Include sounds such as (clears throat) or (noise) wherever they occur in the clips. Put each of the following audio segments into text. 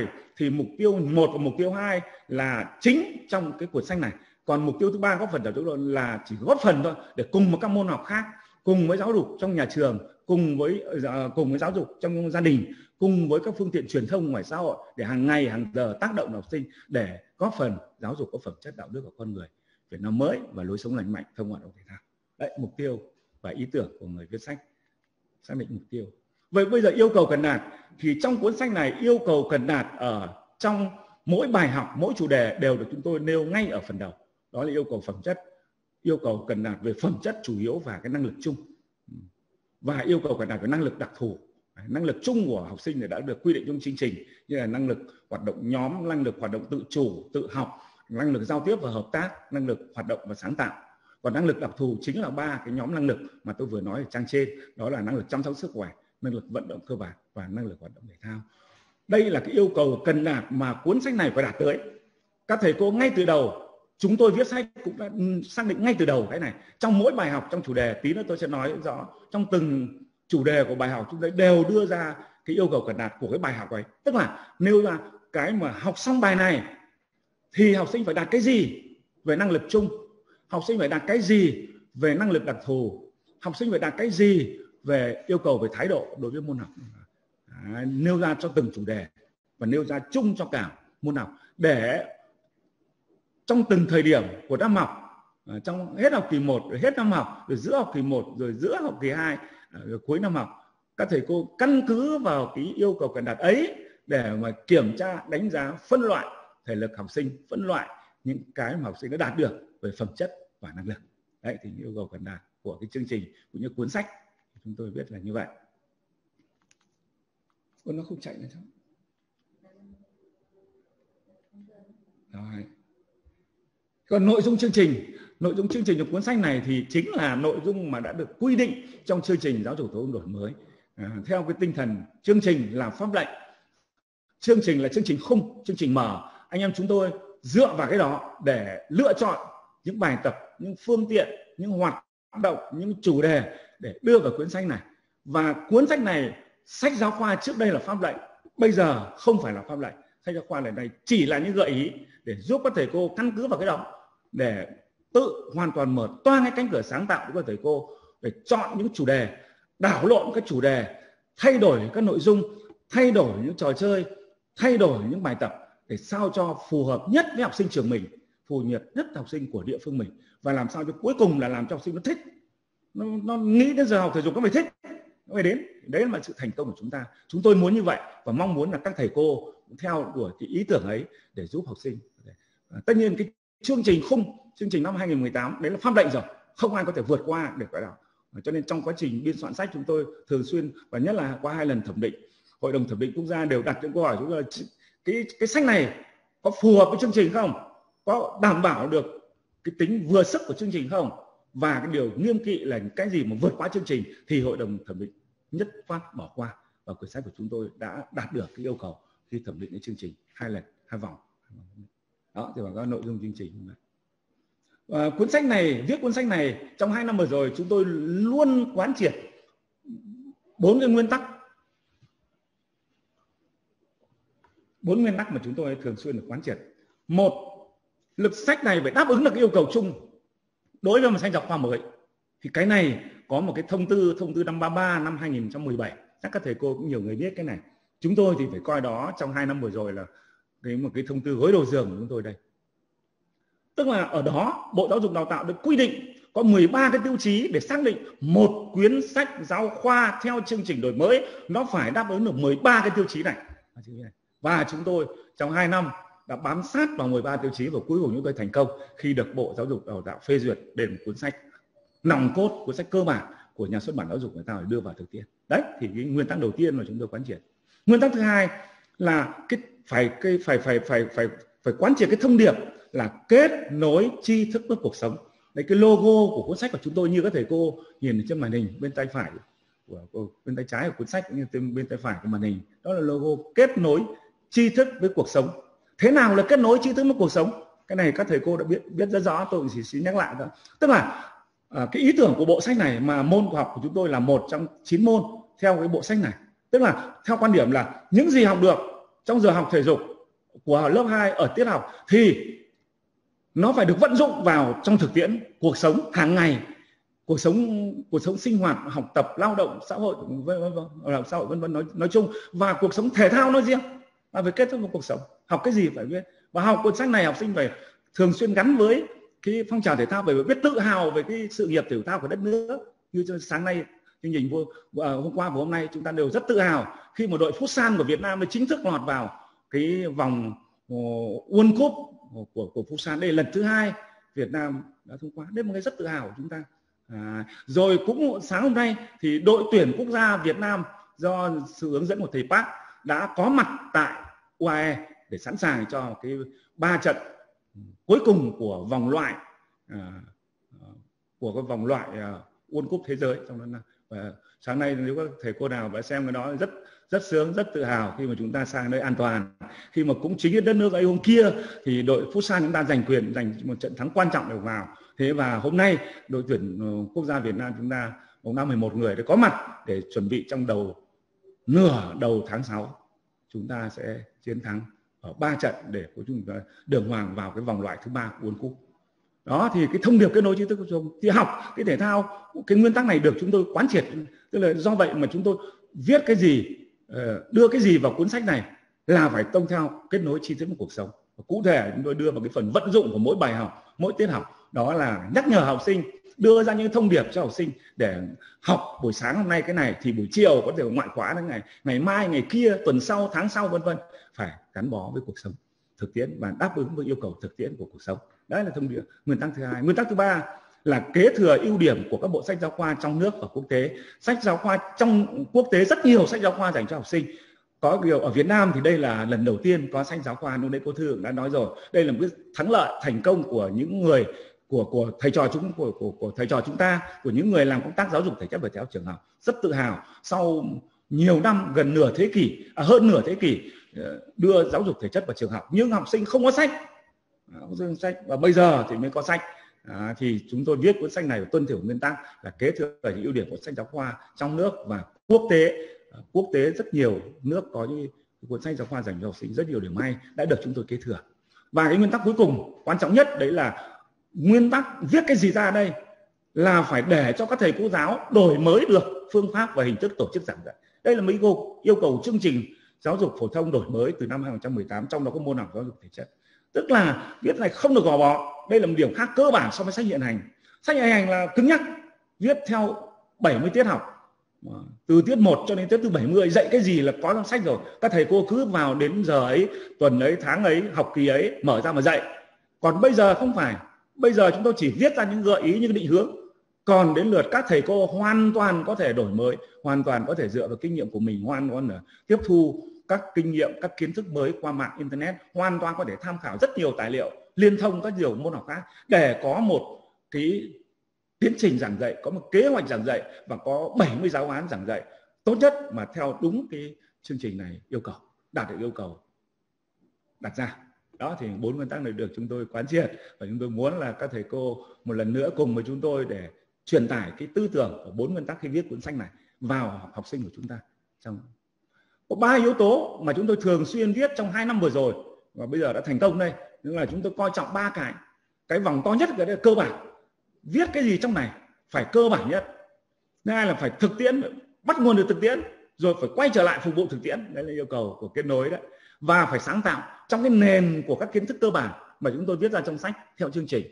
này thì mục tiêu một và mục tiêu hai là chính trong cái cuốn sách này. Còn mục tiêu thứ ba góp phần giáo dục là chỉ góp phần thôi để cùng với các môn học khác, cùng với giáo dục trong nhà trường, cùng với ờ, cùng với giáo dục trong gia đình, cùng với các phương tiện truyền thông ngoài xã hội để hàng ngày, hàng giờ tác động học sinh để góp phần, giáo dục có phẩm chất, đạo đức của con người. Việt Nam mới và lối sống lành mạnh, thông qua động thể thao đấy, mục tiêu và ý tưởng của người viết sách xác định mục tiêu vậy bây giờ yêu cầu cần đạt thì trong cuốn sách này yêu cầu cần đạt ở trong mỗi bài học mỗi chủ đề đều được chúng tôi nêu ngay ở phần đầu đó là yêu cầu phẩm chất yêu cầu cần đạt về phẩm chất chủ yếu và cái năng lực chung và yêu cầu cần đạt về năng lực đặc thù năng lực chung của học sinh đã được quy định trong chương trình như là năng lực hoạt động nhóm năng lực hoạt động tự chủ tự học năng lực giao tiếp và hợp tác năng lực hoạt động và sáng tạo còn năng lực đặc thù chính là ba cái nhóm năng lực mà tôi vừa nói ở trang trên đó là năng lực chăm sóc sức khỏe năng lực vận động cơ bản và năng lực hoạt động thể thao. Đây là cái yêu cầu cần đạt mà cuốn sách này phải đạt tới. Các thầy cô ngay từ đầu, chúng tôi viết sách cũng đã ừ, xác định ngay từ đầu cái này. Trong mỗi bài học, trong chủ đề, tí nữa tôi sẽ nói rõ, trong từng chủ đề của bài học, chúng tôi đều đưa ra cái yêu cầu cần đạt của cái bài học ấy. Tức là nêu ra cái mà học xong bài này thì học sinh phải đạt cái gì về năng lực chung? Học sinh phải đạt cái gì về năng lực đặc thù? Học sinh phải đạt cái gì về yêu cầu về thái độ đối với môn học. À, nêu ra cho từng chủ đề và nêu ra chung cho cả môn học để trong từng thời điểm của năm học à, trong hết học kỳ 1 rồi hết năm học rồi giữa học kỳ 1 rồi giữa học kỳ 2 à, rồi cuối năm học các thầy cô căn cứ vào cái yêu cầu cần đạt ấy để mà kiểm tra đánh giá phân loại thể lực học sinh phân loại những cái mà học sinh đã đạt được về phẩm chất và năng lực. Đấy thì yêu cầu cần đạt của cái chương trình cũng như cuốn sách chúng tôi biết là như vậy. Con nó không chạy nữa sao rồi còn nội dung chương trình nội dung chương trình của cuốn sách này thì chính là nội dung mà đã được quy định trong chương trình giáo dục tối đổi mới. À, theo cái tinh thần chương trình là pháp lệnh chương trình là chương trình khung chương trình mở. Anh em chúng tôi dựa vào cái đó để lựa chọn những bài tập những phương tiện những hoạt động những chủ đề để đưa vào cuốn sách này. Và cuốn sách này, sách giáo khoa trước đây là pháp lệnh, bây giờ không phải là pháp lệnh. Sách giáo khoa lần này chỉ là những gợi ý để giúp các thầy cô căn cứ vào cái đó, để tự hoàn toàn mở toang cái cánh cửa sáng tạo của các thầy cô để chọn những chủ đề, đảo lộn các chủ đề, thay đổi các nội dung, thay đổi những trò chơi, thay đổi những bài tập để sao cho phù hợp nhất với học sinh trường mình, phù hợp nhất học sinh của địa phương mình. Và làm sao cho cuối cùng là làm cho học sinh nó thích nó, nó nghĩ đến giờ học thể dục nó phải thích nó phải đến. Đấy là sự thành công của chúng ta. Chúng tôi muốn như vậy và mong muốn là các thầy cô theo đuổi cái ý tưởng ấy để giúp học sinh. À, tất nhiên cái chương trình khung chương trình năm 2018 đấy là pháp lệnh rồi. Không ai có thể vượt qua được cái đó cho nên trong quá trình biên soạn sách chúng tôi thường xuyên và nhất là qua hai lần thẩm định hội đồng thẩm định quốc gia đều đặt những câu hỏi chúng tôi là cái cái sách này có phù hợp với chương trình không? Có đảm bảo được cái tính vừa sức của chương trình không? Và cái điều nghiêm kỵ là cái gì mà vượt quá chương trình thì hội đồng thẩm định nhất phát bỏ qua và quyển sách của chúng tôi đã đạt được cái yêu cầu khi thẩm định cái chương trình hai lần, hai vòng. Đó, thì vào các nội dung chương trình. Và cuốn sách này, viết cuốn sách này, trong hai năm vừa rồi chúng tôi luôn quán triệt bốn cái nguyên tắc. Bốn nguyên tắc mà chúng tôi thường xuyên được quán triệt. Một, lực sách này phải đáp ứng được yêu cầu chung đối với một sách giáo khoa mới, thì cái này có một cái thông tư thông tư 533 năm 2017 chắc các thầy cô cũng nhiều người biết cái này. Chúng tôi thì phải coi đó trong hai năm vừa rồi là cái một cái thông tư gối đầu giường của chúng tôi đây. Tức là ở đó, bộ giáo dục đào tạo được quy định có 13 cái tiêu chí để xác định một quyển sách giáo khoa theo chương trình đổi mới. Nó phải đáp ứng được 13 cái tiêu chí này. Và chúng tôi trong 2 năm đã bám sát vào 13 tiêu chí và cuối cùng chúng tôi thành công khi được Bộ Giáo dục Đào tạo phê duyệt để một cuốn sách nòng cốt cuốn sách cơ bản của nhà xuất bản giáo dục người ta để đưa vào thực tiễn. Đấy thì cái nguyên tắc đầu tiên mà chúng tôi quán triệt. Nguyên tắc thứ hai là cái phải cái phải phải phải phải phải quán triệt cái thông điệp là kết nối tri thức với cuộc sống. Đấy cái logo của cuốn sách của chúng tôi như các thầy cô nhìn trên màn hình bên tay phải của, của bên tay trái của cuốn sách cũng như bên tay phải của màn hình đó là logo kết nối tri thức với cuộc sống thế nào là kết nối tri thức với cuộc sống cái này các thầy cô đã biết biết rất rõ tôi chỉ xin nhắc lại thôi tức là à, cái ý tưởng của bộ sách này mà môn của học của chúng tôi là một trong chín môn theo cái bộ sách này tức là theo quan điểm là những gì học được trong giờ học thể dục của lớp 2 ở tiết học thì nó phải được vận dụng vào trong thực tiễn cuộc sống hàng ngày cuộc sống cuộc sống sinh hoạt học tập lao động xã hội vân vân xã hội vân vân nói nói chung và cuộc sống thể thao nói riêng là về kết thúc một cuộc sống học cái gì phải biết. Và học cuốn sách này học sinh phải thường xuyên gắn với cái phong trào thể thao phải biết tự hào về cái sự nghiệp thể thao của đất nước. Như sáng nay chương trình vừa, à, hôm qua và hôm nay chúng ta đều rất tự hào khi một đội futsal của Việt Nam mới chính thức lọt vào cái vòng ờ, World Cup của của futsal đây lần thứ hai Việt Nam đã thông qua đây là một cái rất tự hào của chúng ta. À, rồi cũng sáng hôm nay thì đội tuyển quốc gia Việt Nam do sự hướng dẫn của thầy Park đã có mặt tại UAE để sẵn sàng cho cái ba trận cuối cùng của vòng loại à, của cái vòng loại à, World Cup thế giới. Trong năm và sáng nay nếu các thầy cô nào đã xem cái đó rất rất sướng rất tự hào khi mà chúng ta sang nơi an toàn. Khi mà cũng chính đất nước ấy hôm kia thì đội futsal chúng ta giành quyền giành một trận thắng quan trọng để vào. Thế và hôm nay đội tuyển ờ, quốc gia Việt Nam chúng ta bóng đá 11 người đã có mặt để chuẩn bị trong đầu nửa đầu tháng 6 chúng ta sẽ chiến thắng ở ba trận để của chúng ta đường hoàng vào cái vòng loại thứ ba của World Cup. Đó, thì cái thông điệp kết nối trí thức dùng thì học cái thể thao, cái nguyên tắc này được chúng tôi quán triệt. Tức là do vậy mà chúng tôi viết cái gì ờ, đưa cái gì vào cuốn sách này là phải tông theo kết nối chi tiết một cuộc sống. Cụ thể chúng tôi đưa vào cái phần vận dụng của mỗi bài học, mỗi tiết học. Đó là nhắc nhở học sinh đưa ra những thông điệp cho học sinh để học buổi sáng hôm nay cái này, thì buổi chiều có thể ngoại khóa đến ngày ngày mai, ngày kia, tuần sau, tháng sau, vân vân. Phải gắn bó với cuộc sống thực tiễn và đáp ứng với yêu cầu thực tiễn của cuộc sống. Đấy là thông điệp, nguyên tắc thứ hai. Nguyên tắc thứ ba là kế thừa ưu điểm của các bộ sách giáo khoa trong nước và quốc tế. Sách giáo khoa trong quốc tế, rất nhiều sách giáo khoa dành cho học sinh. Có điều ở Việt Nam thì đây là lần đầu tiên có sách giáo khoa lúc đấy cô thư đã nói rồi. Đây là một cái thắng lợi, thành công của những người của của thầy trò chúng của, của của thầy trò chúng ta của những người làm công tác giáo dục thể chất và theo trường học. Rất tự hào. Sau nhiều năm gần nửa thế kỷ à, hơn nửa thế kỷ ờ, đưa giáo dục thể chất vào trường học nhưng học sinh không có sách. À, không có sách. Và bây giờ thì mới có sách. À, thì chúng tôi viết cuốn sách này và tuân thủ nguyên tắc là kế thừa những ưu điểm của sách giáo khoa trong nước và quốc tế. À, quốc tế rất nhiều nước có những cuốn sách giáo khoa dành cho học sinh rất nhiều điểm hay đã được chúng tôi kế thừa. Và cái nguyên tắc cuối cùng quan trọng nhất đấy là nguyên tắc viết cái gì ra đây là phải để cho các thầy cô giáo đổi mới được phương pháp và hình thức tổ chức giảng dạy. Đây là mấy cô yêu cầu chương trình giáo dục phổ thông đổi mới từ năm 2018 trong đó có môn học giáo dục thể chất. Tức là viết này không được gò bó. Đây là một điểm khác cơ bản so với sách hiện hành. Sách hiện hành là cứng nhắc, viết theo 70 tiết học. Từ tiết 1 cho đến tiết thứ 70 dạy cái gì là có trong sách rồi. Các thầy cô cứ vào đến giờ ấy, tuần ấy, tháng ấy, học kỳ ấy, mở ra mà dạy. Còn bây giờ không phải bây giờ chúng tôi chỉ viết ra những gợi ý, những định hướng. Còn đến lượt các thầy cô hoàn toàn có thể đổi mới, hoàn toàn có thể dựa vào kinh nghiệm của mình, hoàn toàn là tiếp thu các kinh nghiệm, các kiến thức mới qua mạng internet, hoàn toàn có thể tham khảo rất nhiều tài liệu, liên thông các nhiều môn học khác để có một cái tiến trình giảng dạy, có một kế hoạch giảng dạy và có 70 giáo án giảng dạy tốt nhất mà theo đúng cái chương trình này yêu cầu, đạt được yêu cầu đặt ra đó thì bốn nguyên tắc này được chúng tôi quán triệt và chúng tôi muốn là các thầy cô một lần nữa cùng với chúng tôi để truyền tải cái tư tưởng của bốn nguyên tắc khi viết cuốn sách này vào học, sinh của chúng ta trong có ba yếu tố mà chúng tôi thường xuyên viết trong hai năm vừa rồi và bây giờ đã thành công đây. Tức là chúng tôi coi trọng ba cái. Cái vòng to nhất cái là cơ bản. Viết cái gì trong này phải cơ bản nhất. Thứ hai là phải thực tiễn bắt nguồn từ thực tiễn rồi phải quay trở lại phục vụ thực tiễn. Đấy là yêu cầu của kết nối đấy và phải sáng tạo trong cái nền của các kiến thức cơ bản mà chúng tôi viết ra trong sách theo chương trình.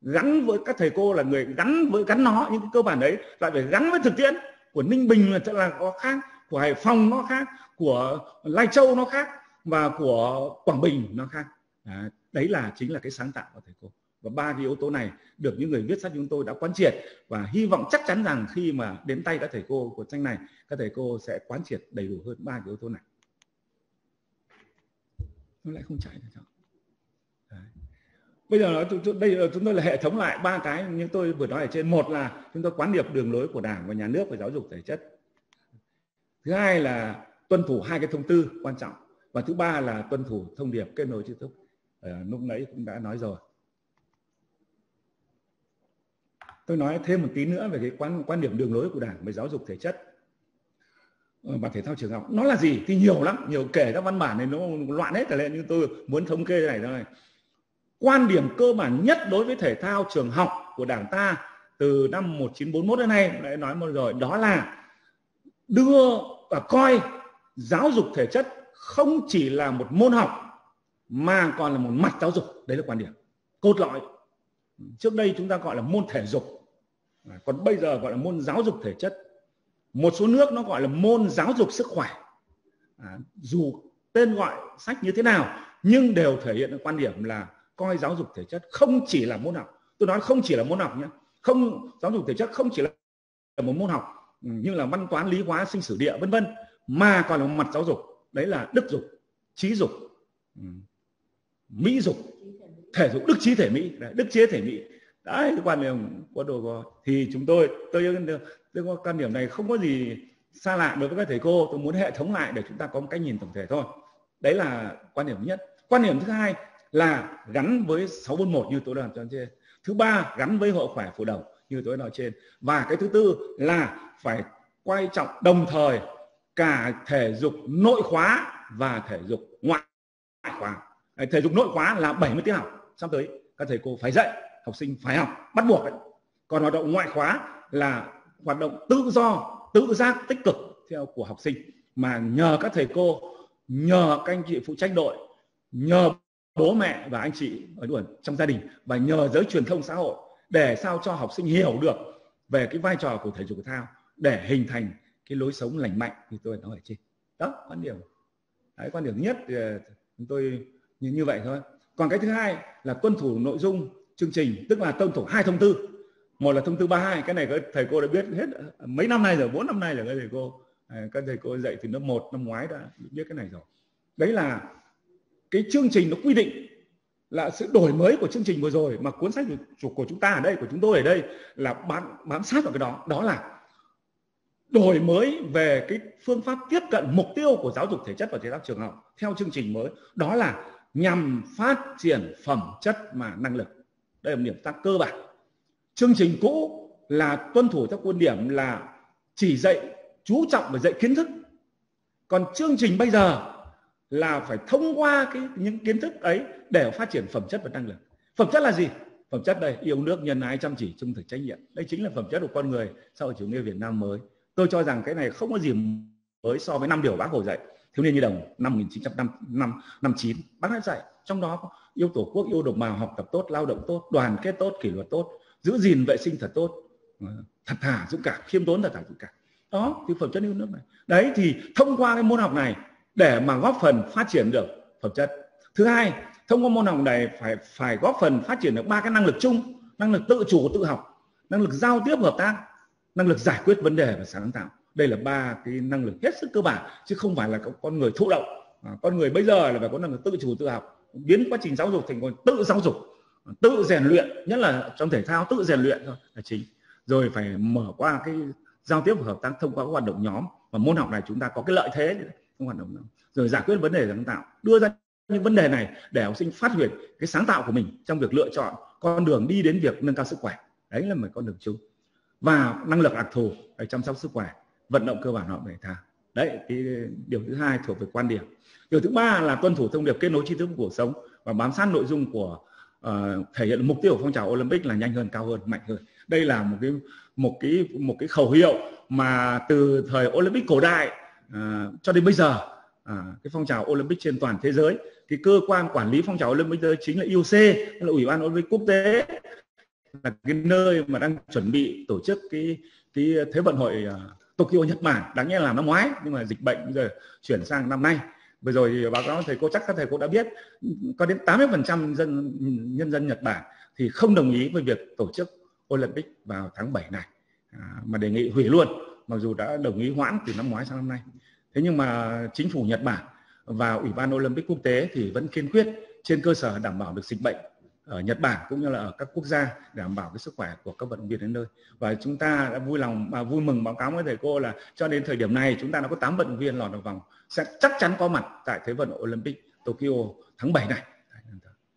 Gắn với các thầy cô là người gắn với gắn nó những cái cơ bản đấy lại phải gắn với thực tiễn của ninh bình là là có khác của hải phòng nó khác của lai châu nó khác và của quảng bình nó khác. À, đấy là chính là cái sáng tạo của thầy cô. Và ba cái yếu tố này được những người viết sách chúng tôi đã quán triệt và hy vọng chắc chắn rằng khi mà đến tay các thầy cô của tranh này các thầy cô sẽ quán triệt đầy đủ hơn ba yếu tố này nó lại không chạy được cháu bây giờ nói, đây chúng tôi là hệ thống lại ba cái như tôi vừa nói ở trên. Một là chúng tôi quán điệp đường lối của đảng và nhà nước về giáo dục thể chất. Thứ hai là tuân thủ hai cái thông tư quan trọng. Và thứ ba là tuân thủ thông điệp kết nối tri thức. À, lúc nãy cũng đã nói rồi. Tôi nói thêm một tí nữa về cái quan quan điểm đường lối của đảng về giáo dục thể chất. Ờ, và thể thao trường học. Nó là gì? Thì nhiều lắm. Nhiều kể các văn bản này nó loạn hết cả lên nhưng tôi muốn thống kê này thôi. Quan điểm cơ bản nhất đối với thể thao trường học của đảng ta từ năm 1941 đến nay, đã nói một rồi, đó là đưa và coi giáo dục thể chất không chỉ là một môn học, mà còn là một mặt giáo dục. Đấy là quan điểm. Cốt lõi. Trước đây chúng ta gọi là môn thể dục. Còn bây giờ gọi là môn giáo dục thể chất một số nước nó gọi là môn giáo dục sức khỏe. À, dù tên gọi sách như thế nào nhưng đều thể hiện quan điểm là coi giáo dục thể chất không chỉ là môn học. Tôi nói không chỉ là môn học nhé. Không giáo dục thể chất không chỉ là một môn học ừ, như là văn toán lý hóa sinh sử địa vân vân mà còn là một mặt giáo dục. Đấy là đức dục trí dục ừ, mỹ dục thể dục đức trí thể mỹ. Đấy, đức chế thể mỹ đấy quan điểm của đồ gò thì chúng tôi tôi tôi có quan điểm này không có gì xa lạ đối với các thầy cô. Tôi muốn hệ thống lại để chúng ta có một cái nhìn tổng thể thôi. Đấy là quan điểm nhất. Quan điểm thứ hai là gắn với 641 như tôi đã làm trên. Thứ ba, gắn với hội khỏe phù đồng như tôi nói trên. Và cái thứ tư là phải quan trọng đồng thời cả thể dục nội khóa và thể dục ngoại khóa. Thể dục nội khóa là 70 tiết học sắp tới các thầy cô phải dạy học sinh phải học bắt buộc ấy. còn hoạt động ngoại khóa là hoạt động tự do tự giác tích cực theo của học sinh. Mà nhờ các thầy cô nhờ các anh chị phụ trách đội nhờ bố mẹ và anh chị ở đuổi trong gia đình và nhờ giới truyền thông xã hội để sao cho học sinh hiểu được về cái vai trò của thể dục thể thao để hình thành cái lối sống lành mạnh thì tôi nói ở trên. Đó quan điểm. Đấy, quan điểm nhất thì ờ, chúng tôi như như vậy thôi. Còn cái thứ hai là tuân thủ nội dung chương trình tức là tuân thủ hai thông tư. Một là thông tư 32 cái này các thầy cô đã biết hết mấy năm nay rồi bốn năm nay rồi các thầy cô à, các thầy cô dạy từ lớp 1 năm ngoái đã biết cái này rồi. Đấy là cái chương trình nó quy định là sự đổi mới của chương trình vừa rồi mà cuốn sách của, của chúng ta ở đây của chúng tôi ở đây là bám bám sát vào cái đó. Đó là đổi mới về cái phương pháp tiếp cận mục tiêu của giáo dục thể chất và thể thao trường học theo chương trình mới. Đó là nhằm phát triển phẩm chất mà năng lực đây là một điểm tăng cơ bản. Chương trình cũ là tuân thủ theo quan điểm là chỉ dạy, chú trọng về dạy kiến thức. Còn chương trình bây giờ là phải thông qua cái, những kiến thức ấy để phát triển phẩm chất và năng lực. Phẩm chất là gì? Phẩm chất đây, yêu nước, nhân ái, chăm chỉ, trung thực, trách nhiệm. Đây chính là phẩm chất của con người, xã hội chủ nghĩa Việt Nam mới. Tôi cho rằng cái này không có gì mới so với năm điều bác Hồ dạy. Thiếu niên nhi đồng, năm 1959 bác đã dạy trong đó yêu tổ quốc yêu đồng bào học tập tốt lao động tốt đoàn kết tốt kỷ luật tốt giữ gìn vệ sinh thật tốt ờ, thật thà dũng cảm khiêm tốn thật thà dũng cảm. Đó thì phẩm chất yêu nước này. Đấy thì thông qua cái môn học này để mà góp phần phát triển được phẩm chất. Thứ hai thông qua môn học này phải phải góp phần phát triển được ba cái năng lực chung năng lực tự chủ tự học năng lực giao tiếp hợp tác năng lực giải quyết vấn đề và sáng tạo. Đây là ba cái năng lực hết sức cơ bản chứ không phải là con người thụ động. À, con người bây giờ là phải có năng lực tự chủ tự học biến quá trình giáo dục thành còn tự giáo dục, tự rèn luyện, nhất là trong thể thao tự rèn luyện thôi. Là chính. Rồi phải mở qua cái giao tiếp và hợp tác thông qua các hoạt động nhóm. Và môn học này chúng ta có cái lợi thế trong hoạt động rồi giải quyết vấn đề sáng tạo. Đưa ra những vấn đề này để học sinh phát huy cái sáng tạo của mình trong việc lựa chọn con đường đi đến việc nâng cao sức khỏe. Đấy là một con đường chung. Và năng lực đặc thù để chăm sóc sức khỏe, vận động cơ bản họ thể thao đấy cái điều thứ hai thuộc về quan điểm. Điều thứ ba là tuân thủ thông điệp kết nối tri thức của cuộc sống và bám sát nội dung của uh, thể hiện mục tiêu của phong trào Olympic là nhanh hơn cao hơn mạnh hơn. Đây là một cái một cái một cái khẩu hiệu mà từ thời Olympic cổ đại uh, cho đến bây giờ uh, cái phong trào Olympic trên toàn thế giới cái cơ quan quản lý phong trào Olympic chính là IOC là Ủy ban Olympic quốc tế là cái nơi mà đang chuẩn bị tổ chức cái cái thế vận hội uh, Tokyo Nhật Bản. Đáng nhẽ là năm ngoái nhưng mà dịch bệnh bây giờ chuyển sang năm nay. Vừa rồi thì báo cáo thầy cô chắc các thầy cô đã biết có đến 80% dân nhân dân Nhật Bản thì không đồng ý với việc tổ chức Olympic vào tháng 7 này. À, mà đề nghị hủy luôn mặc dù đã đồng ý hoãn từ năm ngoái sang năm nay. Thế nhưng mà chính phủ Nhật Bản và Ủy ban Olympic quốc tế thì vẫn kiên quyết trên cơ sở đảm bảo được dịch bệnh ở Nhật Bản cũng như là ở các quốc gia để đảm bảo cái sức khỏe của các vận động viên đến nơi. Và chúng ta đã vui lòng và vui mừng báo cáo với thầy cô là cho đến thời điểm này chúng ta đã có 8 vận động viên lọt vào vòng sẽ chắc chắn có mặt tại thế vận Olympic Tokyo tháng 7 này.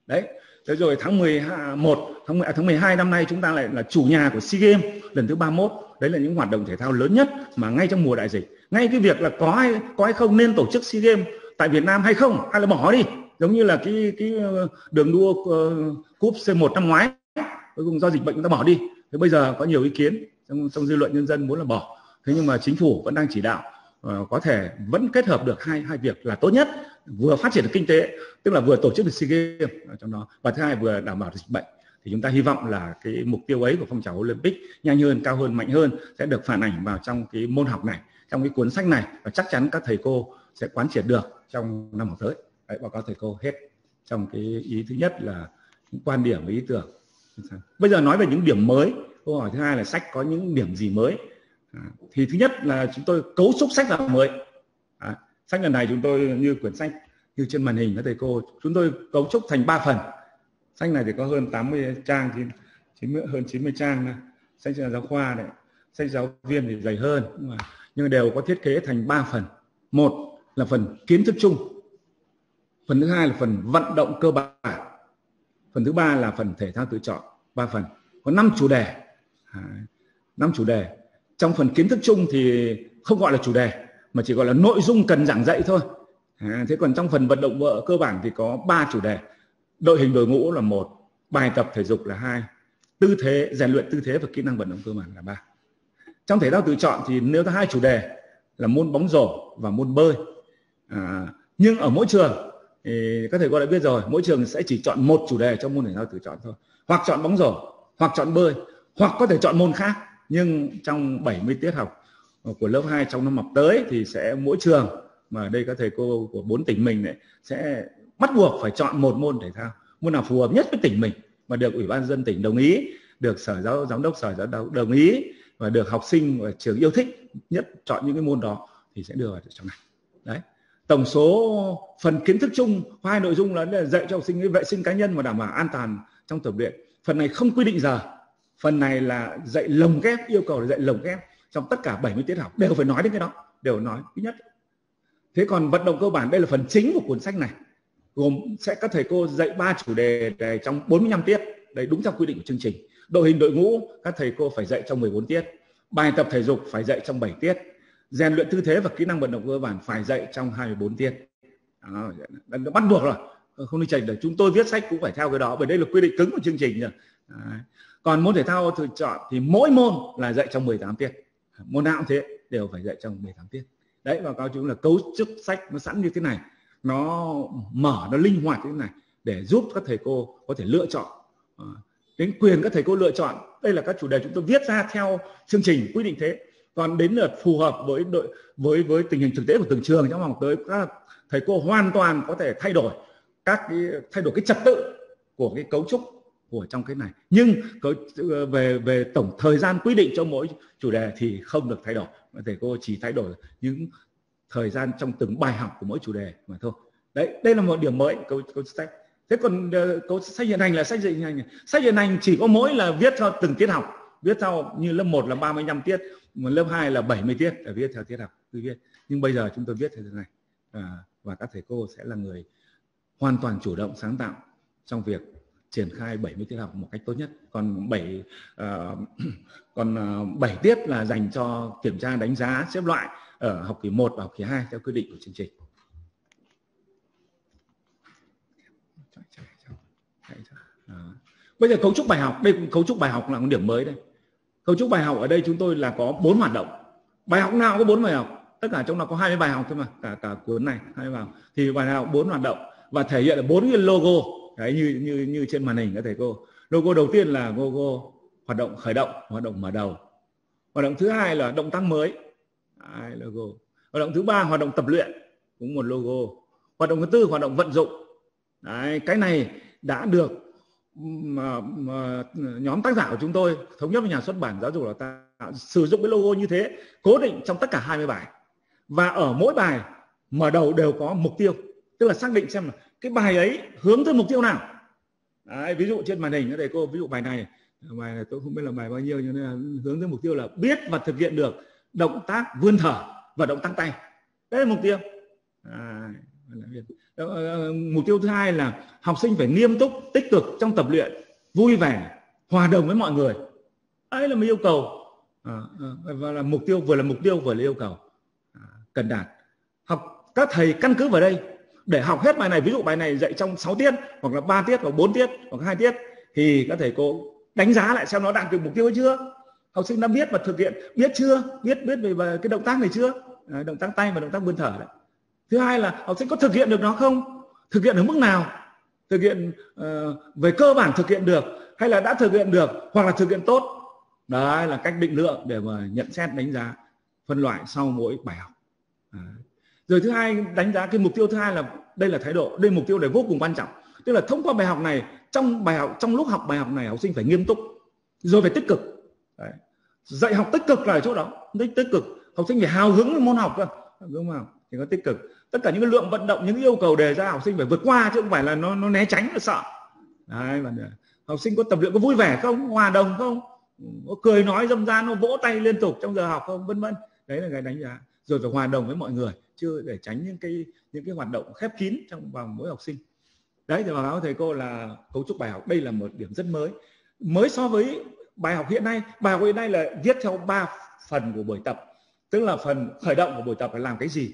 Đấy thế rồi tháng 11 tháng 10, à, tháng 12 năm nay chúng ta lại là chủ nhà của SEA Games lần thứ 31 đấy là những hoạt động thể thao lớn nhất mà ngay trong mùa đại dịch. Ngay cái việc là có hay có hay không nên tổ chức SEA Games tại Việt Nam hay không? Hay là bỏ đi? Giống như là cái cái ờ, đường đua uh, cúp C1 năm ngoái cuối cùng do dịch bệnh chúng ta bỏ đi. Thế bây giờ có nhiều ý kiến trong, trong dư luận nhân dân muốn là bỏ. Thế nhưng mà chính phủ vẫn đang chỉ đạo uh, có thể vẫn kết hợp được hai hai việc là tốt nhất vừa phát triển được kinh tế tức là vừa tổ chức được SEA Games trong đó và thứ hai vừa đảm bảo được dịch bệnh. Thì chúng ta hy vọng là cái mục tiêu ấy của phong trào Olympic nhanh hơn, cao hơn, mạnh hơn sẽ được phản ảnh vào trong cái môn học này, trong cái cuốn sách này và chắc chắn các thầy cô sẽ quán triệt được trong năm học tới. Đấy, báo cáo thầy cô hết trong cái ý thứ nhất là những quan điểm và ý tưởng. Bây giờ nói về những điểm mới. Câu hỏi thứ hai là sách có những điểm gì mới? À, thì thứ nhất là chúng tôi cấu trúc sách là mới. À, sách lần này chúng tôi như quyển sách như trên màn hình các thầy cô chúng tôi cấu trúc thành 3 phần sách này thì có hơn 80 trang thì 90, hơn 90 trang này. sách giáo khoa này sách giáo viên thì dày hơn nhưng mà nhưng đều có thiết kế thành 3 phần một là phần kiến thức chung phần thứ hai là phần vận động cơ bản. Phần thứ ba là phần thể thao tự chọn ba phần. Có năm chủ đề. À, năm chủ đề. Trong phần kiến thức chung thì không gọi là chủ đề mà chỉ gọi là nội dung cần giảng dạy thôi. À, thế còn trong phần vận động vợ cơ bản thì có ba chủ đề. Đội hình đội ngũ là một bài tập thể dục là hai tư thế rèn luyện tư thế và kỹ năng vận động cơ bản là ba. Trong thể thao tự chọn thì nếu có hai chủ đề là môn bóng rổ và môn bơi. À, nhưng ở mỗi trường thì các thầy cô đã biết rồi, mỗi trường sẽ chỉ chọn một chủ đề trong môn thể thao tự chọn thôi. Hoặc chọn bóng rổ, hoặc chọn bơi, hoặc có thể chọn môn khác. Nhưng trong 70 tiết học của lớp 2 trong năm học tới thì sẽ mỗi trường mà đây các thầy cô của bốn tỉnh mình này sẽ bắt buộc phải chọn một môn thể thao, môn nào phù hợp nhất với tỉnh mình mà được ủy ban dân tỉnh đồng ý, được sở giáo, giám đốc sở giáo đốc đồng ý và được học sinh và trường yêu thích nhất chọn những cái môn đó thì sẽ đưa vào trong này. Đấy tổng số phần kiến thức chung, hai nội dung là dạy cho học sinh vệ sinh cá nhân và đảm bảo an toàn trong tập luyện. Phần này không quy định giờ. Phần này là dạy lồng ghép, yêu cầu là dạy lồng ghép trong tất cả 70 tiết học. Đều phải nói đến cái đó. Đều nói thứ nhất. Thế còn vận động cơ bản, đây là phần chính của cuốn sách này. Gồm sẽ các thầy cô dạy ba chủ đề để trong 45 tiết. Đấy, đúng theo quy định của chương trình. Đội hình đội ngũ, các thầy cô phải dạy trong 14 tiết. Bài tập thể dục phải dạy trong 7 tiết rèn luyện tư thế và kỹ năng vận động cơ bản phải dạy trong 24 tiết đó, nó bắt buộc rồi. Ờ, không đi chỉnh được. Chúng tôi viết sách cũng phải theo cái đó bởi đây là quy định cứng của chương trình rồi Đấy. còn môn thể thao tự chọn thì mỗi môn là dạy trong 18 tiết môn nào cũng thế đều phải dạy trong 18 tiết đấy và cáo chúng là cấu trúc sách nó sẵn như thế này. Nó mở nó linh hoạt như thế này để giúp các thầy cô có thể lựa chọn. Ờ, đến quyền các thầy cô lựa chọn. Đây là các chủ đề chúng tôi viết ra theo chương trình quy định thế còn đến lượt phù hợp với đội với với tình hình thực tế của từng trường trong vòng tới các thầy cô hoàn toàn có thể thay đổi các cái thay đổi cái trật tự của cái cấu trúc của trong cái này. Nhưng về về tổng thời gian quy định cho mỗi chủ đề thì không được thay đổi. Thầy cô chỉ thay đổi những thời gian trong từng bài học của mỗi chủ đề mà thôi. Đấy đây là một điểm mới câu câu sách. Thế còn ờ, uh, câu sách hiện hành là sách hiện hành. Sách hiện hành chỉ có mỗi là viết theo từng tiết học. Viết theo như lớp 1 là 35 tiết một lớp 2 là 70 tiết để viết theo tiết học cứ viết. Nhưng bây giờ chúng tôi viết theo thế này. À, và các thầy cô sẽ là người hoàn toàn chủ động sáng tạo trong việc triển khai 70 tiết học một cách tốt nhất. Còn 7 uh, à, (clears throat) còn à, uh, 7 tiết là dành cho kiểm tra đánh giá xếp loại ở học kỳ 1 và học kỳ 2 theo quy định của chương trình. Bây giờ cấu trúc bài học, đây cấu trúc bài học là một điểm mới đây. Cấu trúc bài học ở đây chúng tôi là có bốn hoạt động. Bài học nào có bốn bài học, tất cả trong đó có 20 bài học thôi mà, cả cả cuốn này 20 bài học. Thì bài học bốn hoạt động và thể hiện là bốn cái logo đấy như như như trên màn hình các thầy cô. Logo đầu tiên là logo hoạt động khởi động, hoạt động mở đầu. Hoạt động thứ hai là động tác mới. Đấy, logo. Hoạt động thứ ba hoạt động tập luyện, cũng một logo. Hoạt động thứ tư hoạt động vận dụng. Đấy, cái này đã được mà, mà nhóm tác giả của chúng tôi thống nhất với nhà xuất bản giáo dục đào tạo sử dụng cái logo như thế cố định trong tất cả 20 bài. Và ở mỗi bài mở đầu đều có mục tiêu tức là xác định xem là cái bài ấy hướng tới mục tiêu nào. Đấy, ví dụ trên màn hình đây cô ví dụ bài này bài này tôi không biết là bài bao nhiêu nhưng là hướng tới mục tiêu là biết và thực hiện được động tác vươn thở và động tác tay. Đấy là mục tiêu. À, Ờ, ờ, ờ, mục tiêu thứ hai là học sinh phải nghiêm túc tích cực trong tập luyện vui vẻ hòa đồng với mọi người. Ấy là một yêu cầu. À, và là mục tiêu vừa là mục tiêu vừa là yêu cầu. À, cần đạt. Học các thầy căn cứ vào đây. Để học hết bài này ví dụ bài này dạy trong 6 tiết hoặc là 3 tiết hoặc 4 tiết hoặc hai tiết thì các thầy cô đánh giá lại xem nó đạt được mục tiêu hay chưa. Học sinh đã biết và thực hiện biết chưa? Biết biết về cái động tác này chưa? À, động tác tay và động tác vươn thở đấy thứ hai là học sinh có thực hiện được nó không? Thực hiện ở mức nào? Thực hiện uh, về cơ bản thực hiện được hay là đã thực hiện được hoặc là thực hiện tốt? Đấy là cách định lượng để mà nhận xét đánh giá phân loại sau mỗi bài học. Đấy. rồi thứ hai đánh giá cái mục tiêu thứ hai là đây là thái độ đây mục tiêu này vô cùng quan trọng. Tức là thông qua bài học này trong bài học trong lúc học bài học này học sinh phải nghiêm túc rồi phải tích cực. Đấy. dạy học tích cực là ở chỗ đó tích tích cực. Học sinh phải hào hứng với môn học cơ. Đúng không? Thì có tích cực tất cả những cái lượng vận động, những yêu cầu đề ra học sinh phải vượt qua chứ không phải là nó nó né tránh nó sợ. Đấy, và học sinh có tập luyện có vui vẻ không? Hòa đồng không? Có cười nói, dâm gian, nó vỗ tay liên tục trong giờ học không? Vân vân. Đấy là cái đánh giá. Rồi phải hòa đồng với mọi người chưa để tránh những cái những cái hoạt động khép kín trong vòng mỗi học sinh. Đấy, thì báo cáo thầy cô là cấu trúc bài học. Đây là một điểm rất mới. Mới so với bài học hiện nay, bài học hiện nay là viết theo ba phần của buổi tập. Tức là phần khởi động của buổi tập là làm cái gì?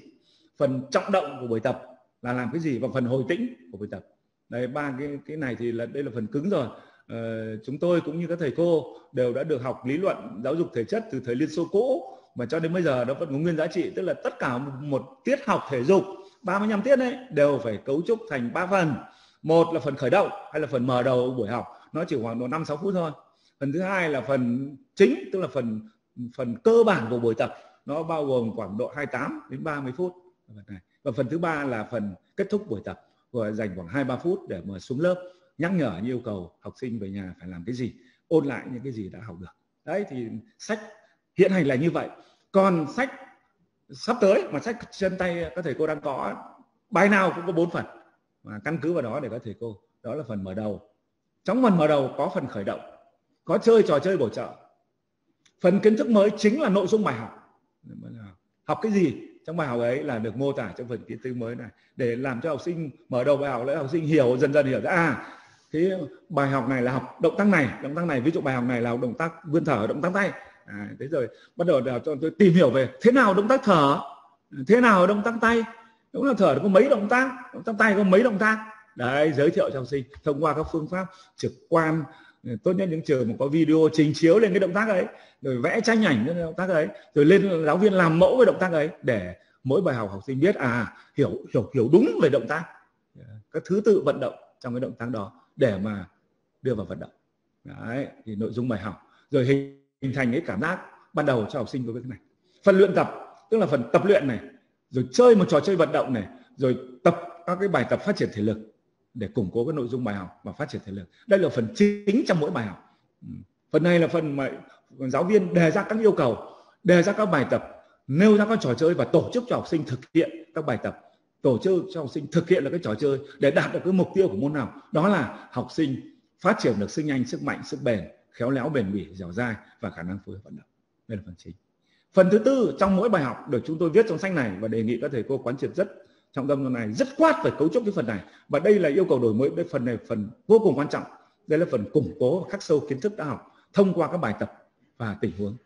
Phần trọng động của buổi tập là làm cái gì và phần hồi tĩnh của buổi tập. Đây ba cái cái này thì là đây là phần cứng rồi. Ờ, chúng tôi cũng như các thầy cô đều đã được học lý luận giáo dục thể chất từ thời liên xô cũ mà cho đến bây giờ nó vẫn có nguyên giá trị. Tức là tất cả một tiết học thể dục 35 tiết ấy đều phải cấu trúc thành ba phần. Một là phần khởi động hay là phần mở đầu buổi học. Nó chỉ khoảng độ năm sáu phút thôi. Phần thứ hai là phần chính tức là phần phần cơ bản của buổi tập. Nó bao gồm khoảng độ 28 đến 30 phút và phần thứ ba là phần kết thúc buổi tập. Và dành khoảng hai ba phút để mà xuống lớp, nhắc nhở, như yêu cầu học sinh về nhà phải làm cái gì, ôn lại những cái gì đã học được. Đấy, thì sách, hiện hành là như vậy. Còn sách sắp tới, mà sách chân tay các thầy cô đang có, bài nào cũng có bốn phần. Và căn cứ vào đó để các thầy cô, đó là phần mở đầu. Trong phần mở đầu có phần khởi động, có chơi trò chơi bổ trợ. Phần kiến thức mới chính là nội dung bài học. Học cái gì trong bài học ấy là được mô tả trong phần kiến thức mới này để làm cho học sinh mở đầu bài học lấy học sinh hiểu dần dần hiểu ra. À cái bài học này là học động tác này động tác này ví dụ bài học này là động tác vươn thở động tác tay. À, thế rồi bắt đầu là cho tôi tìm hiểu về thế nào động tác thở thế nào động tác tay. Đúng là thở có mấy động tác động tác tay có mấy động tác. Đấy giới thiệu cho học sinh thông qua các phương pháp trực quan Ừ, tốt nhất những trường mà có video trình chiếu lên cái động tác ấy rồi vẽ tranh ảnh cái động tác ấy rồi lên giáo viên làm mẫu cái động tác ấy để mỗi bài học học sinh biết à hiểu hiểu hiểu đúng về động tác. Dạ, các thứ tự vận động trong cái động tác đó để mà đưa vào vận động. Đấy thì nội dung bài học rồi hình, hình thành cái cảm giác ban đầu cho học sinh với cái này. Phần luyện tập tức là phần tập luyện này rồi chơi một trò chơi vận động này rồi tập các cái bài tập phát triển thể lực để củng cố cái nội dung bài học và phát triển thể lực. Đây là phần chính trong mỗi bài học. Ừ. Phần này là phần mà giáo viên đề ra các yêu cầu, đề ra các bài tập, nêu ra các trò chơi và tổ chức cho học sinh thực hiện các bài tập. Tổ chức cho học sinh thực hiện là cái trò chơi để đạt được cái mục tiêu của môn học. Đó là học sinh phát triển được sức nhanh, sức mạnh, sức bền, khéo léo, bền bỉ, dẻo dai và khả năng phối hợp vận động. Đây là phần chính. Phần thứ tư trong mỗi bài học được chúng tôi viết trong sách này và đề nghị các thầy cô quán triệt rất trọng tâm này rất quát phải cấu trúc cái phần này. Và đây là yêu cầu đổi mới. Cái phần này phần vô cùng quan trọng. Đây là phần củng cố và khắc sâu kiến thức đã học thông qua các bài tập và tình huống.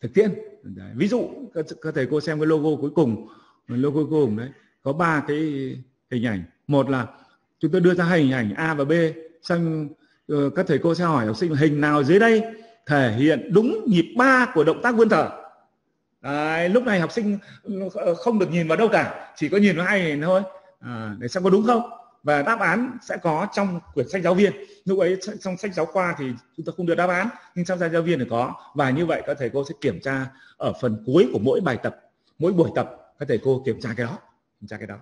Thực tiễn đấy. ví dụ các, các thầy cô xem cái logo cuối cùng. Logo cuối cùng đấy có ba cái hình ảnh. Một là chúng tôi đưa ra hai hình ảnh a và b xong ờ, các thầy cô sẽ hỏi học sinh hình nào dưới đây thể hiện đúng nhịp ba của động tác vươn thở? Đấy, lúc này học sinh ừ, ờ, không được nhìn vào đâu cả chỉ có nhìn vào hai hình thôi. À, để xem có đúng không? Và đáp án sẽ có trong quyển sách giáo viên. Lúc ấy trong sách giáo khoa thì chúng ta không được đáp án nhưng trong sách giáo viên thì có. Và như vậy các thầy cô sẽ kiểm tra ở phần cuối của mỗi bài tập mỗi buổi tập các thầy cô kiểm tra cái đó kiểm tra cái đó.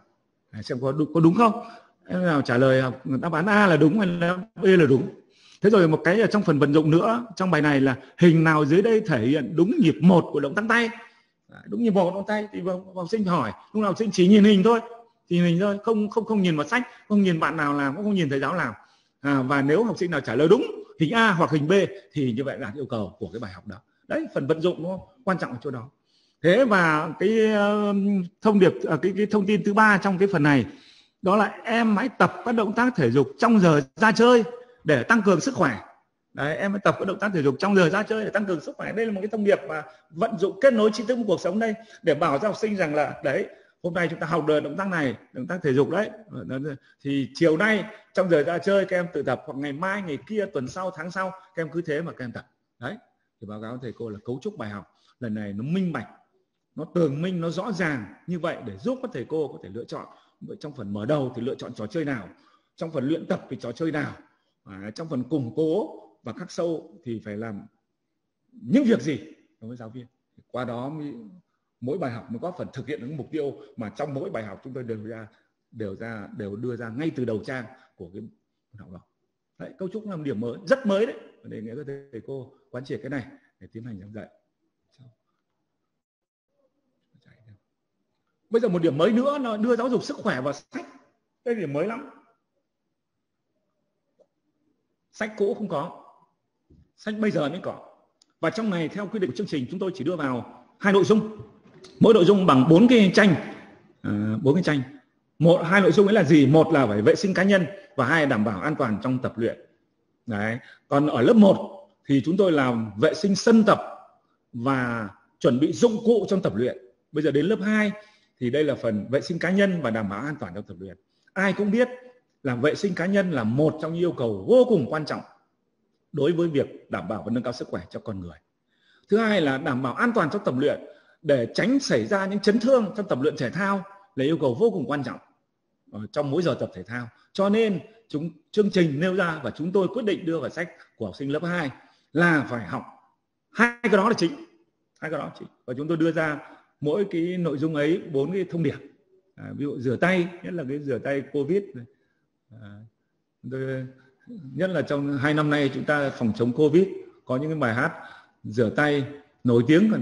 À, xem có đúng, có đúng không? Em nào trả lời đáp án A là đúng hay là B là đúng. Thế rồi một cái ở trong phần vận dụng nữa trong bài này là hình nào dưới đây thể hiện đúng nhịp một của động tác tay? Đúng như một ngón tay thì học sinh hỏi lúc nào học sinh chỉ nhìn hình thôi. Thì hình thôi không không không nhìn vào sách không nhìn bạn nào làm cũng không nhìn thầy giáo làm. À, và nếu học sinh nào trả lời đúng hình A hoặc hình B thì như vậy là yêu cầu của cái bài học đó. Đấy phần vận dụng nó quan trọng ở chỗ đó. Thế và cái ờ, thông điệp ờ, cái cái thông tin thứ ba trong cái phần này đó là em hãy tập các động tác thể dục trong giờ ra chơi để tăng cường sức khỏe đấy em hãy tập các động tác thể dục trong giờ ra chơi để tăng cường sức khỏe. Đây là một cái thông điệp mà vận dụng kết nối tri thức của cuộc sống đây để bảo cho học sinh rằng là đấy hôm nay chúng ta học được động tác này động tác thể dục đấy. Thì chiều nay trong giờ ra chơi các em tự tập hoặc ngày mai ngày kia tuần sau tháng sau các em cứ thế mà các em tập. Đấy thì báo cáo thầy cô là cấu trúc bài học. Lần này nó minh bạch nó tường minh nó rõ ràng như vậy để giúp các thầy cô có thể lựa chọn. Trong phần mở đầu thì lựa chọn trò chơi nào trong phần luyện tập thì trò chơi nào à, trong phần củng cố và khắc sâu thì phải làm những việc gì đối với giáo viên. Qua đó mới, mỗi bài học mới có phần thực hiện những mục tiêu mà trong mỗi bài học chúng tôi đều ra đều ra đều đưa ra ngay từ đầu trang của cái học đó. Đấy, cấu trúc là một điểm mới rất mới đấy. Để nghị các thầy cô quán triệt cái này để tiến hành giảng dạy. Bây giờ một điểm mới nữa là đưa giáo dục sức khỏe vào sách. Đây là điểm mới lắm. Sách cũ không có sách bây giờ mới có. Và trong này theo quy định của chương trình chúng tôi chỉ đưa vào hai nội dung. Mỗi nội dung bằng bốn cái tranh. À, bốn cái tranh. Một hai nội dung ấy là gì? Một là phải vệ sinh cá nhân và hai là đảm bảo an toàn trong tập luyện. Đấy. Còn ở lớp 1 thì chúng tôi làm vệ sinh sân tập và chuẩn bị dụng cụ trong tập luyện. Bây giờ đến lớp 2 thì đây là phần vệ sinh cá nhân và đảm bảo an toàn trong tập luyện. Ai cũng biết là vệ sinh cá nhân là một trong những yêu cầu vô cùng quan trọng đối với việc đảm bảo và nâng cao sức khỏe cho con người. Thứ hai là đảm bảo an toàn trong tập luyện để tránh xảy ra những chấn thương trong tập luyện thể thao là yêu cầu vô cùng quan trọng ờ, trong mỗi giờ tập thể thao. Cho nên chúng chương trình nêu ra và chúng tôi quyết định đưa vào sách của học sinh lớp 2 là phải học hai cái đó là chính hai cái đó chính. Và chúng tôi đưa ra mỗi cái nội dung ấy bốn cái thông điệp. À, ví dụ rửa tay nhất là cái rửa tay covid à, tôi, nhất là trong hai năm nay chúng ta phòng chống covid, có những cái bài hát rửa tay, nổi tiếng cả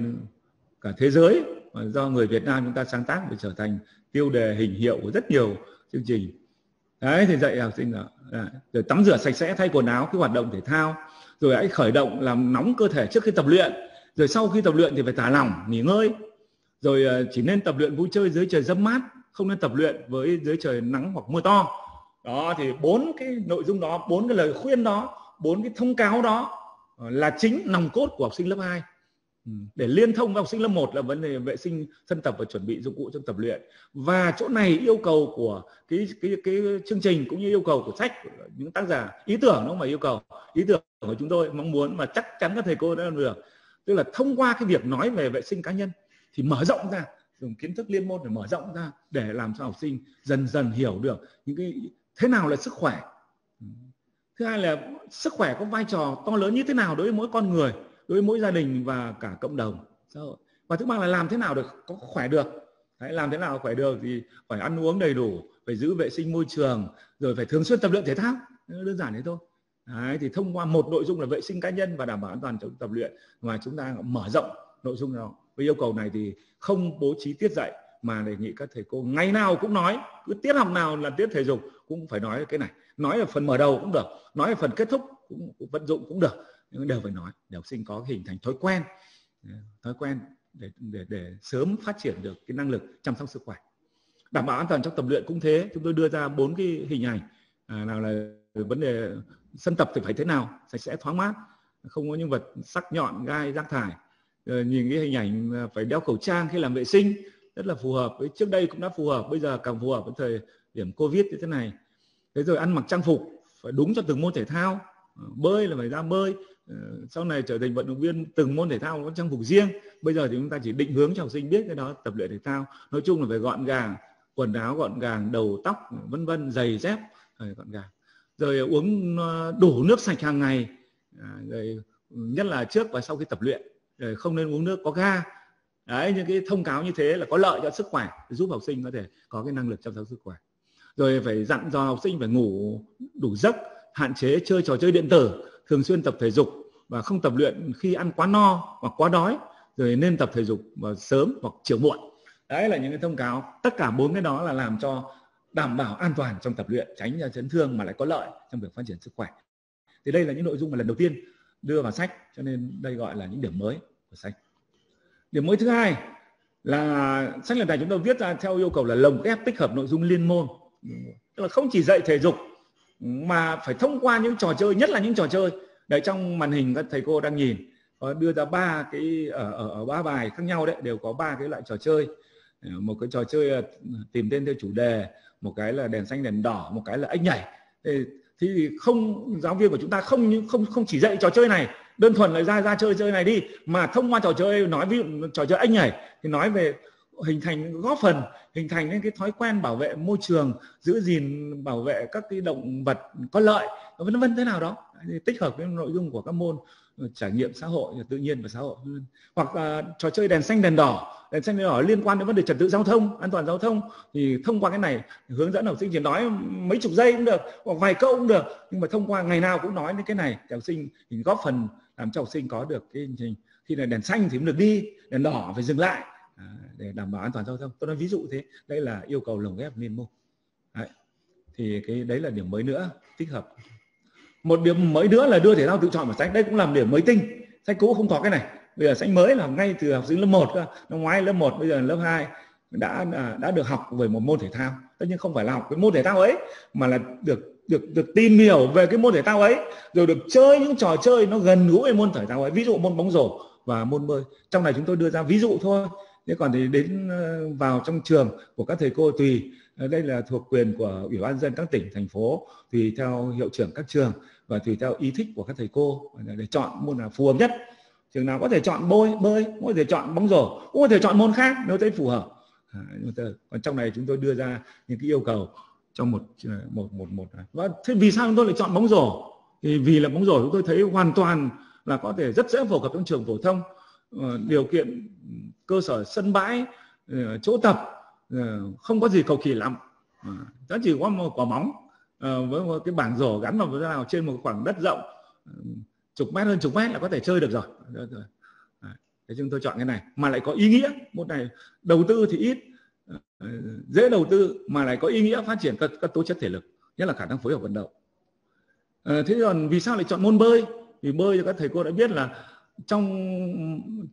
cả thế giới, mà do người Việt Nam chúng ta sáng tác để trở thành tiêu đề hình hiệu của rất nhiều chương trình. Đấy, thì dạy học sinh là à, rồi tắm rửa sạch sẽ, thay quần áo, cái hoạt động thể thao, rồi hãy khởi động làm nóng cơ thể trước khi tập luyện, rồi sau khi tập luyện thì phải thả lỏng, nghỉ ngơi. Rồi à, chỉ nên tập luyện vui chơi dưới trời dâm mát, không nên tập luyện với dưới trời nắng hoặc mưa to đó, thì bốn cái nội dung đó, bốn cái lời khuyên đó, bốn cái thông cáo đó ờ, là chính nòng cốt của học sinh lớp 2 ừ, để liên thông với học sinh lớp 1 là vấn đề vệ sinh sân tập và chuẩn bị dụng cụ trong tập luyện. Và chỗ này yêu cầu của cái cái cái chương trình cũng như yêu cầu của sách, những tác giả ý tưởng nó mà yêu cầu, ý tưởng của chúng tôi mong muốn mà chắc chắn các thầy cô đã làm được. Tức là thông qua cái việc nói về vệ sinh cá nhân thì mở rộng ra, dùng kiến thức liên môn để mở rộng ra, để làm cho học sinh dần dần hiểu được những cái thế nào là sức khỏe? Thứ hai là sức khỏe có vai trò to lớn như thế nào đối với mỗi con người đối với mỗi gia đình và cả cộng đồng xã hội? Và thứ ba là làm thế nào được có khỏe được? Đấy, làm thế nào khỏe được thì phải ăn uống đầy đủ phải giữ vệ sinh môi trường rồi phải thường xuyên tập luyện thể thao. Đơn giản thế thôi. Đấy, thì thông qua một nội dung là vệ sinh cá nhân và đảm bảo an toàn trong tập luyện mà chúng ta mở rộng nội dung đó với yêu cầu này thì không bố trí tiết dạy mà đề nghị các thầy cô ngày nào cũng nói cứ tiết học nào là tiết thể dục cũng phải nói cái này. Nói ở phần mở đầu cũng được nói ở phần kết thúc cũng, cũng vận dụng cũng được nhưng đều phải nói. Để học sinh có hình thành thói quen thói quen để để để sớm phát triển được cái năng lực chăm sóc sức khỏe. Đảm bảo an toàn trong tập luyện cũng thế chúng tôi đưa ra bốn cái hình ảnh à, nào là vấn đề sân tập thì phải thế nào sạch sẽ thoáng mát không có những vật sắc nhọn gai rác thải. Ờ, nhìn cái hình ảnh phải đeo khẩu trang khi làm vệ sinh rất là phù hợp. Với trước đây cũng đã phù hợp, bây giờ càng phù hợp với thời điểm covid như thế này. Thế rồi ăn mặc trang phục phải đúng cho từng môn thể thao. Ờ, bơi là phải ra bơi. Ờ, sau này trở thành vận động viên từng môn thể thao có trang phục riêng. Bây giờ thì chúng ta chỉ định hướng cho học sinh biết cái đó, tập luyện thể thao. Nói chung là phải gọn gàng, quần áo gọn gàng, đầu tóc, vân vân, giày dép. Phải gọn gàng. Rồi uống ờ, đủ nước sạch hàng ngày. À, rồi ừ, nhất là trước và sau khi tập luyện. Rồi không nên uống nước có ga đấy, những cái thông cáo như thế là có lợi cho sức khỏe, giúp học sinh có thể có cái năng lực chăm sóc sức khỏe. Rồi phải dặn dò học sinh phải ngủ đủ giấc, hạn chế chơi trò chơi điện tử, thường xuyên tập thể dục và không tập luyện khi ăn quá no hoặc quá đói, rồi nên tập thể dục vào sớm hoặc chiều muộn. Đấy là những cái thông cáo, tất cả bốn cái đó là làm cho đảm bảo an toàn trong tập luyện, tránh ra chấn thương mà lại có lợi trong việc phát triển sức khỏe. Thì đây là những nội dung mà lần đầu tiên đưa vào sách, cho nên đây gọi là những điểm mới của sách điểm mới thứ hai là sách lần này chúng tôi viết ra theo yêu cầu là lồng ghép tích hợp nội dung liên môn. Tức là không chỉ dạy thể dục mà phải thông qua những trò chơi nhất là những trò chơi. Đấy trong màn hình các thầy cô đang nhìn có đưa ra ba cái ở, ở ở ba bài khác nhau đấy đều có ba cái loại trò chơi. Một cái trò chơi ờ, tìm tên theo chủ đề một cái là đèn xanh đèn đỏ một cái là ếch nhảy thì không, giáo viên của chúng ta không những không không chỉ dạy trò chơi này, đơn thuần là ra ra chơi chơi này đi, mà thông qua trò chơi, nói ví dụ trò chơi anh nhảy thì nói về hình thành, góp phần hình thành những cái thói quen bảo vệ môi trường, giữ gìn, bảo vệ các cái động vật có lợi, vân vân, thế nào đó. Tích hợp với nội dung của các môn. Ừ, trải nghiệm xã hội tự nhiên và xã hội. Hơn hoặc uh, trò chơi đèn xanh đèn đỏ. Đèn xanh đèn đỏ liên quan đến vấn đề trật tự giao thông an toàn giao thông. Thì thông qua cái này hướng dẫn học sinh chỉ nói mấy chục giây cũng được hoặc vài câu cũng được. Nhưng mà thông qua ngày nào cũng nói đến cái này thì học sinh thì góp phần làm cho học sinh có được cái trình khi là đèn xanh thì mới được đi đèn đỏ phải dừng lại. À, để đảm bảo an toàn giao thông. Tôi nói ví dụ thế đây là yêu cầu lồng ghép liên môn đấy. thì cái đấy là điểm mới nữa tích hợp một điểm mới nữa là đưa thể thao tự chọn vào sách. Đây cũng làm điểm mới tinh. Sách cũ không có cái này. Bây giờ sách mới là ngay từ học sinh lớp 1 cơ. Năm ngoái lớp 1 bây giờ lớp 2 đã à, đã được học về một môn thể thao. Tất nhiên không phải là học cái môn thể thao ấy, mà là được được được tìm hiểu về cái môn thể thao ấy, rồi được chơi những trò chơi nó gần gũi với môn thể thao ấy. Ví dụ môn bóng rổ và môn bơi. Trong này chúng tôi đưa ra ví dụ thôi. Thế còn thì đến ờ, vào trong trường của các thầy cô tùy. Ờ, đây là thuộc quyền của ủy ban dân các tỉnh, thành phố, tùy theo hiệu trưởng các trường và tùy theo ý thích của các thầy cô để chọn môn nào phù hợp nhất. Trường nào có thể chọn bơi bơi có thể chọn bóng rổ cũng có thể chọn môn khác nếu thấy phù hợp. À, còn trong này chúng tôi đưa ra những cái yêu cầu trong một ờ, một một một. Và thế vì sao chúng tôi lại chọn bóng rổ? Thì vì là bóng rổ chúng tôi thấy hoàn toàn là có thể rất dễ phổ cập trong trường phổ thông. Ờ, điều kiện cơ sở sân bãi ờ, chỗ tập không có gì cầu kỳ lắm. Nó chỉ có một quả bóng. Ờ, với một cái bảng rổ gắn vào nào trên một khoảng đất rộng ờ, chục mét hơn chục mét là có thể chơi được rồi. Thế chúng tôi chọn cái này mà lại có ý nghĩa. Một này đầu tư thì ít ờ, dễ đầu tư mà lại có ý nghĩa phát triển các, các tố chất thể lực nhất là khả năng phối hợp vận động. À, thế còn vì sao lại chọn môn bơi? Vì bơi thì các thầy cô đã biết là trong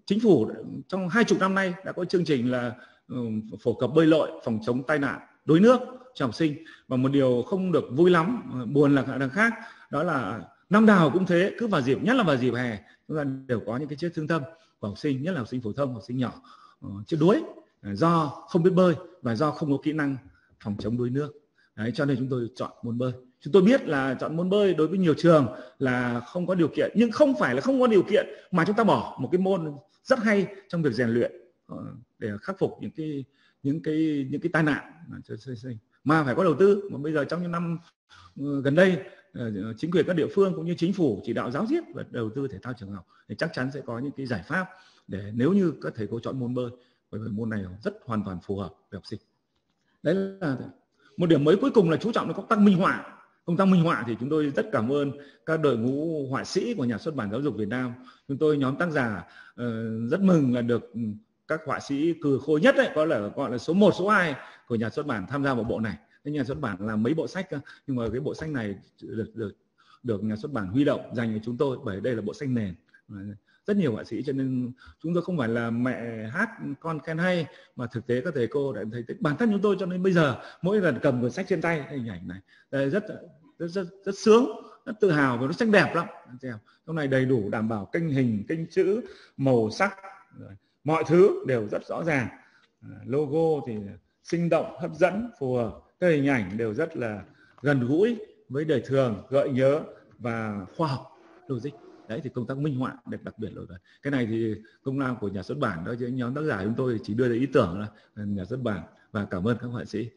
chính phủ trong hai chục năm nay đã có chương trình là ừ, phổ cập bơi lội phòng chống tai nạn đuối nước cho học sinh. Và một điều không được vui lắm buồn là đằng khác đó là năm nào cũng thế cứ vào dịp nhất là vào dịp hè chúng ta đều có những cái chết thương tâm của học sinh nhất là học sinh phổ thông học sinh nhỏ. Ờ, chết đuối ờ, do không biết bơi và do không có kỹ năng phòng chống đuối nước. Đấy, cho nên chúng tôi chọn môn bơi. Chúng tôi biết là chọn môn bơi đối với nhiều trường là không có điều kiện nhưng không phải là không có điều kiện mà chúng ta bỏ một cái môn rất hay trong việc rèn luyện ờ, để khắc phục những cái những cái những cái tai nạn cho sinh mà phải có đầu tư. Mà bây giờ trong những năm ờ, gần đây ờ, chính quyền các địa phương cũng như chính phủ chỉ đạo giáo diết và đầu tư thể thao trường học thì chắc chắn sẽ có những cái giải pháp để nếu như các thầy cô chọn môn bơi, bởi vì môn này rất hoàn toàn phù hợp với học sinh. Đấy là một điểm mới cuối cùng là chú trọng đến công tác minh họa. Công tác minh họa thì chúng tôi rất cảm ơn các đội ngũ họa sĩ của nhà xuất bản giáo dục Việt Nam. Chúng tôi, nhóm tác giả ờ, rất mừng là được ừ, các họa sĩ cừ khôi nhất đấy có là gọi là số 1, số 2 của nhà xuất bản tham gia vào bộ này. Nên nhà xuất bản làm mấy bộ sách nhưng mà cái bộ sách này được được được nhà xuất bản huy động dành cho chúng tôi bởi đây là bộ sách nền. Rất nhiều họa sĩ cho nên chúng tôi không phải là mẹ hát con khen hay mà thực tế các thầy cô đã thấy bản thân chúng tôi cho nên bây giờ mỗi lần cầm cuốn sách trên tay hình ảnh này đây rất rất rất, rất sướng rất tự hào và nó sách đẹp lắm. Trong này đầy đủ đảm bảo kênh hình kênh chữ màu sắc mọi thứ đều rất rõ ràng. À, logo thì sinh động, hấp dẫn, phù hợp. Các hình ảnh đều rất là gần gũi với đời thường, gợi nhớ và khoa học, logic. Đấy, thì công tác minh họa được đặc biệt rồi. Cái này thì công lao của nhà xuất bản đó chứ nhóm tác giả chúng tôi chỉ đưa ra ý tưởng là nhà xuất bản. Và cảm ơn các họa sĩ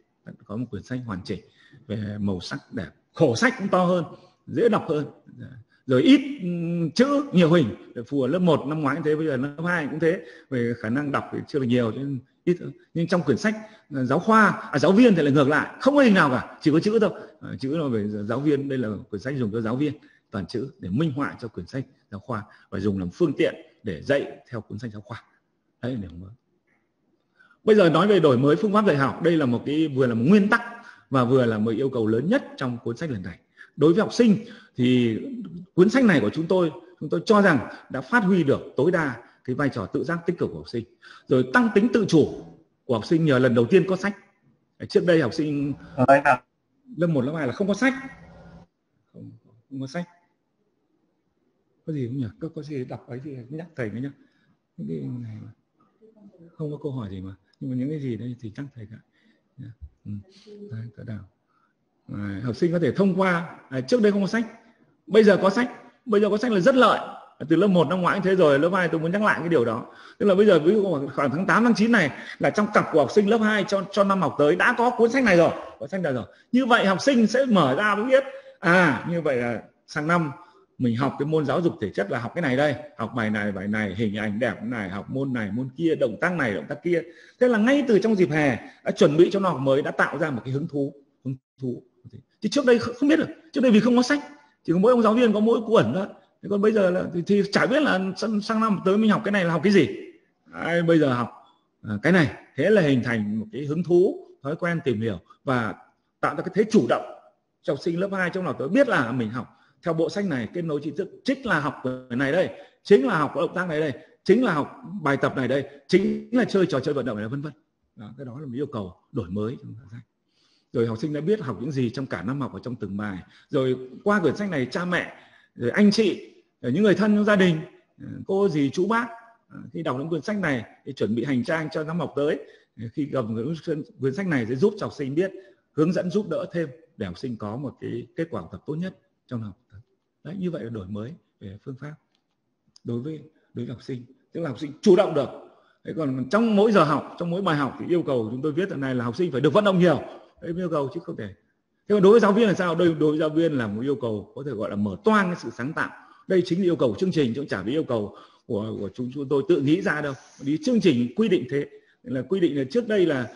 có một quyển sách hoàn chỉnh về màu sắc đẹp. Khổ sách cũng to hơn, dễ đọc hơn. Dạ rồi ít ừ, chữ nhiều hình. Phù hợp lớp 1 năm ngoái cũng thế bây giờ lớp 2 cũng thế. Về khả năng đọc thì chưa được nhiều nên ít nhưng trong quyển sách ờ, giáo khoa à, giáo viên thì lại ngược lại. Không có hình nào cả chỉ có chữ thôi. À, chữ là về giáo viên đây là quyển sách dùng cho giáo viên. Toàn chữ để minh họa cho quyển sách giáo khoa và dùng làm phương tiện để dạy theo cuốn sách giáo khoa. Đấy để mới bây giờ nói về đổi mới phương pháp dạy học đây là một cái vừa là một nguyên tắc và vừa là một yêu cầu lớn nhất trong cuốn sách lần này đối với học sinh thì cuốn sách này của chúng tôi chúng tôi cho rằng đã phát huy được tối đa cái vai trò tự giác tích cực của học sinh. Rồi tăng tính tự chủ của học sinh nhờ lần đầu tiên có sách. Trước đây học sinh lớp 1, lớp 2 là không có sách. Không, không có sách. Có gì không nhỉ? Có, có gì đọc ấy thì nhắc thầy mới nhá. Những cái này mà không có câu hỏi gì mà. Nhưng mà những cái gì đây thì chắc thầy cả. Ừ. Đấy, cả đào à, học sinh có thể thông qua à, trước đây không có sách bây giờ có sách bây giờ có sách là rất lợi. À, từ lớp 1 năm ngoái thế rồi lớp 2 tôi muốn nhắc lại cái điều đó. Tức là bây giờ ví dụ khoảng tháng 8 tháng 9 này là trong cặp của học sinh lớp 2 cho cho năm học tới đã có cuốn sách này rồi có sách này rồi. Như vậy học sinh sẽ mở ra mới biết à như vậy là sang năm mình học cái môn giáo dục thể chất là học cái này đây học bài này bài này hình ảnh đẹp này học môn này môn kia động tác này động tác kia. Thế là ngay từ trong dịp hè đã chuẩn bị cho năm học mới đã tạo ra một cái hứng thú hứng thú chứ trước đây không biết được. Trước đây vì không có sách chỉ có mỗi ông giáo viên có mỗi cuốn đó thế còn bây giờ là thì, thì chả biết là sang, sang năm tới mình học cái này là học cái gì. Ai bây giờ học à, cái này. Thế là hình thành một cái hứng thú thói quen tìm hiểu và tạo ra cái thế chủ động cho học sinh lớp 2 trong lòng tới. Biết là mình học theo bộ sách này kết nối tri thức chính là học cái này đây chính là học động tác này đây chính là học bài tập này đây chính là chơi trò chơi vận động này vân vân. Đó, cái đó là một yêu cầu đổi mới trong sách rồi học sinh đã biết học những gì trong cả năm học ở trong từng bài. Rồi qua quyển sách này, cha mẹ, rồi anh chị, rồi những người thân trong gia đình ờ, cô dì, chú bác ờ, khi đọc những quyển sách này để chuẩn bị hành trang cho năm học tới ờ, khi cầm quyển sách này sẽ giúp cho học sinh biết, hướng dẫn giúp đỡ thêm để học sinh có một cái kết quả học tập tốt nhất trong học đấy, như vậy là đổi mới về phương pháp đối với đối với học sinh. Tức là học sinh chủ động được. Thế còn trong mỗi giờ học, trong mỗi bài học thì yêu cầu chúng tôi viết ở này là học sinh phải được vận động nhiều đấy yêu cầu chứ không thể. Thế còn đối với giáo viên là sao? Đây đối với giáo viên là một yêu cầu có thể gọi là mở toang cái sự sáng tạo. Đây chính là yêu cầu của chương trình chứ không chả phải yêu cầu của của chúng chúng tôi tự nghĩ ra đâu. Vì chương trình quy định thế. Là quy định là trước đây là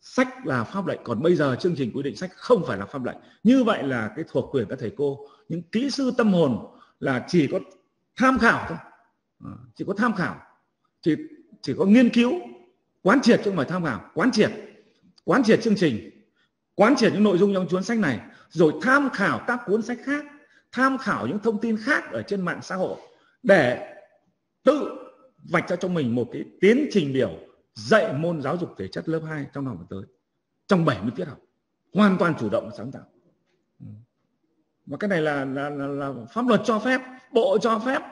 sách là pháp lệnh còn bây giờ chương trình quy định sách không phải là pháp lệnh. Như vậy là cái thuộc quyền các thầy cô những kỹ sư tâm hồn là chỉ có tham khảo thôi. À, chỉ có tham khảo. Chỉ chỉ có nghiên cứu quán triệt chứ không phải tham khảo quán triệt. Quán triệt chương trình quán triệt những nội dung trong cuốn sách này rồi tham khảo các cuốn sách khác tham khảo những thông tin khác ở trên mạng xã hội để tự vạch ra cho mình một cái tiến trình biểu dạy môn giáo dục thể chất lớp 2 trong năm tới trong 70 tiết học hoàn toàn chủ động và sáng tạo. Ừ. Và cái này là, là, là, là pháp luật cho phép bộ cho phép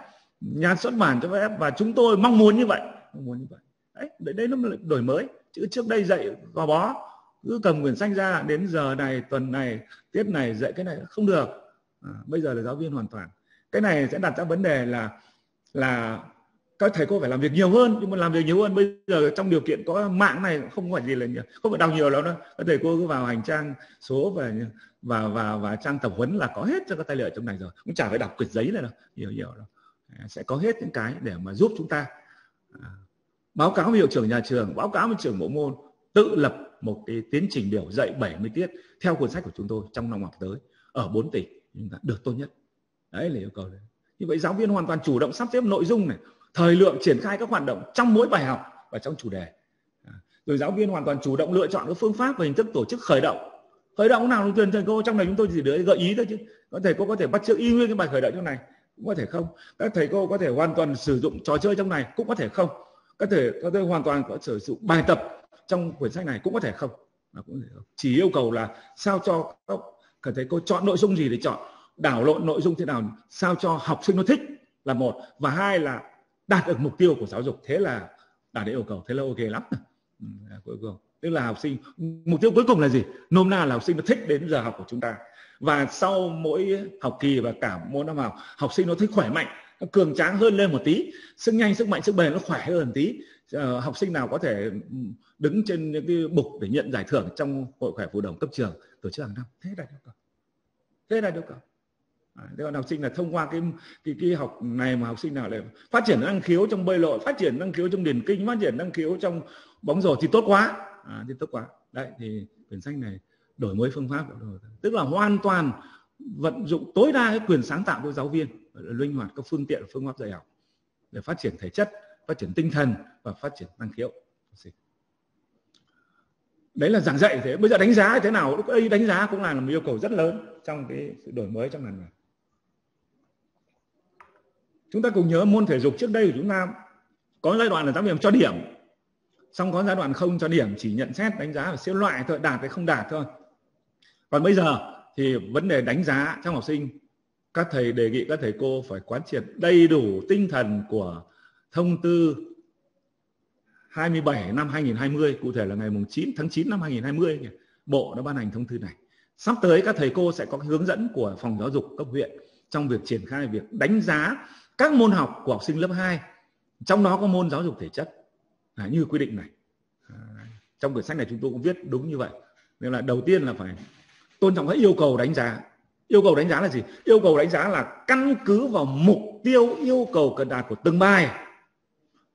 nhà xuất bản cho phép và chúng tôi mong muốn như vậy mong muốn như vậy. Đấy đấy, đấy nó là đổi mới. Chứ trước đây dạy gò bó cứ cầm quyển sách ra đến giờ này tuần này tiết này dạy cái này không được. À, bây giờ là giáo viên hoàn toàn. Cái này sẽ đặt ra vấn đề là là các thầy cô phải làm việc nhiều hơn nhưng mà làm việc nhiều hơn bây giờ trong điều kiện có mạng này không phải gì là nhiều không phải đọc nhiều lắm đâu. Các thầy cô cứ vào hành trang số và và và và trang tập huấn là có hết cho các tài liệu trong này rồi. Cũng chả phải đọc quyển giấy này đâu nhiều nhiều đâu. À, sẽ có hết những cái để mà giúp chúng ta. À, báo cáo với hiệu trưởng nhà trường báo cáo với trưởng bộ môn tự lập một cái tiến trình biểu dạy 70 tiết theo cuốn sách của chúng tôi trong năm học tới, ở 4 tỉnh chúng ta được tốt nhất. Đấy là yêu cầu đấy. Như vậy giáo viên hoàn toàn chủ động sắp xếp nội dung này, thời lượng triển khai các hoạt động trong mỗi bài học và trong chủ đề. À, rồi giáo viên hoàn toàn chủ động lựa chọn các phương pháp và hình thức tổ chức khởi động. Khởi động nào tuyển thầy cô, trong này chúng tôi chỉ đưa gợi ý thôi chứ. Có thể cô có thể bắt chước y nguyên cái bài khởi động trong này, cũng có thể không. Các thầy cô có thể hoàn toàn sử dụng trò chơi trong này, cũng có thể không. Có thể có thể hoàn toàn có sử dụng bài tập trong quyển sách này cũng có thể không? Chỉ yêu cầu là sao cho các thấy cô chọn nội dung gì để chọn, đảo lộn nội dung thế nào, sao cho học sinh nó thích là một, và hai là đạt được mục tiêu của giáo dục. Thế là đạt được yêu cầu, thế là ok lắm. Ừ, cuối cùng. Tức là học sinh, mục tiêu cuối cùng là gì? Nôm na là học sinh nó thích đến giờ học của chúng ta. Và sau mỗi học kỳ và cả môn năm học học sinh nó thích khỏe mạnh, nó cường tráng hơn lên một tí, sức nhanh, sức mạnh, sức bền nó khỏe hơn một tí uh, học sinh nào có thể ừ, đứng trên những cái bục để nhận giải thưởng trong hội khỏe phụ đồng cấp trường? Tổ chức hàng năm. Thế là yêu cầu thế là yêu cầu À, thế còn học sinh là thông qua cái cái, cái học này mà học sinh nào lại phát triển năng khiếu trong bơi lội phát triển năng khiếu trong điền kinh phát triển năng khiếu trong bóng rổ thì tốt quá. À, thì tốt quá. Đấy thì quyển sách này đổi mới phương pháp. Tức là hoàn toàn vận dụng tối đa cái quyền sáng tạo của giáo viên linh hoạt các phương tiện phương pháp dạy học để phát triển thể chất phát triển tinh thần và phát triển năng khiếu. Đấy là giảng dạy thế. Bây giờ đánh giá thế nào? Lúc ấy đánh giá cũng là một yêu cầu rất lớn trong cái sự đổi mới trong ngành này chúng ta cùng nhớ môn thể dục trước đây của chúng ta. Có giai đoạn là giáo viên cho điểm. Xong có giai đoạn không cho điểm, chỉ nhận xét, đánh giá và siêu loại thôi, đạt hay không đạt thôi. Còn bây giờ thì vấn đề đánh giá trong học sinh, các thầy đề nghị các thầy cô phải quán triệt đầy đủ tinh thần của thông tư 27 năm 2020 cụ thể là ngày 9 tháng 9 năm 2020 bộ đã ban hành thông tư này. Sắp tới các thầy cô sẽ có hướng dẫn của phòng giáo dục cấp huyện trong việc triển khai việc đánh giá các môn học của học sinh lớp 2 trong đó có môn giáo dục thể chất à, như quy định này. À, trong quyển sách này chúng tôi cũng viết đúng như vậy. Nên là đầu tiên là phải tôn trọng các yêu cầu đánh giá. Yêu cầu đánh giá là gì? Yêu cầu đánh giá là căn cứ vào mục tiêu yêu cầu cần đạt của từng bài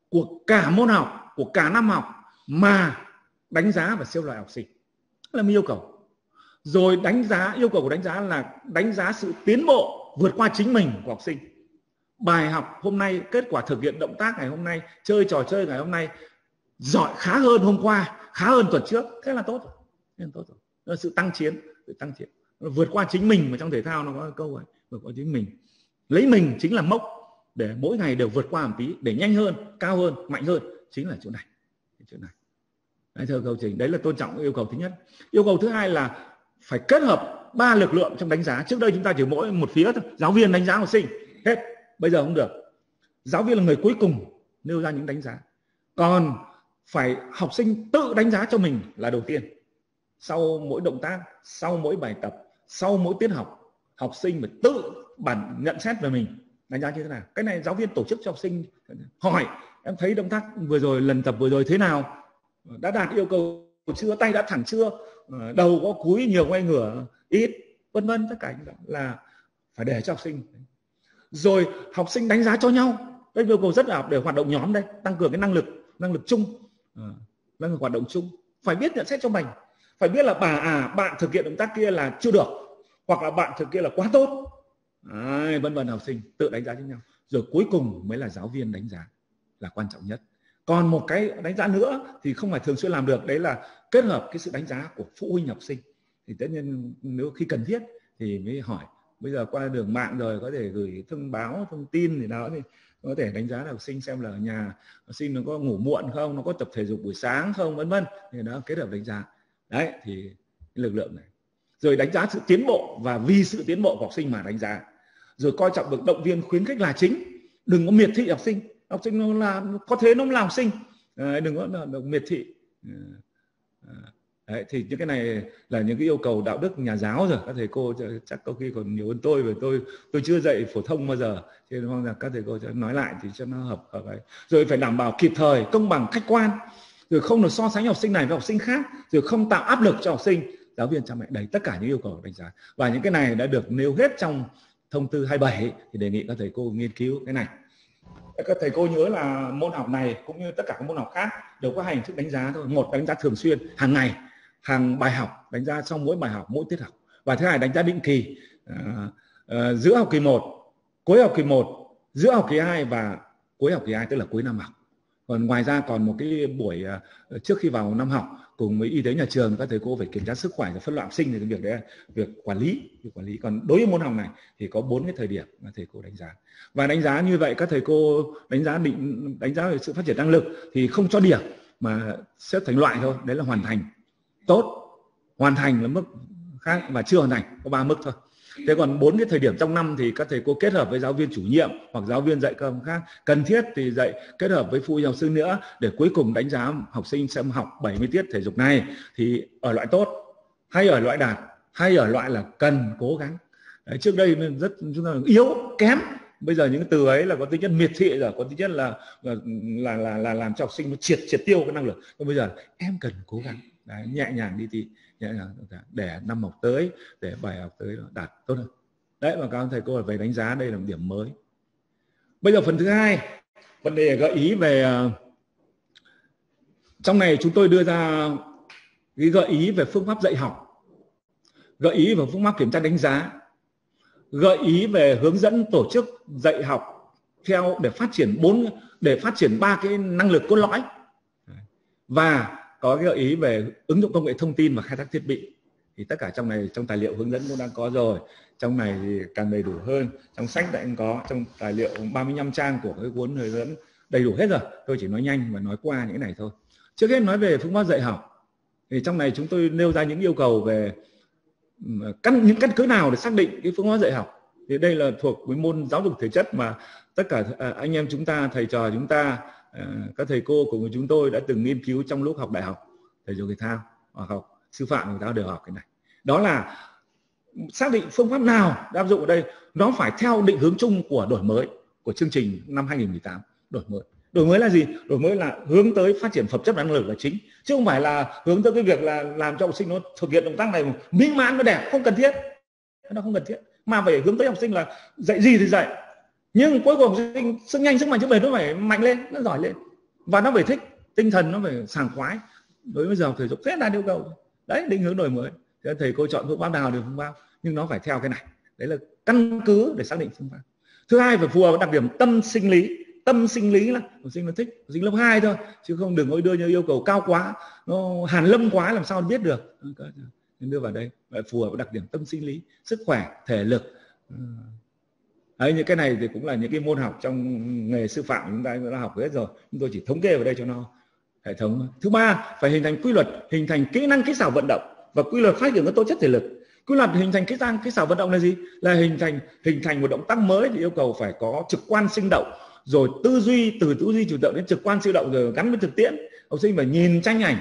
của cả môn học, của cả năm học mà đánh giá và siêu loại học sinh. Là một yêu cầu. Rồi đánh giá, yêu cầu của đánh giá là đánh giá sự tiến bộ vượt qua chính mình của học sinh. Bài học hôm nay, kết quả thực hiện động tác ngày hôm nay, chơi trò chơi ngày hôm nay giỏi khá hơn hôm qua, khá hơn tuần trước. Thế là tốt rồi. Thế là tốt rồi. Đó là sự tăng chiến, sự tăng chiến. Vượt qua chính mình mà trong thể thao nó có câu ấy, vượt qua chính mình. Lấy mình chính là mốc để mỗi ngày đều vượt qua một tí để nhanh hơn cao hơn mạnh hơn chính là chỗ này. Chỗ này. Đấy, thưa cầu trình đấy là tôn trọng yêu cầu thứ nhất. Yêu cầu thứ hai là phải kết hợp ba lực lượng trong đánh giá. Trước đây chúng ta chỉ mỗi một phía thôi. Giáo viên đánh giá học sinh hết. Bây giờ không được. Giáo viên là người cuối cùng nêu ra những đánh giá. Còn phải học sinh tự đánh giá cho mình là đầu tiên. Sau mỗi động tác sau mỗi bài tập sau mỗi tiết học học sinh phải tự bản nhận xét về mình đánh giá như thế nào? Cái này giáo viên tổ chức cho học sinh hỏi. Em thấy động tác vừa rồi, lần tập vừa rồi thế nào? Đã đạt yêu cầu chưa? Tay đã thẳng chưa? Ờ, đầu có cúi nhiều quay ngửa? Ít? Vân vân, tất cả những là phải để cho học sinh. Rồi học sinh đánh giá cho nhau. Đây yêu cầu rất là để hoạt động nhóm đây, tăng cường cái năng lực năng lực chung. Ờ, năng lực hoạt động chung. Phải biết nhận xét cho mình. Phải biết là bà à bạn thực hiện động tác kia là chưa được, hoặc là bạn thực hiện là quá tốt. Đấy, vân vân học sinh tự đánh giá cho nhau. Rồi cuối cùng mới là giáo viên đánh giá là quan trọng nhất. Còn một cái đánh giá nữa thì không phải thường xuyên làm được đấy là kết hợp cái sự đánh giá của phụ huynh học sinh. Thì tất nhiên nếu khi cần thiết thì mới hỏi. Bây giờ qua đường mạng rồi có thể gửi thông báo thông tin gì đó thì có thể đánh giá là học sinh xem là ở nhà học sinh nó có ngủ muộn không nó có tập thể dục buổi sáng không vân vân. Thì đó kết hợp đánh giá. Đấy thì lực lượng này rồi đánh giá sự tiến bộ và vì sự tiến bộ của học sinh mà đánh giá. Rồi coi trọng được động viên khuyến khích là chính. Đừng có miệt thị học sinh. Học sinh nó là có thế nó làm học sinh. Đừng có được miệt thị. Ờ, ờ. Đấy, thì những cái này là những cái yêu cầu đạo đức nhà giáo rồi. Các thầy cô chắc có khi còn nhiều hơn tôi bởi tôi tôi chưa dạy phổ thông bao giờ. Cho nên mong rằng các thầy cô sẽ nói lại thì cho nó hợp hợp ấy. Rồi phải đảm bảo kịp thời công bằng khách quan. Rồi không được so sánh học sinh này với học sinh khác. Rồi không tạo áp lực cho học sinh giáo viên cha mẹ đầy tất cả những yêu cầu đánh giá. Và những cái này đã được nêu hết trong thông tư 27 thì đề nghị các thầy cô nghiên cứu cái này. Các thầy cô nhớ là môn học này cũng như tất cả các môn học khác đều có hình thức đánh giá thôi. Một đánh giá thường xuyên hàng ngày hàng bài học đánh giá trong mỗi bài học mỗi tiết học. Và thứ hai đánh giá định kỳ à, à, giữa học kỳ 1 cuối học kỳ 1 giữa học kỳ 2 và cuối học kỳ 2 tức là cuối năm học. Còn ngoài ra còn một cái buổi à, trước khi vào năm học cùng với y tế nhà trường các thầy cô phải kiểm tra sức khỏe và phân loại học sinh thì cái việc đấy là việc quản lý, việc quản lý. Còn đối với môn học này thì có bốn cái thời điểm mà thầy cô đánh giá. Và đánh giá như vậy, các thầy cô đánh giá định, đánh giá về sự phát triển năng lực thì không cho điểm mà xếp thành loại thôi. Đấy là hoàn thành tốt, hoàn thành là mức khác và chưa hoàn thành, có ba mức thôi thế còn bốn cái thời điểm trong năm thì các thầy cô kết hợp với giáo viên chủ nhiệm hoặc giáo viên dạy các khác. Cần thiết thì dạy kết hợp với phụ giáo sư nữa để cuối cùng đánh giá học sinh xem học 70 tiết thể dục này thì ở loại tốt hay ở loại đạt hay ở loại là cần cố gắng. Đấy, trước đây rất chúng ta yếu kém. Bây giờ những từ ấy là có tính chất miệt thị rồi có tính chất là là là là, là làm cho học sinh nó triệt triệt tiêu cái năng lực. Còn bây giờ em cần cố gắng. Đấy, nhẹ nhàng đi thì Dạ, dạ, dạ. để năm học tới, để bài học tới đạt tốt hơn. Đấy, và các thầy cô về đánh giá đây là một điểm mới. Bây giờ phần thứ hai, vấn đề gợi ý về ờ, trong này chúng tôi đưa ra cái gợi ý về phương pháp dạy học, gợi ý về phương pháp kiểm tra đánh giá, gợi ý về hướng dẫn tổ chức dạy học theo để phát triển bốn, để phát triển ba cái năng lực cốt lõi. Và có cái gợi ý về ứng dụng công nghệ thông tin và khai thác thiết bị. Thì tất cả trong này, trong tài liệu hướng dẫn cũng đang có rồi. Trong này thì càng đầy đủ hơn. Trong sách đã có, trong tài liệu 35 trang của cái cuốn hướng dẫn đầy đủ hết rồi. Tôi chỉ nói nhanh và nói qua những cái này thôi. Trước hết nói về phương pháp dạy học. Thì trong này chúng tôi nêu ra những yêu cầu về căn, những căn cứ nào để xác định cái phương pháp dạy học. Thì đây là thuộc với môn giáo dục thể chất mà tất cả à, anh em chúng ta, thầy trò chúng ta Ờ, các thầy cô của người chúng tôi đã từng nghiên cứu trong lúc học đại học thể dục thể thao hoặc học, sư phạm người ta đều học cái này. Đó là xác định phương pháp nào áp dụng ở đây, nó phải theo định hướng chung của đổi mới, của chương trình năm 2018 đổi mới. Đổi mới là gì? Đổi mới là hướng tới phát triển phẩm chất năng lực là chính, chứ không phải là hướng tới cái việc là làm cho học sinh nó thực hiện động tác này mỹ mãn nó đẹp, không cần thiết. Nó không cần thiết. Mà phải hướng tới học sinh là dạy gì thì dạy nhưng cuối cùng sức nhanh, sức mạnh, sức bền nó phải mạnh lên, nó giỏi lên. Và nó phải thích tinh thần, nó phải sảng khoái. Đối với giờ thể dục, rất là yêu cầu. Đấy, định hướng đổi mới. Thì thầy cô chọn phương pháp nào được phương pháp, nhưng nó phải theo cái này. Đấy là căn cứ để xác định phương pháp. Thứ hai phải phù hợp với đặc điểm tâm sinh lý. Tâm sinh lý là học sinh nó thích học sinh lớp 2 thôi, chứ không đừng có đưa như yêu cầu cao quá, nó hàn lâm quá, làm sao biết được. Nên đưa vào đây, phải phù hợp với đặc điểm tâm sinh lý, sức khỏe, thể lực. Ờ. Đấy, những cái này thì cũng là những cái môn học trong nghề sư phạm chúng ta đã học hết rồi. Chúng tôi chỉ thống kê vào đây cho nó hệ thống thứ ba phải hình thành quy luật hình thành kỹ năng kỹ xảo vận động. Và quy luật phát triển các tố chất thể lực. Quy luật hình thành kỹ năng kỹ xảo vận động là gì? Là hình thành hình thành một động tác mới thì yêu cầu phải có trực quan sinh động. Rồi tư duy từ tư duy chủ động đến trực quan sinh động rồi gắn với thực tiễn. Học sinh phải nhìn tranh ảnh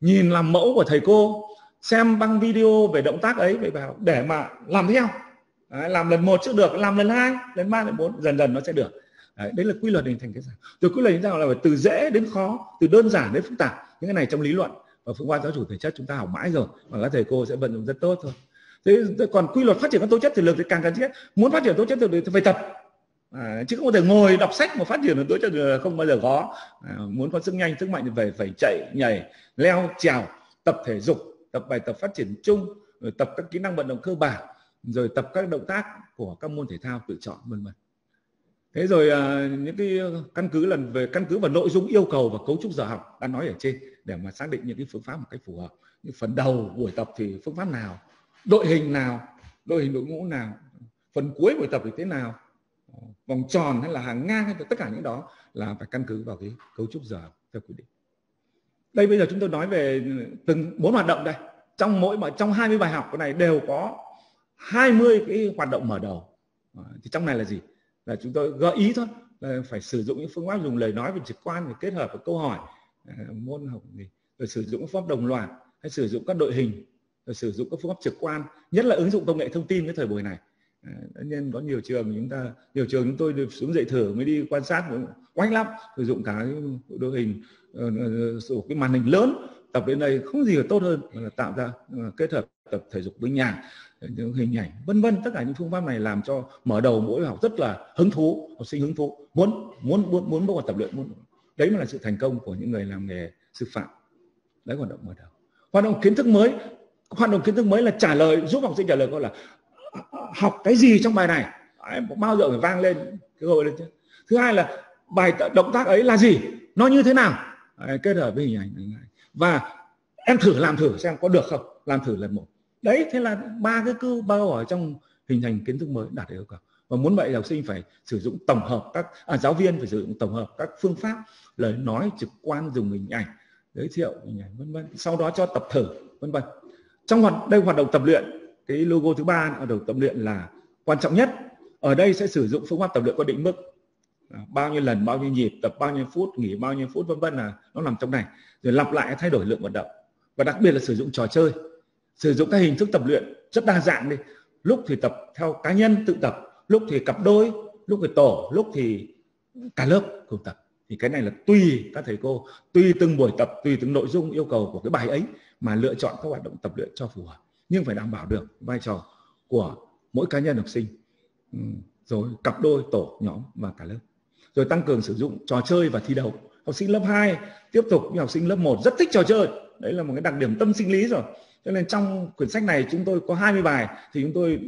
nhìn làm mẫu của thầy cô xem băng video về động tác ấy về vào để mà làm theo đấy, làm lần một chưa được làm lần hai lần ba lần bốn dần dần nó sẽ được. Đấy, đấy là quy luật hình thành cái gì từ quy luật hình thành là phải từ dễ đến khó từ đơn giản đến phức tạp. Những cái này trong lý luận và phương pháp giáo dục thể chất chúng ta học mãi rồi và các thầy cô sẽ vận dụng rất tốt thôi. Thế còn quy luật phát triển các tố chất thể lực thì càng cần thiết. Muốn phát triển tố chất thể lực thì phải tập. À, chứ không có thể ngồi đọc sách mà phát triển được tố chất không bao giờ có. À, muốn có sức nhanh sức mạnh thì phải phải chạy nhảy leo trèo tập thể dục tập bài tập phát triển chung rồi tập các kỹ năng vận động cơ bản rồi tập các động tác của các môn thể thao tự chọn, vân vân. Thế rồi à, những cái căn cứ lần, về căn cứ vào nội dung yêu cầu và cấu trúc giờ học đã nói ở trên để mà xác định những cái phương pháp một cách phù hợp. Như phần đầu buổi tập thì phương pháp nào, đội hình nào, đội hình đội ngũ nào, phần cuối buổi tập thì thế nào, vòng tròn hay là hàng ngang hay là tất cả những đó là phải căn cứ vào cái cấu trúc giờ theo quy định. Đây bây giờ chúng tôi nói về từng bốn hoạt động đây. Trong mỗi trong 20 bài học cái này đều có 20 cái hoạt động mở đầu. Ờ, thì trong này là gì? Là chúng tôi gợi ý thôi, là phải sử dụng những phương pháp dùng lời nói về trực quan để kết hợp với câu hỏi ờ, môn học gì rồi sử dụng phương pháp đồng loạt, hay sử dụng các đội hình, rồi sử dụng các phương pháp trực quan, nhất là ứng dụng công nghệ thông tin cái thời buổi này. Ờ, tất nên có nhiều trường chúng ta, nhiều trường chúng tôi được xuống dạy thử mới đi quan sát quanh lắm. Sử dụng cả đội hình sử dụng cái màn hình lớn, tập đến đây không gì là tốt hơn là tạo ra kết hợp tập thể dục với nhạc hình ảnh vân vân tất cả những phương pháp này làm cho mở đầu mỗi học rất là hứng thú học sinh hứng thú muốn muốn muốn muốn bắt vào tập luyện muốn đấy mới là sự thành công của những người làm nghề sư phạm. Đấy hoạt động mở đầu. Hoạt động kiến thức mới hoạt động kiến thức mới là trả lời giúp học sinh trả lời câu là học cái gì trong bài này? Đấy, bao giờ phải vang lên cái gọi lên chứ. Thứ hai là bài động tác ấy là gì? Nó như thế nào? Đấy, kết hợp với hình ảnh và em thử làm thử xem có được không? Làm thử lần một đấy thế là ba cái cứ bao ở trong hình thành kiến thức mới đạt yêu cầu và muốn vậy học sinh phải sử dụng tổng hợp các à, giáo viên phải sử dụng tổng hợp các phương pháp lời nói trực quan dùng hình ảnh giới thiệu hình ảnh vân vân sau đó cho tập thử vân vân. Trong hoạt đây hoạt động tập luyện cái logo thứ ba ở đầu tập luyện là quan trọng nhất. Ở đây sẽ sử dụng phương pháp tập luyện có định mức bao nhiêu lần bao nhiêu nhịp tập bao nhiêu phút nghỉ bao nhiêu phút vân vân là nó nằm trong này. Rồi lặp lại thay đổi lượng vận động. Và đặc biệt là sử dụng trò chơi sử dụng các hình thức tập luyện rất đa dạng đi. Lúc thì tập theo cá nhân tự tập, lúc thì cặp đôi, lúc thì tổ, lúc thì cả lớp cùng tập. Thì cái này là tùy các thầy cô, tùy từng buổi tập, tùy từng nội dung yêu cầu của cái bài ấy mà lựa chọn các hoạt động tập luyện cho phù hợp. Nhưng phải đảm bảo được vai trò của mỗi cá nhân học sinh rồi cặp đôi, tổ, nhóm và cả lớp. Rồi tăng cường sử dụng trò chơi và thi đấu. Học sinh lớp 2 tiếp tục như học sinh lớp 1 rất thích trò chơi. Đấy là một cái đặc điểm tâm sinh lý rồi cho nên trong quyển sách này chúng tôi có 20 bài, thì chúng tôi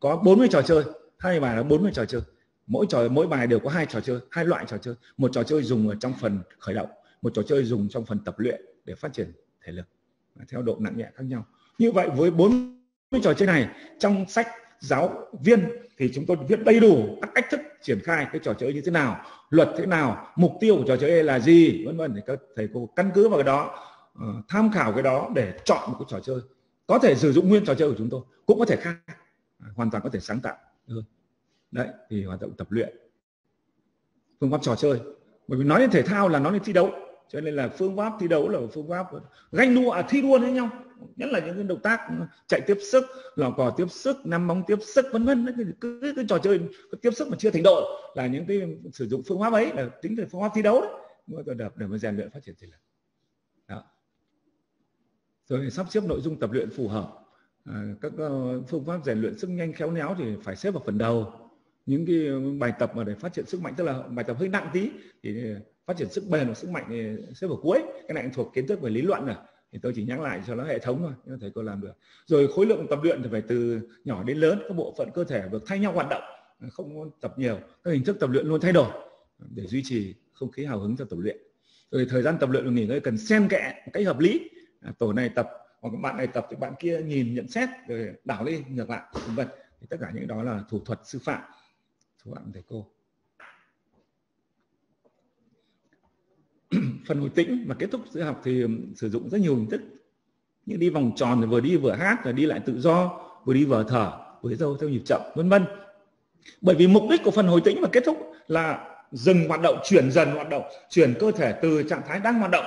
có 40 trò chơi. Hai bài là 40 trò chơi. Mỗi trò, mỗi bài đều có hai trò chơi, hai loại trò chơi. Một trò chơi dùng ở trong phần khởi động, một trò chơi dùng trong phần tập luyện để phát triển thể lực theo độ nặng nhẹ khác nhau. Như vậy với bốn trò chơi này, trong sách giáo viên thì chúng tôi viết đầy đủ các cách thức triển khai cái trò chơi như thế nào, luật thế nào, mục tiêu của trò chơi là gì, vân vân. Thì các thầy cô căn cứ vào cái đó uh, tham khảo cái đó để chọn một cái trò chơi. Có thể sử dụng nguyên trò chơi của chúng tôi cũng có thể khác. À, hoàn toàn có thể sáng tạo hơn. Đấy thì hoạt động tập luyện. Phương pháp trò chơi. Bởi vì nói đến thể thao là nói đến thi đấu cho nên là phương pháp thi đấu là phương pháp ganh đua à, thi đua với nhau. Nhất là những cái động tác chạy tiếp sức lò cò tiếp sức nắm bóng tiếp sức vân vân cái, cái, cái trò chơi cái tiếp sức mà chưa thành đội là những cái sử dụng phương pháp ấy là tính từ phương pháp thi đấu đấy. Để, để mà rèn luyện phát triển thể lực rồi sắp xếp nội dung tập luyện phù hợp. À, các uh, phương pháp rèn luyện sức nhanh khéo léo thì phải xếp vào phần đầu. Những cái ờ, bài tập mà để phát triển sức mạnh tức là bài tập hơi nặng tí thì ờ, phát triển sức bền và sức mạnh thì xếp vào cuối. Cái này thuộc kiến thức về lý luận rồi. Thì tôi chỉ nhắc lại cho nó hệ thống thôi nhưng thầy cô làm được. Rồi khối lượng tập luyện thì phải từ nhỏ đến lớn các bộ phận cơ thể được thay nhau hoạt động không tập nhiều. Các hình thức tập luyện luôn thay đổi để duy trì không khí hào hứng cho tập luyện. Rồi thời gian tập luyện và nghỉ ngơi cần xen kẽ một cách hợp lý. À, tổ này tập, hoặc bạn này tập thì bạn kia nhìn, nhận xét, rồi đảo đi, ngược lại, vân vân. Thì tất cả những đó là thủ thuật sư phạm, thủ phạm thầy cô. (clears throat) Phần hồi tĩnh và kết thúc giữa học thì sử dụng rất nhiều hình thức. Như đi vòng tròn rồi vừa đi vừa hát, rồi đi lại tự do, vừa đi vừa thở, vừa dâu theo nhịp chậm, vân vân. Bởi vì mục đích của phần hồi tĩnh và kết thúc là dừng hoạt động, chuyển dần hoạt động, chuyển cơ thể từ trạng thái đang hoạt động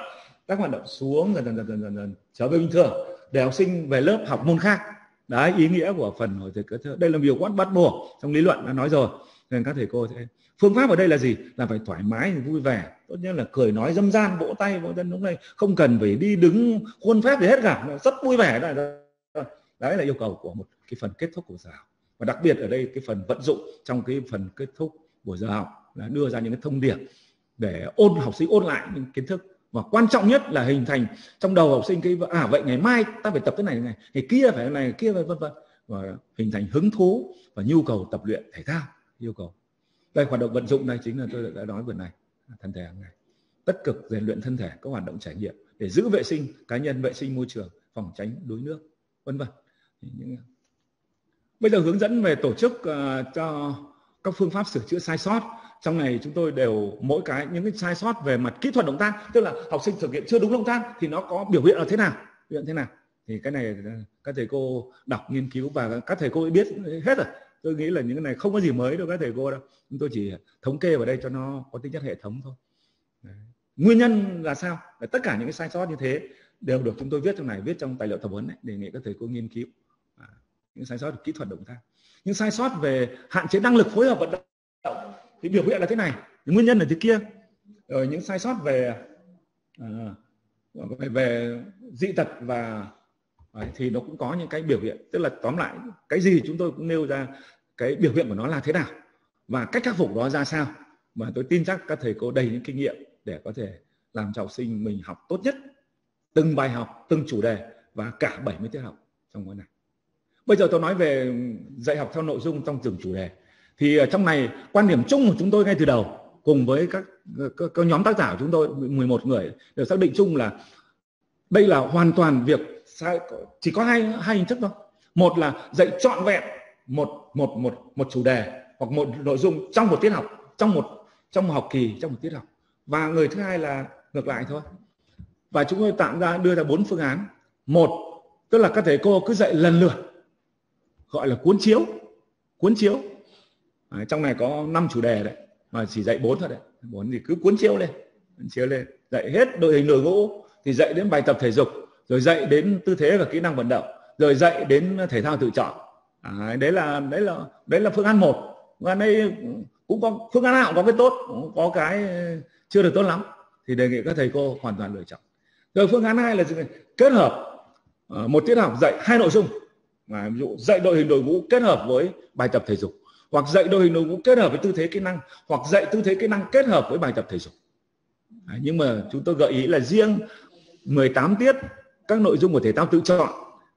các hoạt động xuống dần dần dần dần dần, dần trở về bình thường. Để học sinh về lớp học môn khác. Đấy ý nghĩa của phần hồi thực cơ đây là điều quát bắt buộc trong lý luận đã nói rồi. Nên các thầy cô sẽ phương pháp ở đây là gì? Là phải thoải mái vui vẻ. Tốt nhất là cười nói dâm gian vỗ tay vỗ chân lúc này không cần phải đi đứng khuôn phép gì hết cả. Rất vui vẻ. Đấy. Đấy là yêu cầu của một cái phần kết thúc của giờ học. Và đặc biệt ở đây cái phần vận dụng trong cái phần kết thúc của giờ học là đưa ra những cái thông điệp để ôn học sinh ôn lại những kiến thức và quan trọng nhất là hình thành trong đầu học sinh cái à vậy ngày mai ta phải tập cái này này ngày kia phải này kia vân vân. Và hình thành hứng thú và nhu cầu tập luyện thể thao yêu cầu. Đây hoạt động vận dụng đây chính là tôi đã nói vừa này thân thể hàng ngày. Tất cực rèn luyện thân thể các hoạt động trải nghiệm để giữ vệ sinh cá nhân vệ sinh môi trường phòng tránh đuối nước vân vân. Bây giờ hướng dẫn về tổ chức uh, cho các phương pháp sửa chữa sai sót trong này chúng tôi đều mỗi cái những cái sai sót về mặt kỹ thuật động tác tức là học sinh thực hiện chưa đúng động tác thì nó có biểu hiện là thế nào biểu hiện thế nào. Thì cái này các thầy cô đọc nghiên cứu và các thầy cô biết hết rồi. Tôi nghĩ là những cái này không có gì mới đâu các thầy cô đâu. Chúng tôi chỉ thống kê vào đây cho nó có tính chất hệ thống thôi. Đấy. nguyên nhân là sao? Là tất cả những cái sai sót như thế đều được chúng tôi viết trong này viết trong tài liệu tập huấn này đề nghị các thầy cô nghiên cứu. À, những sai sót kỹ thuật động tác. Những sai sót về hạn chế năng lực phối hợp vận động thì biểu hiện là thế này. Nguyên nhân là thế kia rồi những sai sót về ờ, về, về dị tật và ờ, thì nó cũng có những cái biểu hiện. Tức là tóm lại cái gì chúng tôi cũng nêu ra cái biểu hiện của nó là thế nào và cách khắc phục đó ra sao. Mà tôi tin chắc các thầy cô đầy những kinh nghiệm để có thể làm cho học sinh mình học tốt nhất từng bài học từng chủ đề và cả 70 tiết học trong cái này bây giờ tôi nói về dạy học theo nội dung trong từng chủ đề thì ở trong này quan điểm chung của chúng tôi ngay từ đầu cùng với các, các, các nhóm tác giả của chúng tôi 11 người đều xác định chung là đây là hoàn toàn việc chỉ có hai hai hình thức thôi. Một là dạy trọn vẹn một một một một chủ đề hoặc một nội dung trong một tiết học trong một trong một học kỳ trong một tiết học. Và người thứ hai là ngược lại thôi. Và chúng tôi tạm ra đưa ra bốn phương án. Một tức là các thầy cô cứ dạy lần lượt gọi là cuốn chiếu cuốn chiếu đấy, trong này có 5 chủ đề đấy mà chỉ dạy bốn thôi đấy. Bốn thì cứ cuốn chiếu lên cuốn chiếu lên. Dạy hết đội hình đội ngũ thì dạy đến bài tập thể dục rồi dạy đến tư thế và kỹ năng vận động rồi dạy đến thể thao tự chọn. À, đấy là đấy là đấy là phương án một. Và đây cũng có phương án nào có cái tốt cũng có cái chưa được tốt lắm. Thì đề nghị các thầy cô hoàn toàn lựa chọn. Rồi phương án hai là kết hợp ờ, một tiết học dạy hai nội dung. Mà ví dụ dạy đội hình đội ngũ kết hợp với bài tập thể dục hoặc dạy đội hình đội ngũ kết hợp với tư thế kỹ năng hoặc dạy tư thế kỹ năng kết hợp với bài tập thể dục. À, nhưng mà chúng tôi gợi ý là riêng 18 tiết các nội dung của thể thao tự chọn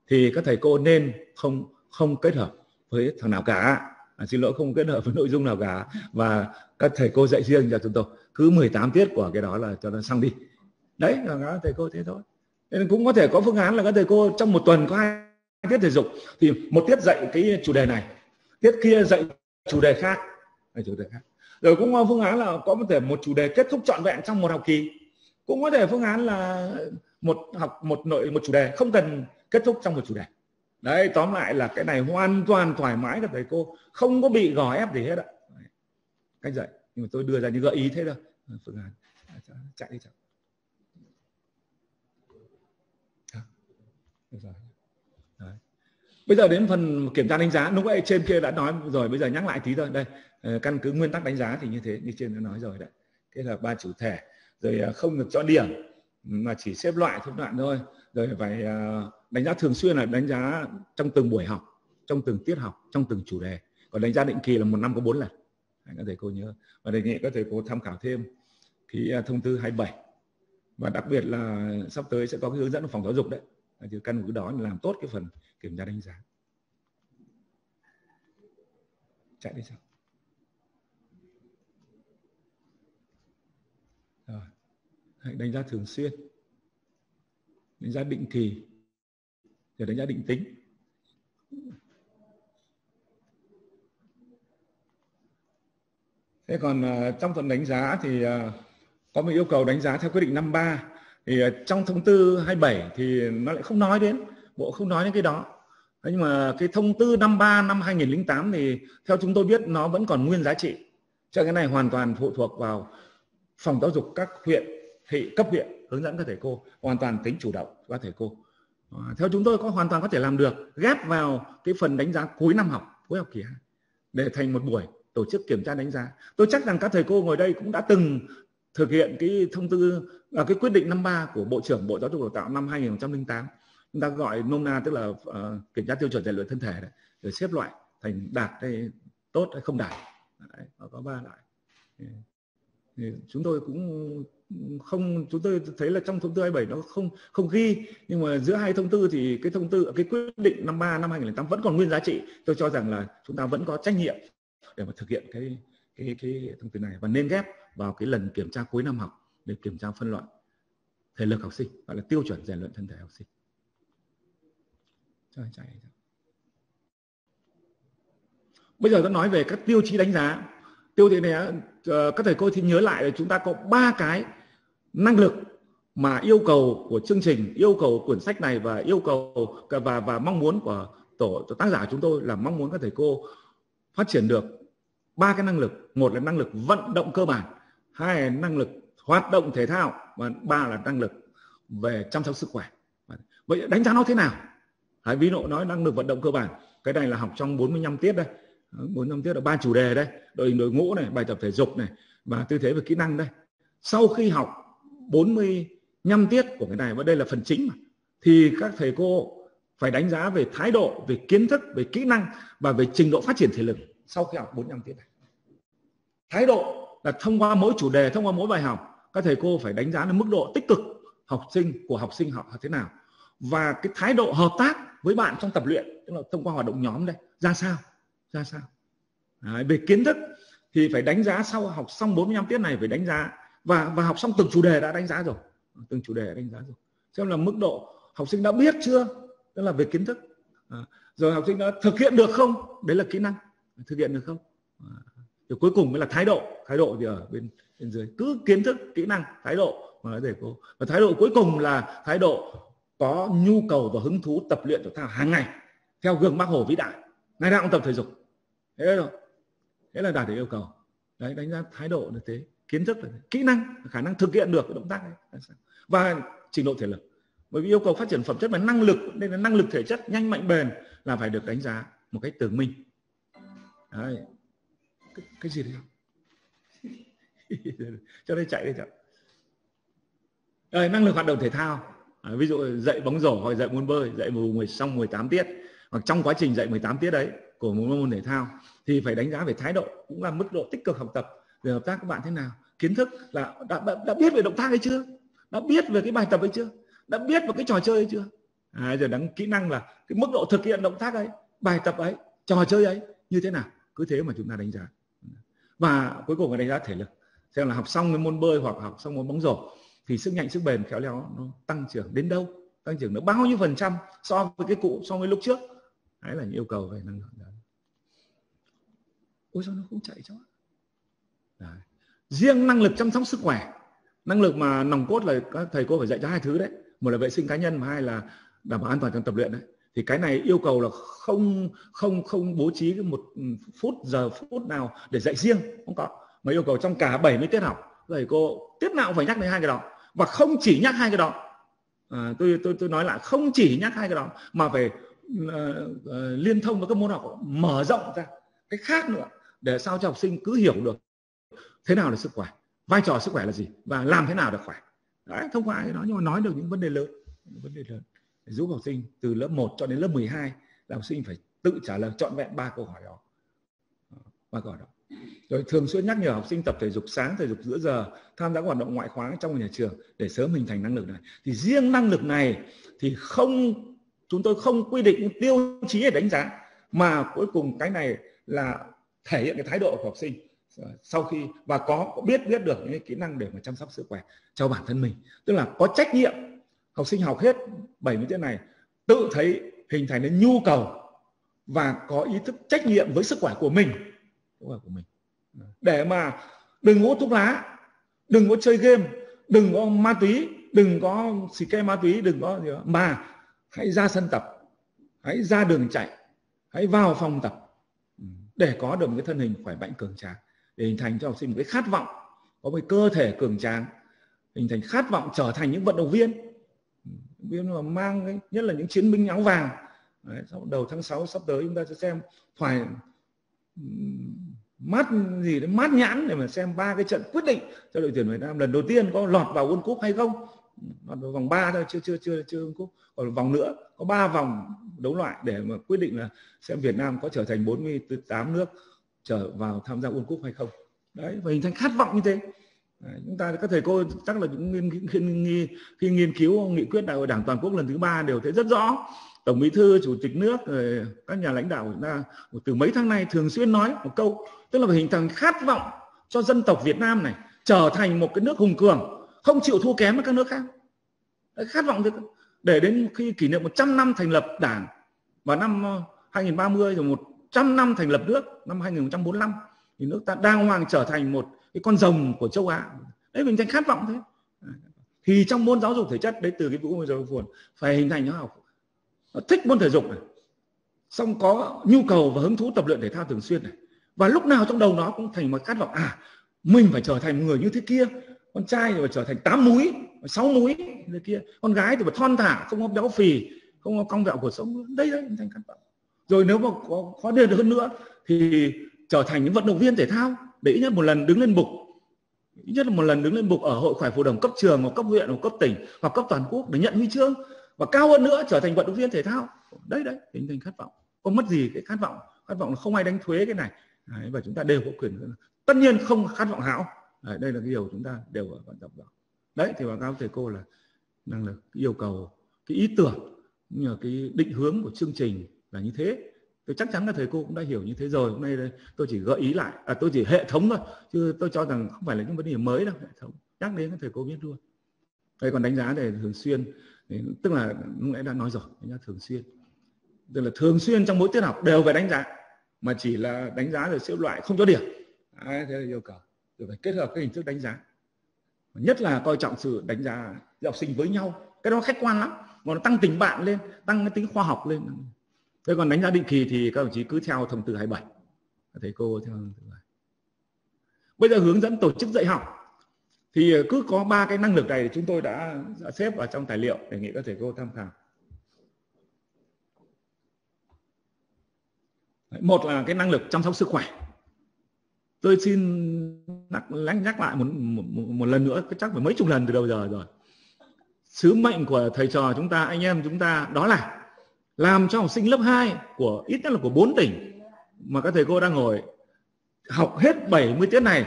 thì các thầy cô nên không không kết hợp với thằng nào cả. À, xin lỗi không kết hợp với nội dung nào cả. Và các thầy cô dạy riêng cho chúng tôi. Cứ 18 tiết của cái đó là cho nó xong đi. Đấy là các thầy cô thế thôi. Nên cũng có thể có phương án là các thầy cô trong một tuần có hai tiết thể dục. Thì một tiết dạy cái chủ đề này tiết kia dạy chủ đề khác. Chủ đề khác. Rồi cũng có phương án là có thể một chủ đề kết thúc trọn vẹn trong một học kỳ. Cũng có thể phương án là một học, một nội, một chủ đề không cần kết thúc trong một chủ đề. Đấy, tóm lại là cái này hoàn toàn thoải mái các thầy cô không có bị gò ép gì hết ạ. Cách dạy. Nhưng mà tôi đưa ra những gợi ý thế thôi. Ờ, phương án. Ờ, chạy đi, chạy bây giờ đến phần kiểm tra đánh giá, lúc ấy trên kia đã nói rồi, bây giờ nhắc lại tí thôi. Đây ờ, căn cứ nguyên tắc đánh giá thì như thế, như trên đã nói rồi đấy. Cái là ba chủ thể, rồi ờ, không được cho điểm, mà chỉ xếp loại xếp đoạn thôi. Rồi phải ờ, đánh giá thường xuyên là đánh giá trong từng buổi học, trong từng tiết học, trong từng chủ đề. Còn đánh giá định kỳ là một năm có bốn lần. Các thầy cô nhớ. Và đề nghị các thầy cô tham khảo thêm cái thông tư 27 và đặc biệt là sắp tới sẽ có cái hướng dẫn phòng giáo dục đấy. Thì căn cứ đó làm tốt cái phần kiểm tra đánh giá. Chạy đi sao? Rồi. Hãy đánh giá thường xuyên. Đánh giá định kỳ. Rồi đánh giá định tính. Thế còn à, trong phần đánh giá thì à, có một yêu cầu đánh giá theo quyết định 53 thì à, trong thông tư 27 thì nó lại không nói đến, bộ không nói đến cái đó. Đấy, nhưng mà cái thông tư 53 năm 2008 thì theo chúng tôi biết nó vẫn còn nguyên giá trị. Cho cái này hoàn toàn phụ thuộc vào phòng giáo dục các huyện thị cấp huyện hướng dẫn các thầy cô hoàn toàn tính chủ động các thầy cô. À, theo chúng tôi có hoàn toàn có thể làm được ghép vào cái phần đánh giá cuối năm học cuối học kỳ 2 để thành một buổi tổ chức kiểm tra đánh giá. Tôi chắc rằng các thầy cô ngồi đây cũng đã từng thực hiện cái thông tư à, cái quyết định 53 của bộ trưởng bộ giáo dục đào tạo năm 2008 chúng ta gọi nôm na tức là uh, kiểm tra tiêu chuẩn rèn luyện thân thể đấy, rồi xếp loại thành đạt hay tốt hay không đạt. Đấy, nó có ba loại. Thì chúng tôi cũng không chúng tôi thấy là trong thông tư 27 nó không không ghi nhưng mà giữa hai thông tư thì cái thông tư cái quyết định 53 năm 2008 vẫn còn nguyên giá trị. Tôi cho rằng là chúng ta vẫn có trách nhiệm để mà thực hiện cái cái cái thông tư này và nên ghép vào cái lần kiểm tra cuối năm học để kiểm tra phân loại thể lực học sinh gọi là tiêu chuẩn rèn luyện thân thể học sinh. Trời, chạy. Bây giờ tôi nói về các tiêu chí đánh giá. Tiêu chí này ờ, các thầy cô thì nhớ lại là chúng ta có ba cái năng lực mà yêu cầu của chương trình, yêu cầu của quyển sách này và yêu cầu và và mong muốn của tổ tác giả chúng tôi là mong muốn các thầy cô phát triển được ba cái năng lực, một là năng lực vận động cơ bản, hai là năng lực hoạt động thể thao và ba là năng lực về chăm sóc sức khỏe. Vậy đánh giá nó thế nào? Đấy, ví dụ nói năng lực vận động cơ bản. Cái này là học trong 45 tiết đây. Ờ, 45 tiết là ba chủ đề đây. Đội hình đội ngũ này bài tập thể dục này và tư thế và kỹ năng đây. Sau khi học 45 tiết của cái này và đây là phần chính mà thì các thầy cô phải đánh giá về thái độ về kiến thức về kỹ năng và về trình độ phát triển thể lực sau khi học 45 tiết này. Thái độ là thông qua mỗi chủ đề thông qua mỗi bài học các thầy cô phải đánh giá là mức độ tích cực học sinh của học sinh học thế nào. Và cái thái độ hợp tác với bạn trong tập luyện tức là thông qua hoạt động nhóm đây. Ra sao? Ra sao? Đấy, về kiến thức thì phải đánh giá sau học xong 45 tiết này phải đánh giá. Và và học xong từng chủ đề đã đánh giá rồi. Từng chủ đề đã đánh giá rồi. Xem là mức độ học sinh đã biết chưa? Tức là về kiến thức. À, rồi học sinh đã thực hiện được không? Đấy là kỹ năng. Thực hiện được không? À, rồi cuối cùng mới là thái độ. Thái độ thì ở bên bên dưới. Cứ kiến thức kỹ năng thái độ mà để cô và thái độ cuối cùng là thái độ có nhu cầu và hứng thú tập luyện thể thao hàng ngày theo gương bác hồ vĩ đại. Ngày nào cũng tập thể dục. Thế rồi. Thế là đạt được yêu cầu. Đấy đánh giá thái độ là thế. Kiến thức là thế. kỹ năng khả năng thực hiện được cái động tác ấy. và trình độ thể lực. Bởi vì yêu cầu phát triển phẩm chất và năng lực nên là năng lực thể chất nhanh mạnh bền là phải được đánh giá một cách tường minh đấy. Cái, cái gì đấy? (laughs) Cho nên chạy đi chạy rồi năng lực hoạt động thể thao à, ví dụ dạy bóng rổ hoặc dạy môn bơi dạy mùa xong 18 tiết hoặc trong quá trình dạy 18 tiết đấy của một môn thể thao thì phải đánh giá về thái độ cũng là mức độ tích cực học tập về hợp tác các bạn thế nào. Kiến thức là đã, đã, đã biết về động tác hay chưa? Đã biết về cái bài tập ấy chưa? Đã biết về cái trò chơi ấy chưa? À, giờ đắng kỹ năng là cái mức độ thực hiện động tác ấy bài tập ấy trò chơi ấy như thế nào? Cứ thế mà chúng ta đánh giá. Và cuối cùng là đánh giá thể lực. Xem là học xong cái môn bơi hoặc học xong môn bóng rổ thì sức nhanh sức bền khéo léo nó tăng trưởng đến đâu? Tăng trưởng nó bao nhiêu phần trăm so với cái cũ, so với lúc trước? Đấy là những yêu cầu về năng lượng. Đấy. ôi sao nó không chạy cho? Đấy. riêng năng lực chăm sóc sức khỏe. Năng lực mà nòng cốt là các thầy cô phải dạy cho hai thứ đấy. Một là vệ sinh cá nhân mà hai là đảm bảo an toàn trong tập luyện đấy. Thì cái này yêu cầu là không không không bố trí một phút giờ phút nào để dạy riêng. Không có. Mà yêu cầu trong cả 70 tiết học thầy cô tiết nào cũng phải nhắc đến hai cái đó và không chỉ nhắc hai cái đó. À, tôi tôi tôi nói lại không chỉ nhắc hai cái đó mà phải uh, uh, liên thông với các môn học mở rộng ra cái khác nữa để sao cho học sinh cứ hiểu được thế nào là sức khỏe vai trò sức khỏe là gì và làm thế nào để khỏe. Đấy qua cái đó nhưng mà nói được những vấn đề lớn những vấn đề lớn. Để giúp học sinh từ lớp 1 cho đến lớp 12 là học sinh phải tự trả lời trọn vẹn ba câu hỏi đó. Ờ, ba câu hỏi đó rồi thường xuyên nhắc nhở học sinh tập thể dục sáng, thể dục giữa giờ, tham gia các hoạt động ngoại khóa trong nhà trường để sớm hình thành năng lực này. Thì riêng năng lực này thì không, chúng tôi không quy định tiêu chí để đánh giá, mà cuối cùng cái này là thể hiện cái thái độ của học sinh. Sau khi, và có biết biết được những kỹ năng để mà chăm sóc sức khỏe cho bản thân mình. Tức là có trách nhiệm, học sinh học hết 70 tiết này, tự thấy hình thành nên nhu cầu và có ý thức trách nhiệm với sức khỏe của mình sức khỏe của mình. Để mà đừng hút thuốc lá đừng có chơi game đừng có ma túy đừng có xì ke ma túy đừng có gì đó. mà hãy ra sân tập hãy ra đường chạy hãy vào phòng tập ừ, để có được một cái thân hình khỏe mạnh cường tráng để hình thành cho học sinh một cái khát vọng có một cơ thể cường tráng hình thành khát vọng trở thành những vận động viên. Ừ, viên mà mang cái, nhất là những chiến binh áo vàng. Đấy, sau đầu tháng 6 sắp tới chúng ta sẽ xem phải ừ, mát gì đấy mát nhãn để mà xem ba cái trận quyết định cho đội tuyển Việt Nam. Lần đầu tiên có lọt vào World Cup hay không? Lọt vào vòng 3 thôi chưa chưa chưa chưa World Cup. Còn vòng nữa có ba vòng đấu loại để mà quyết định là xem Việt Nam có trở thành 48 nước trở vào tham gia World Cup hay không. Đấy và hình thành khát vọng như thế. Đấy, chúng ta các thầy cô chắc là những nghiên, nghiên, nghiên, khi nghiên cứu nghị quyết đại hội đảng toàn quốc lần thứ ba đều thấy rất rõ tổng bí thư, chủ tịch nước, rồi các nhà lãnh đạo của chúng ta từ mấy tháng nay thường xuyên nói một câu, tức là phải hình thành khát vọng cho dân tộc Việt Nam này trở thành một cái nước hùng cường, không chịu thua kém với các nước khác. Khát vọng để đến khi kỷ niệm 100 năm thành lập đảng vào năm ờ, 2030 rồi 100 năm thành lập nước, năm 2045 thì nước ta đang hoàng trở thành một cái con rồng của châu Á. Đấy, mình thành khát vọng thế. Thì trong môn giáo dục thể chất đấy, từ cái vũ giáo dục phải hình thành nó học thích môn thể dục này. Xong có nhu cầu và hứng thú tập luyện thể thao thường xuyên này. Và lúc nào trong đầu nó cũng thành một khát vọng à mình phải trở thành người như thế kia. Con trai thì phải trở thành tám múi, sáu múi thế kia. Con gái thì phải thon thả, không có béo phì, không có cong vẹo cuộc sống. Đây đấy, thành khát vọng. Rồi nếu mà có khó đề được hơn nữa thì trở thành những vận động viên thể thao để ít nhất một lần đứng lên bục. Ít nhất là một lần đứng lên bục ở hội khỏe phù đồng cấp trường hoặc cấp huyện hoặc cấp tỉnh hoặc cấp toàn quốc để nhận huy chương và cao hơn nữa trở thành vận động viên thể thao. Đấy đấy hình thành khát vọng. Không mất gì cái khát vọng. Khát vọng là không ai đánh thuế cái này. Đấy, và chúng ta đều có quyền tất nhiên không khát vọng hão đấy, đây là cái điều chúng ta đều ở vận động đó đấy thì báo cáo thầy cô là năng lực yêu cầu cái ý tưởng như là cái định hướng của chương trình là như thế. Tôi chắc chắn là thầy cô cũng đã hiểu như thế rồi. Hôm nay tôi chỉ gợi ý lại à, tôi chỉ hệ thống thôi. Chứ tôi cho rằng không phải là những vấn đề mới đâu hệ thống. Nhắc đến thầy cô biết luôn đây còn đánh giá để thường xuyên. Tức là lúc nãy đã nói rồi đánh giá thường xuyên. Tức là thường xuyên trong mỗi tiết học đều phải đánh giá mà chỉ là đánh giá rồi xếp loại không cho điểm. Đấy, thế là yêu cầu. Rồi phải kết hợp các hình thức đánh giá. Nhất là coi trọng sự đánh giá học sinh với nhau. Cái đó khách quan lắm. Mà nó tăng tình bạn lên tăng cái tính khoa học lên. Thế còn đánh giá định kỳ thì các đồng chí cứ theo thông tư 27 thầy cô theo thông tư bây giờ hướng dẫn tổ chức dạy học thì ờ, cứ có ba cái năng lực này chúng tôi đã, đã xếp vào trong tài liệu đề nghị các thầy cô tham khảo. Một là cái năng lực chăm sóc sức khỏe. Tôi xin nhắc, nhắc lại một, một, một lần nữa chắc phải mấy chục lần từ đầu giờ rồi. Sứ mệnh của thầy trò chúng ta anh em chúng ta đó là làm cho học sinh lớp 2 của ít nhất là của 4 tỉnh mà các thầy cô đang ngồi học hết 70 tiết này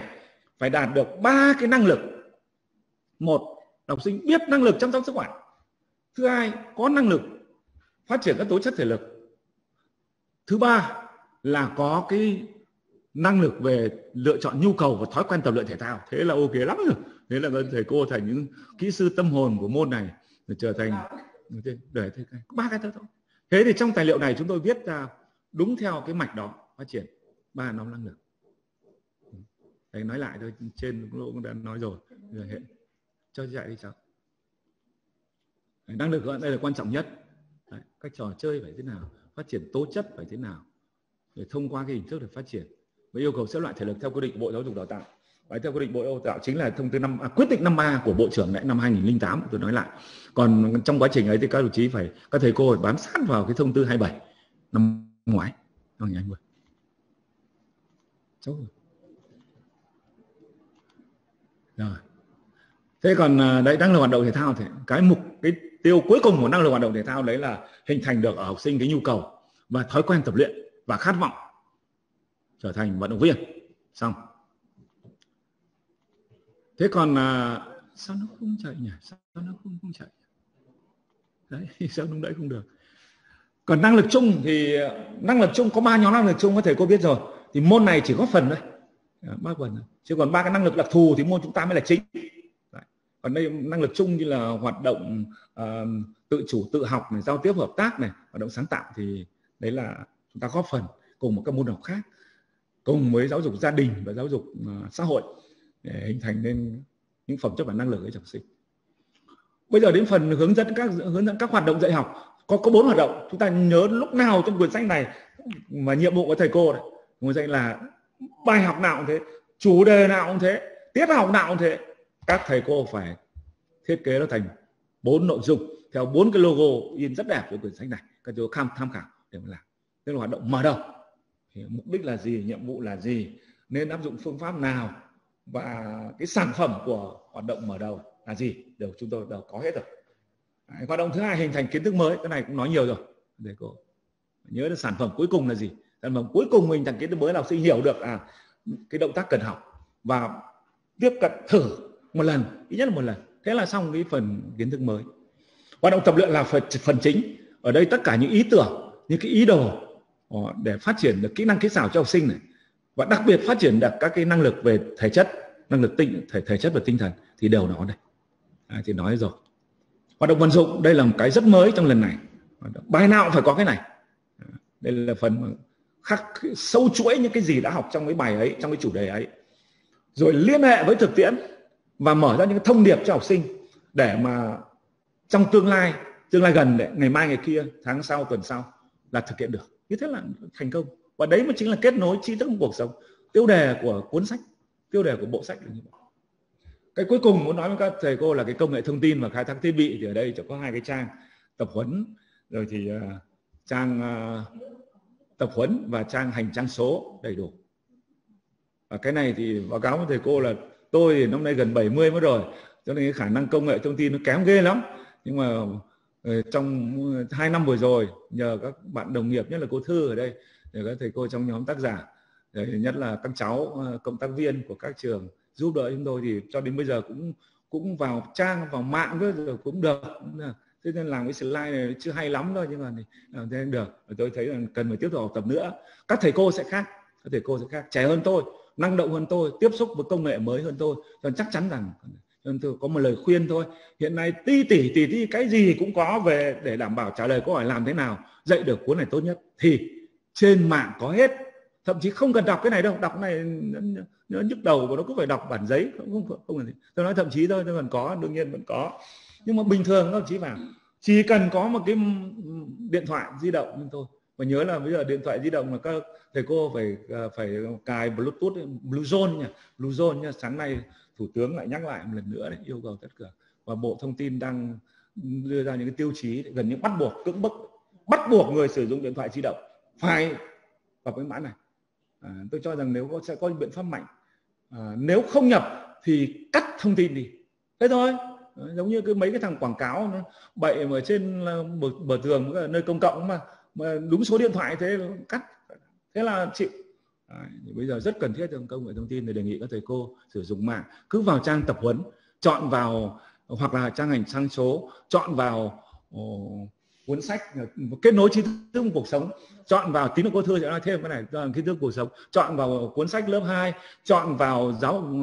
phải đạt được ba cái năng lực một học sinh biết năng lực chăm sóc sức khỏe. Thứ hai, có năng lực phát triển các tố chất thể lực. Thứ ba là có cái năng lực về lựa chọn nhu cầu và thói quen tập luyện thể thao. Thế là ok lắm rồi. Thế là thầy cô thành những kỹ sư tâm hồn của môn này để trở thành để ba cái thôi. Thế thì trong tài liệu này chúng tôi viết ra đúng theo cái mạch đó, phát triển. Ba nhóm năng lực. Đấy, nói lại thôi, trên cũng đã nói rồi cho dạy đi cháu. Năng lực đây là quan trọng nhất. Đấy, các trò chơi phải thế nào phát triển tố chất phải thế nào để thông qua cái hình thức để phát triển. Với yêu cầu xếp loại thể lực theo quy định của bộ giáo dục đào tạo. Và theo quy định bộ giáo dục đào tạo chính là thông tư năm à, quyết định năm ba của bộ trưởng lại năm 2008 tôi nói lại. Còn trong quá trình ấy thì các đồng chí phải các thầy cô phải bám sát vào cái thông tư 27 năm ngoái năm 2020 rồi rồi thế còn à, đấy năng lực hoạt động thể thao thì cái mục cái tiêu cuối cùng của năng lực hoạt động thể thao đấy là hình thành được ở học sinh cái nhu cầu và thói quen tập luyện và khát vọng trở thành vận động viên. Xong. Thế còn à, sao nó không chạy nhỉ? Sao nó không không chạy? Đấy (laughs) sao lúc đấy không được? Còn năng lực chung thì à, năng lực chung có ba nhóm năng lực chung có thể cô biết rồi. Thì môn này chỉ có phần thôi. Ba phần chứ còn ba cái năng lực đặc thù thì môn chúng ta mới là chính ở đây năng lực chung như là hoạt động uh, tự chủ tự học này giao tiếp hợp tác này hoạt động sáng tạo thì đấy là chúng ta góp phần cùng một các môn học khác cùng với giáo dục gia đình và giáo dục uh, xã hội để hình thành nên những phẩm chất và năng lực của học sinh. Bây giờ đến phần hướng dẫn các hướng dẫn các hoạt động dạy học có có bốn hoạt động. Chúng ta nhớ lúc nào trong quyển sách này mà nhiệm vụ của thầy cô này. Người dạy là bài học nào cũng thế chủ đề nào cũng thế tiết học nào cũng thế các thầy cô phải thiết kế nó thành bốn nội dung theo bốn cái logo in rất đẹp của quyển sách này. Các chú tham tham khảo để mà làm. Tức là hoạt động mở đầu. Thì mục đích là gì nhiệm vụ là gì nên áp dụng phương pháp nào và cái sản phẩm của hoạt động mở đầu là gì đều chúng tôi đều có hết rồi. Đấy, hoạt động thứ hai hình thành kiến thức mới cái này cũng nói nhiều rồi. Để cô nhớ là sản phẩm cuối cùng là gì? Sản phẩm cuối cùng mình thành kiến thức mới là học sinh hiểu được à cái động tác cần học và tiếp cận thử một lần ít nhất là một lần. Thế là xong cái phần kiến thức mới. Hoạt động tập luyện là phần, phần chính. Ở đây tất cả những ý tưởng những cái ý đồ ờ, để phát triển được kỹ năng kỹ xảo cho học sinh này. Và đặc biệt phát triển được các cái năng lực về thể chất năng lực tinh thể thể chất và tinh thần thì đều nó đây. À, thì nói rồi. Hoạt động vận dụng đây là một cái rất mới trong lần này. Bài nào cũng phải có cái này. À, đây là phần khắc sâu chuỗi những cái gì đã học trong cái bài ấy trong cái chủ đề ấy. Rồi liên hệ với thực tiễn và mở ra những thông điệp cho học sinh để mà trong tương lai tương lai gần để ngày mai ngày kia tháng sau tuần sau là thực hiện được. Như thế là thành công. Và đấy mới chính là kết nối tri thức cuộc sống. Tiêu đề của cuốn sách tiêu đề của bộ sách là như vậy. Cái cuối cùng muốn nói với các thầy cô là cái công nghệ thông tin và khai thác thiết bị thì ở đây chỉ có hai cái trang tập huấn rồi thì uh, trang uh, tập huấn và trang hành trang số đầy đủ. Và cái này thì báo cáo với thầy cô là tôi thì năm nay gần 70 mới rồi, cho nên cái khả năng công nghệ thông tin nó kém ghê lắm. Nhưng mà ờ, trong hai năm vừa rồi, nhờ các bạn đồng nghiệp, nhất là cô thư ở đây để các thầy cô trong nhóm tác giả ờ, nhất là các cháu ờ, cộng tác viên của các trường giúp đỡ chúng tôi thì cho đến bây giờ cũng cũng vào trang, vào mạng rồi cũng được. Thế nên làm cái slide này chưa hay lắm thôi nhưng mà làm thế được. Tôi thấy là cần phải tiếp tục học tập nữa. Các thầy cô sẽ khác, các thầy cô sẽ khác, trẻ hơn tôi năng động hơn tôi tiếp xúc với công nghệ mới hơn tôi. Còn chắc chắn rằng nên tôi có một lời khuyên thôi. Hiện nay ti tỉ tỉ ti cái gì cũng có về để đảm bảo trả lời câu hỏi làm thế nào dạy được cuốn này tốt nhất thì trên mạng có hết. Thậm chí không cần đọc cái này đâu đọc cái này nó nhức đầu và nó cứ phải đọc bản giấy không không, không, tôi nói thậm chí thôi tôi còn có đương nhiên vẫn có. Nhưng mà bình thường các chí vào chỉ cần có một cái điện thoại di động như tôi và nhớ là bây giờ điện thoại di động là các thầy cô phải à, phải cài bluetooth bluezone nha bluezone nha. Sáng nay thủ tướng lại nhắc lại một lần nữa đấy yêu cầu tất cả. Và bộ thông tin đang đưa ra những cái tiêu chí gần như bắt buộc cưỡng bức bắt buộc người sử dụng điện thoại di động phải vào cái mã này. À, tôi cho rằng nếu có sẽ có biện pháp mạnh à, nếu không nhập thì cắt thông tin đi. Thế thôi. Giống như cái mấy cái thằng quảng cáo nó bậy ở trên à, bờ, bờ tường nơi công cộng mà mà đúng số điện thoại thế cắt. Thế là chịu. Đấy, bây giờ rất cần thiết trong công nghệ thông tin để đề nghị các thầy cô sử dụng mạng. Cứ vào trang tập huấn chọn vào hoặc là trang hành sang số chọn vào oh, cuốn sách kết nối trí thức cuộc sống. Chọn vào tín hiệu cô thư sẽ nói thêm cái này kiến thức cuộc sống. Chọn vào cuốn sách lớp 2 chọn vào giáo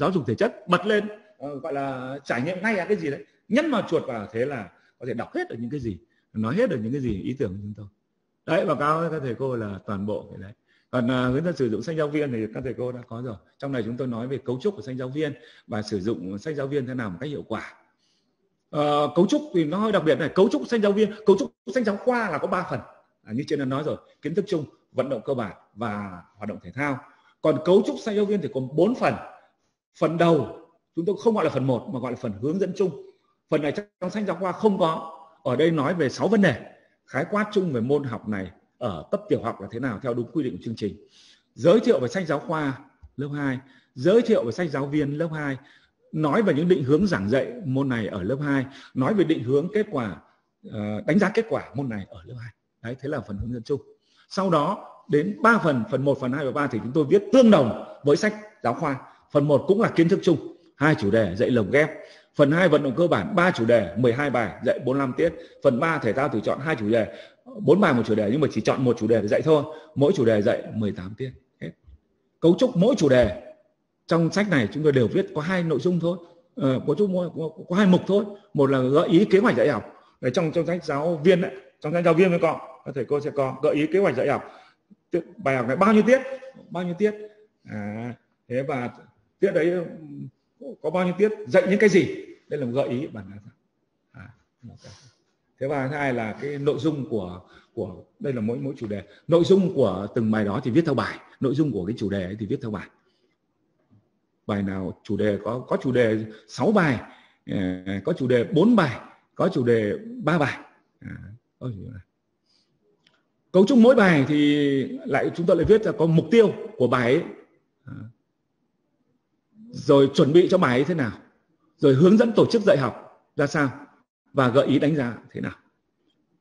giáo dục thể chất bật lên ờ, gọi là trải nghiệm ngay là cái gì đấy. Nhấn vào chuột vào thế là có thể đọc hết được những cái gì nói hết được những cái gì ý tưởng của chúng tôi đấy báo cáo với các thầy cô là toàn bộ cái đấy. Còn uh, hướng dẫn sử dụng sách giáo viên thì các thầy cô đã có rồi. Trong này chúng tôi nói về cấu trúc của sách giáo viên và sử dụng sách giáo viên thế nào một cách hiệu quả. Uh, cấu trúc thì nó hơi đặc biệt này. Cấu trúc sách giáo viên cấu trúc sách giáo khoa là có 3 phần. À, như trên đã nói rồi kiến thức chung vận động cơ bản và hoạt động thể thao. Còn cấu trúc sách giáo viên thì có 4 phần. Phần đầu chúng tôi không gọi là phần 1 mà gọi là phần hướng dẫn chung. Phần này trong sách giáo khoa không có. Ở đây nói về 6 vấn đề khái quát chung về môn học này ở cấp tiểu học là thế nào theo đúng quy định của chương trình. Giới thiệu về sách giáo khoa, lớp 2 giới thiệu về sách giáo viên, lớp 2 nói về những định hướng giảng dạy môn này ở lớp 2 nói về định hướng kết quả ờ, đánh giá kết quả môn này ở lớp 2 đấy, thế là phần hướng dẫn chung. Sau đó, đến 3 phần phần 1 phần 2 và 3 thì chúng tôi viết tương đồng với sách giáo khoa. Phần 1 cũng là kiến thức chung. Hai chủ đề dạy lồng ghép phần 2 vận động cơ bản ba chủ đề 12 bài dạy 45 tiết. Phần 3 thể thao tự chọn hai chủ đề bốn bài một chủ đề nhưng mà chỉ chọn một chủ đề để dạy thôi. Mỗi chủ đề dạy 18 tiết hết. Cấu trúc mỗi chủ đề trong sách này chúng tôi đều viết có hai nội dung thôi. Ờ, có chung có, có hai mục thôi. Một là gợi ý kế hoạch dạy học. Để trong trong sách giáo viên đấy trong sách giáo viên mới có. Các thầy cô sẽ có gợi ý kế hoạch dạy học. Bài học này bao nhiêu tiết? Bao nhiêu tiết? À, thế và tiết đấy có bao nhiêu tiết dạy những cái gì? Đây là một gợi ý bản à, thế và thứ hai là cái nội dung của của đây là mỗi mỗi chủ đề. Nội dung của từng bài đó thì viết theo bài. Nội dung của cái chủ đề ấy thì viết theo bài. Bài nào chủ đề có có chủ đề 6 à, bài có chủ đề 4 bài có chủ đề 3 bài. À, cấu trúc mỗi bài thì lại chúng ta lại viết là có mục tiêu của bài ấy. À, rồi chuẩn bị cho bài ấy thế nào? Rồi hướng dẫn tổ chức dạy học ra sao? Và gợi ý đánh giá thế nào?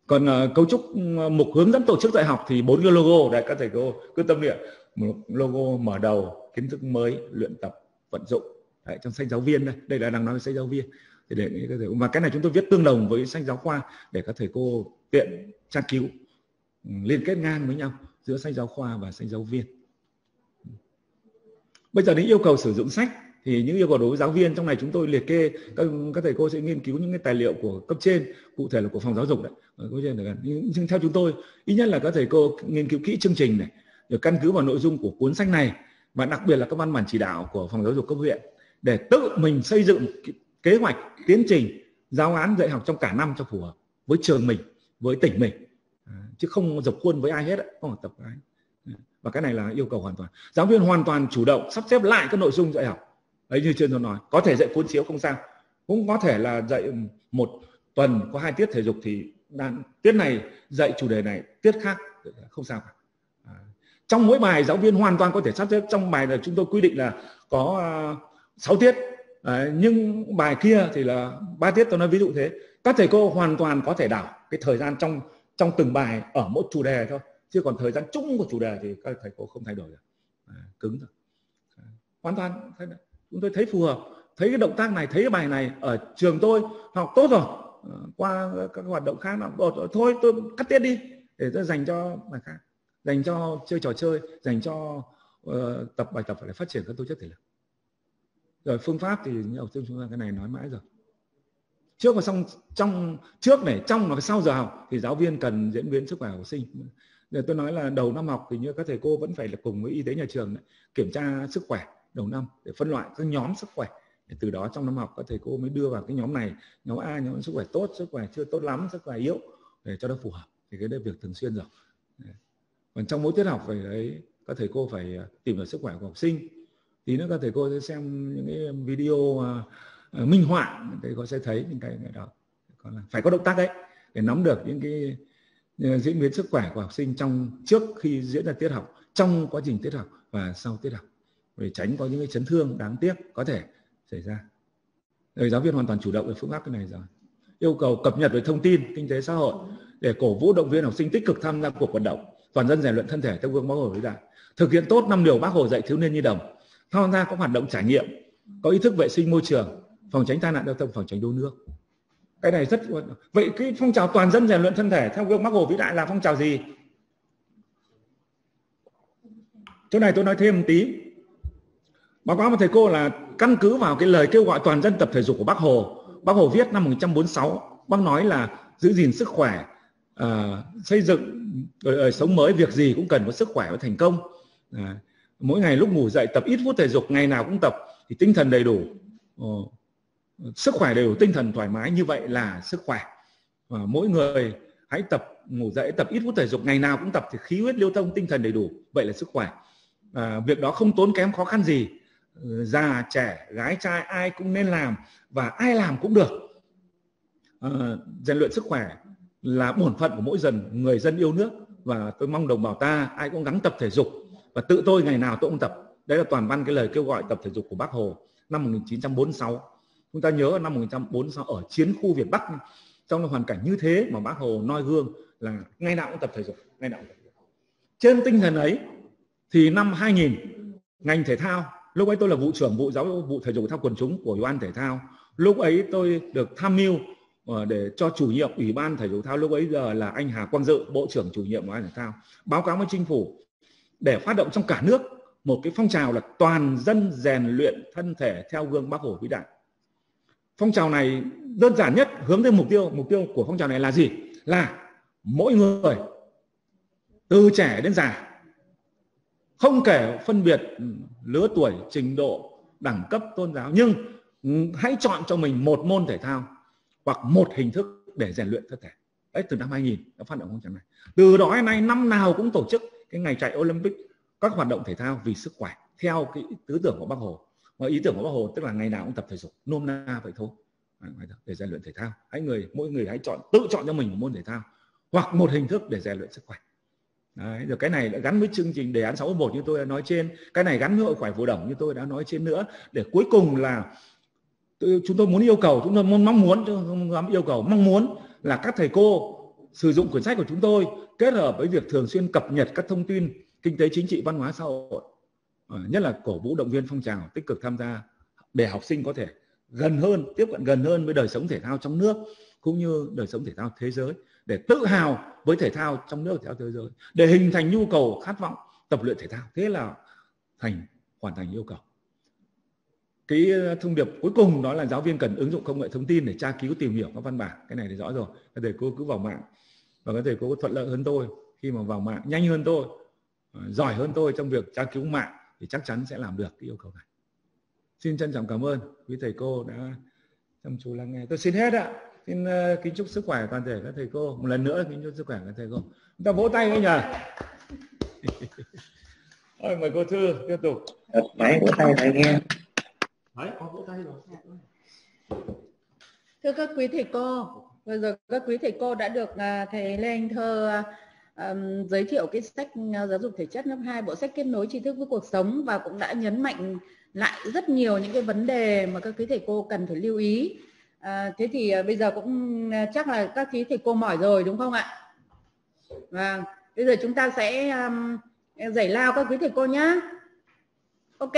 Còn uh, cấu trúc ờ, mục hướng dẫn tổ chức dạy học thì bốn cái logo đây các thầy cô cứ tâm niệm. Một logo mở đầu kiến thức mới luyện tập vận dụng. Đấy, trong sách giáo viên đây. Đây là đang nói về sách giáo viên. Thì để các thầy và cái này chúng tôi viết tương đồng với sách giáo khoa để các thầy cô tiện tra cứu ừ, liên kết ngang với nhau giữa sách giáo khoa và sách giáo viên. Bây giờ đến yêu cầu sử dụng sách thì những yêu cầu đối với giáo viên trong này chúng tôi liệt kê các, các thầy cô sẽ nghiên cứu những cái tài liệu của cấp trên cụ thể là của phòng giáo dục đấy. Cấp trên nhưng theo chúng tôi ít nhất là các thầy cô nghiên cứu kỹ chương trình này rồi căn cứ vào nội dung của cuốn sách này và đặc biệt là các văn bản chỉ đạo của phòng giáo dục cấp huyện để tự mình xây dựng kế hoạch tiến trình giáo án dạy học trong cả năm cho phù hợp với trường mình với tỉnh mình. Chứ không dập khuôn với ai hết không học tập với ai. Và cái này là yêu cầu hoàn toàn. Giáo viên hoàn toàn chủ động sắp xếp lại các nội dung dạy học ấy như trên tôi nói có thể dạy cuốn chiếu không sao. Cũng có thể là dạy ừ, một tuần có hai tiết thể dục thì đang tiết này dạy chủ đề này tiết khác không sao cả. À, trong mỗi bài giáo viên hoàn toàn có thể sắp xếp trong bài là chúng tôi quy định là có à, uh, 6 tiết. À, nhưng bài kia thì là ba tiết tôi nói ví dụ thế. Các thầy cô hoàn toàn có thể đảo cái thời gian trong trong từng bài ở mỗi chủ đề thôi. Chứ còn thời gian chung của chủ đề thì các thầy cô không thay đổi được. À, cứng rồi à, hoàn toàn chúng tôi thấy phù hợp thấy cái động tác này thấy cái bài này ở trường tôi học tốt rồi. Ờ, qua các hoạt động khác nào ờ, thôi tôi cắt tiết đi để tôi dành cho bài khác dành cho chơi trò chơi dành cho uh, tập bài tập để phát triển các tố chất thể lực. Rồi phương pháp thì như học sinh chúng ta cái này nói mãi rồi. Trước và xong trong trước này trong và sau giờ học thì giáo viên cần diễn biến sức khỏe học sinh. Tôi nói là đầu năm học thì như các thầy cô vẫn phải là cùng với y tế nhà trường đấy, kiểm tra sức khỏe đầu năm để phân loại các nhóm sức khỏe. Để từ đó trong năm học các thầy cô mới đưa vào cái nhóm này nhóm A nhóm sức khỏe tốt sức khỏe chưa tốt lắm sức khỏe yếu để cho nó phù hợp. Thì cái đấy việc thường xuyên rồi. Còn trong mỗi tiết học phải đấy các thầy cô phải à, tìm hiểu sức khỏe của học sinh. Thì nữa các thầy cô sẽ xem những cái video uh, minh họa thầy cô sẽ thấy những cái, cái đó. Còn là phải có động tác đấy để nắm được những cái diễn biến sức khỏe của học sinh trong trước khi diễn ra tiết học trong quá trình tiết học và sau tiết học để tránh có những cái chấn thương đáng tiếc có thể xảy ra. Rồi giáo viên hoàn toàn chủ động về phương pháp cái này rồi. Yêu cầu cập nhật về thông tin, kinh tế xã hội để cổ vũ động viên học sinh tích cực tham gia cuộc vận động. Toàn dân rèn luyện thân thể theo gương bác hồ vĩ đại thực hiện tốt năm điều bác hồ dạy thiếu niên nhi đồng. Tham gia các hoạt động trải nghiệm, có ý thức vệ sinh môi trường, phòng tránh tai nạn giao thông, phòng tránh đuối nước. Cái này rất vậy cái phong trào toàn dân rèn luyện thân thể theo gương bác hồ vĩ đại là phong trào gì? Chỗ này tôi nói thêm một tí báo cáo với thầy cô là căn cứ vào cái lời kêu gọi toàn dân tập thể dục của bác hồ. Bác hồ viết năm 1946 bác nói là giữ gìn sức khỏe uh, xây dựng đời sống mới việc gì cũng cần có sức khỏe và thành công. À, mỗi ngày lúc ngủ dậy tập ít phút thể dục ngày nào cũng tập thì tinh thần đầy đủ. Uh, sức khỏe đều tinh thần thoải mái như vậy là sức khỏe. Và mỗi người hãy tập ngủ dậy tập ít phút thể dục ngày nào cũng tập thì khí huyết lưu thông tinh thần đầy đủ vậy là sức khỏe. À, việc đó không tốn kém khó khăn gì già trẻ gái trai ai cũng nên làm và ai làm cũng được. À, luyện sức khỏe là bổn phận của mỗi dân người dân yêu nước và tôi mong đồng bào ta ai cũng gắng tập thể dục và tự tôi ngày nào tôi cũng tập. Đấy là toàn văn cái lời kêu gọi tập thể dục của bác Hồ năm 1946 chúng ta nhớ năm 1946 ở chiến khu Việt Bắc trong hoàn cảnh như thế mà bác Hồ noi gương là ngày nào cũng tập thể dục ngày nào cũng tập thể dục. trên tinh thần ấy thì năm 2000 ngành thể thao lúc ấy tôi là vụ trưởng vụ giáo vụ thể dục thao quần chúng của ủy ban thể thao. Lúc ấy tôi được tham mưu ờ, để cho chủ nhiệm ủy ban thể dục thao. Lúc ấy giờ là anh Hà Quang Dự, bộ trưởng chủ nhiệm ủy ban thể thao. Báo cáo với chính phủ để phát động trong cả nước một cái phong trào là toàn dân rèn luyện thân thể theo gương bác hồ vĩ đại. Phong trào này đơn giản nhất, hướng tới mục tiêu mục tiêu của phong trào này là gì? Là mỗi người, từ trẻ đến già, không kể phân biệt lứa tuổi, trình độ, đẳng cấp tôn giáo. Nhưng ừ, hãy chọn cho mình một môn thể thao hoặc một hình thức để rèn luyện cơ thể. Đấy, từ năm 2000 đã phát động phong trào này. Từ đó đến nay, năm nào cũng tổ chức cái ngày chạy Olympic, các hoạt động thể thao vì sức khỏe theo cái tư tưởng của bác hồ. Và ý tưởng của bác hồ tức là ngày nào cũng tập thể dục, nôm na vậy thôi. Để rèn luyện thể thao. Hãy người, mỗi người hãy chọn, tự chọn cho mình một môn thể thao hoặc một hình thức để rèn luyện sức khỏe. Đấy, rồi cái này đã gắn với chương trình đề án 61 như tôi đã nói trên. Cái này gắn với hội khỏe phù đồng như tôi đã nói trên nữa. Để cuối cùng là chúng tôi muốn yêu cầu chúng tôi muốn mong muốn không dám yêu cầu mong muốn là các thầy cô sử dụng quyển sách của chúng tôi kết hợp với việc thường xuyên cập nhật các thông tin kinh tế chính trị văn hóa xã hội. Ờ, nhất là cổ vũ động viên phong trào tích cực tham gia để học sinh có thể gần hơn tiếp cận gần hơn với đời sống thể thao trong nước cũng như đời sống thể thao thế giới để tự hào với thể thao trong nước thể thao thế giới, để hình thành nhu cầu, khát vọng tập luyện thể thao. Thế là thành hoàn thành yêu cầu. Cái ờ, thông điệp cuối cùng đó là giáo viên cần ứng dụng công nghệ thông tin để tra cứu, tìm hiểu các văn bản. Cái này thì rõ rồi. Các thầy cô cứ vào mạng và các thầy cô thuận lợi hơn tôi. Khi mà vào mạng, nhanh hơn tôi ờ, giỏi hơn tôi trong việc tra cứu mạng thì chắc chắn sẽ làm được cái yêu cầu này. Xin trân trọng cảm ơn quý thầy cô đã chăm chú lắng nghe. Tôi xin hết ạ xin uh, kính chúc sức khỏe toàn thể các thầy cô. Một lần nữa kính chúc sức khỏe các thầy cô. Chúng ta vỗ tay đấy nhỉ (laughs) Thôi mời cô thư tiếp tục. Máy vỗ tay lại nghe. Đấy có vỗ tay rồi. Thưa các quý thầy cô vừa rồi các quý thầy cô đã được uh, thầy Lê Anh Thơ um, giới thiệu cái sách uh, giáo dục thể chất lớp 2 bộ sách kết nối tri thức với cuộc sống và cũng đã nhấn mạnh lại rất nhiều những cái vấn đề mà các quý thầy cô cần phải lưu ý à, thế thì à, bây giờ cũng ờ, chắc là các quý thầy cô mỏi rồi đúng không ạ? Và bây giờ chúng ta sẽ um, giải lao các quý thầy cô nhá. Ok.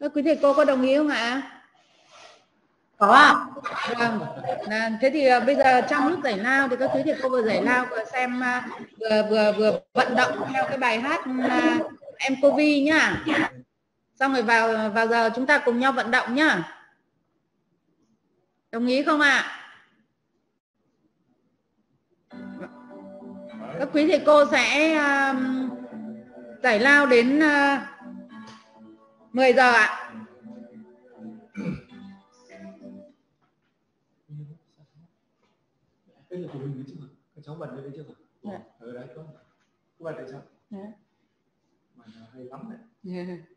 Các quý thầy cô có đồng ý không ạ? Có ạ. Vâng. À, thế thì bây giờ trong lúc giải lao thì các quý thầy cô vừa giải lao vừa xem vừa vừa vừa vận động theo cái bài hát em cô vi nhá. Xong rồi vào vào giờ chúng ta cùng nhau vận động nhá đồng ý không ạ các quý thầy cô sẽ uh, giải lao đến uh, 10 giờ ạ Đây là của mình đấy chứ Các cháu bật đây chưa? Dạ. Ở đấy có. Có bật đấy sao? Dạ. Mà hay lắm đấy. Yeah. Dạ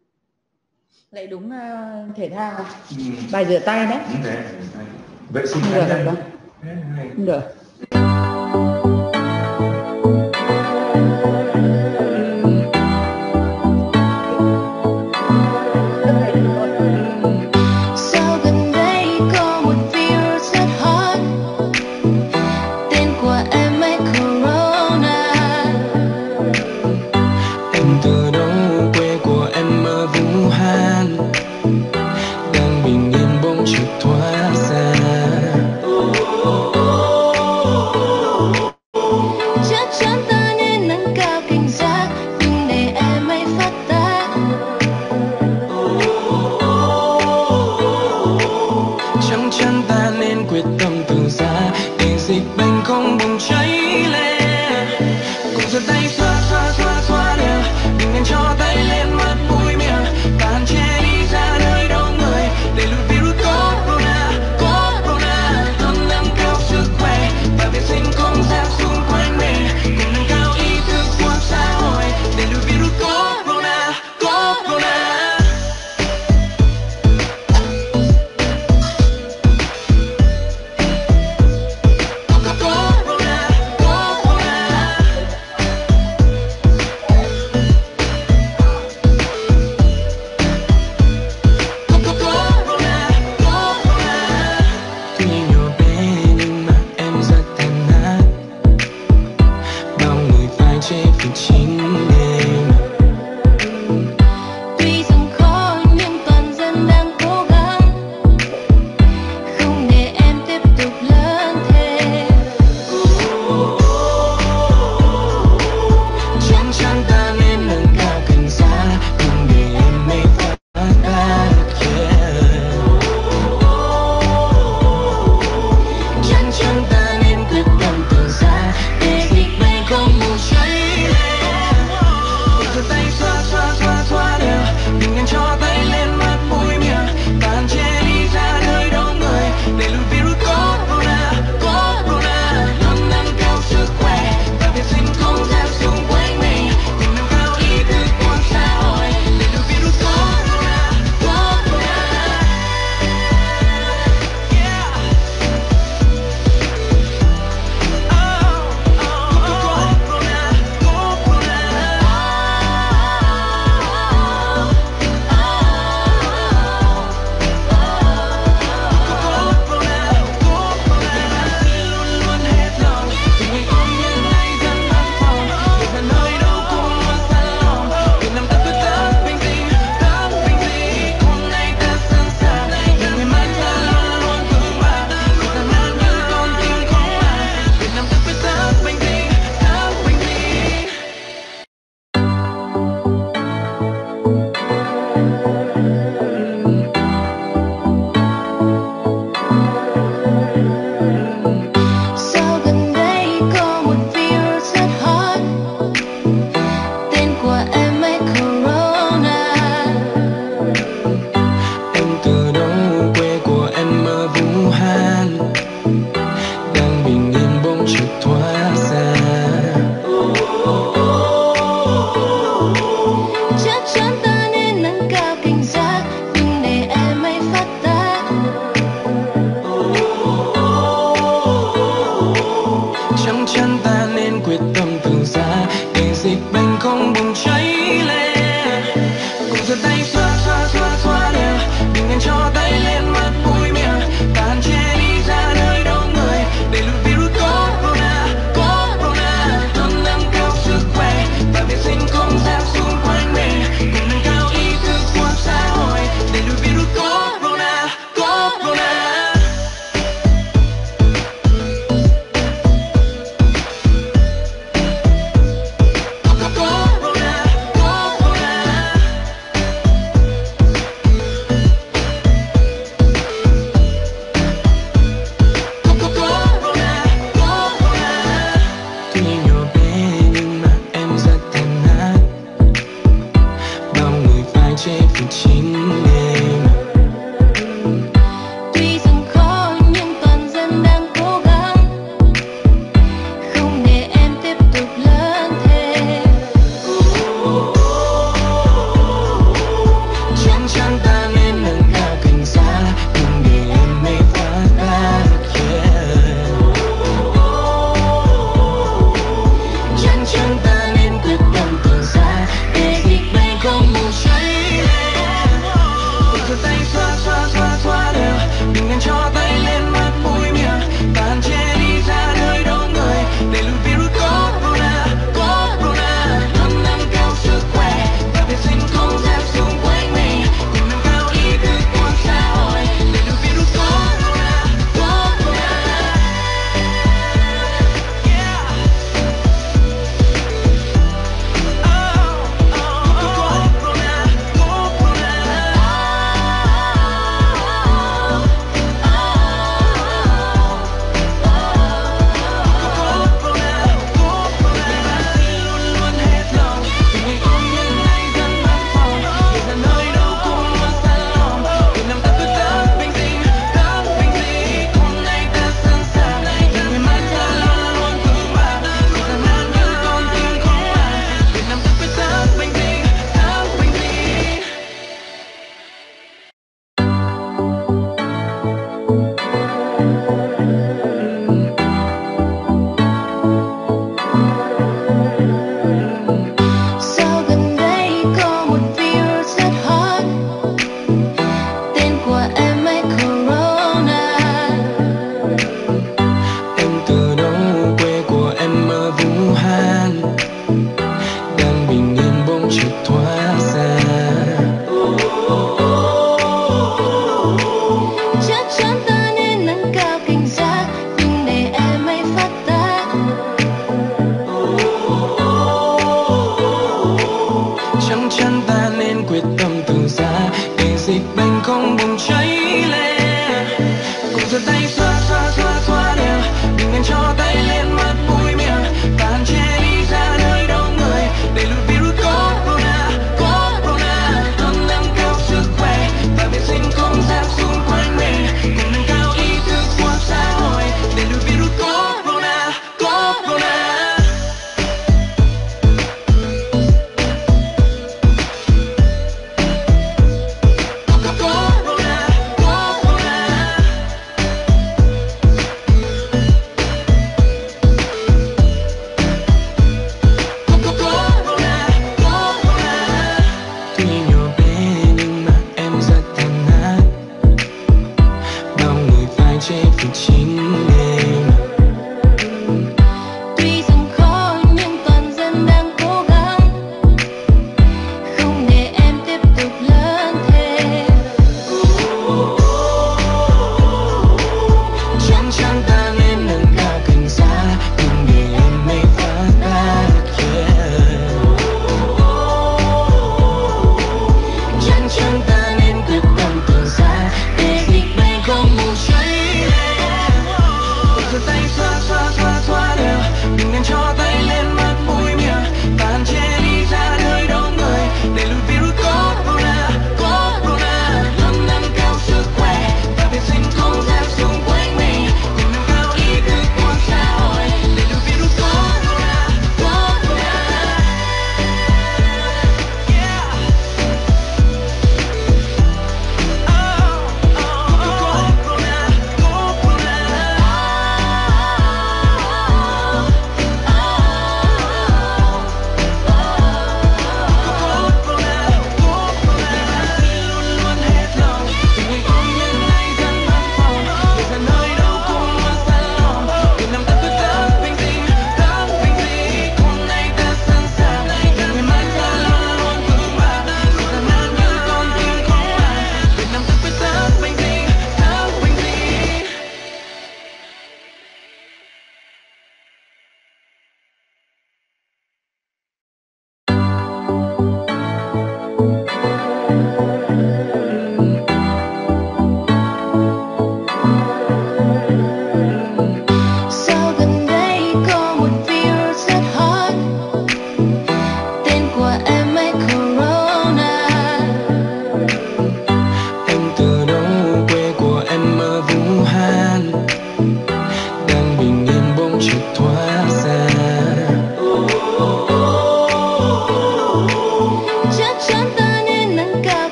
lại đúng uh, thể thao ừ. bài rửa tay đấy đúng đấy vệ sinh cá nhân được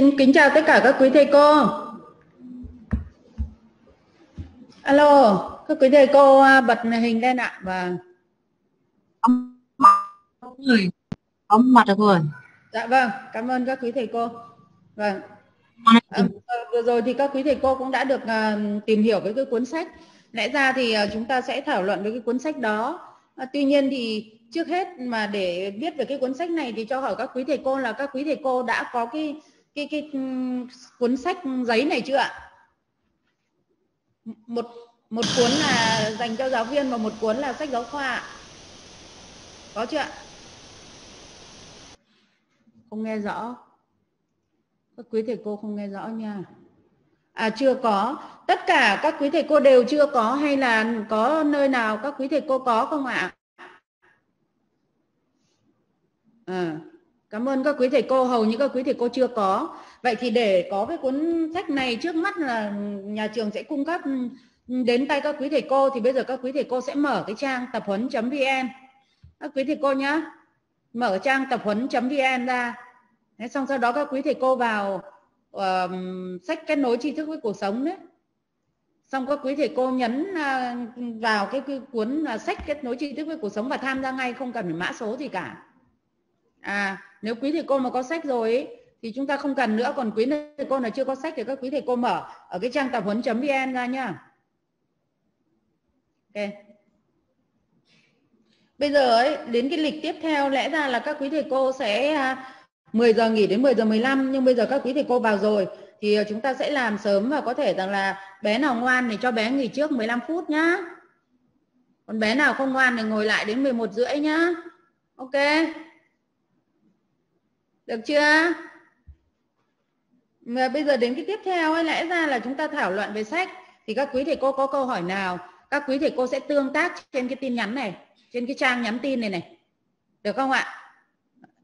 Xin kính, chào tất cả các quý thầy cô. Alo, các quý thầy cô à, bật hình lên ạ và người bóng mặt được rồi dạ vâng, cảm ơn các quý thầy cô. Vâng. À, vừa rồi thì các quý thầy cô cũng đã được uh, tìm hiểu với cái cuốn sách. Lẽ ra thì uh, chúng ta sẽ thảo luận với cái cuốn sách đó. Uh, tuy nhiên thì trước hết mà để biết về cái cuốn sách này thì cho hỏi các quý thầy cô là các quý thầy cô đã có cái cái cái ừ, cuốn sách giấy này chưa ạ? Một một cuốn là dành cho giáo viên và một cuốn là sách giáo khoa. Có chưa ạ? Không nghe rõ. Các quý thầy cô không nghe rõ nha. À chưa có. Tất cả các quý thầy cô đều chưa có hay là có nơi nào các quý thầy cô có không ạ? À, cảm ơn các quý thầy cô hầu như các quý thầy cô chưa có. Vậy thì để có cái cuốn sách này trước mắt là nhà trường sẽ cung cấp đến tay các quý thầy cô thì bây giờ các quý thầy cô sẽ mở cái trang tập huấn.vn các quý thầy cô nhá mở trang tập huấn.vn ra. Thế xong sau đó các quý thầy cô vào uh, sách kết nối tri thức với cuộc sống đấy. Xong các quý thầy cô nhấn uh, vào cái, cái cuốn uh, sách kết nối tri thức với cuộc sống và tham gia ngay không cần phải mã số gì cả. À nếu quý thầy cô mà có sách rồi ấy, thì chúng ta không cần nữa còn quý thầy cô nào chưa có sách thì các quý thầy cô mở ở cái trang tập huấn.vn ra nhá. Ok. Bây giờ ấy đến cái lịch tiếp theo lẽ ra là các quý thầy cô sẽ à, 10 giờ nghỉ đến 10 giờ 15 nhưng bây giờ các quý thầy cô vào rồi thì à, chúng ta sẽ làm sớm và có thể rằng là bé nào ngoan thì cho bé nghỉ trước 15 phút nhá. Còn bé nào không ngoan thì ngồi lại đến 11 rưỡi nhá. Ok được chưa? Và bây giờ đến cái tiếp theo ấy, lẽ ra là chúng ta thảo luận về sách. Thì các quý thầy cô có câu hỏi nào? Các quý thầy cô sẽ tương tác trên cái tin nhắn này, trên cái trang nhắn tin này này. Được không ạ?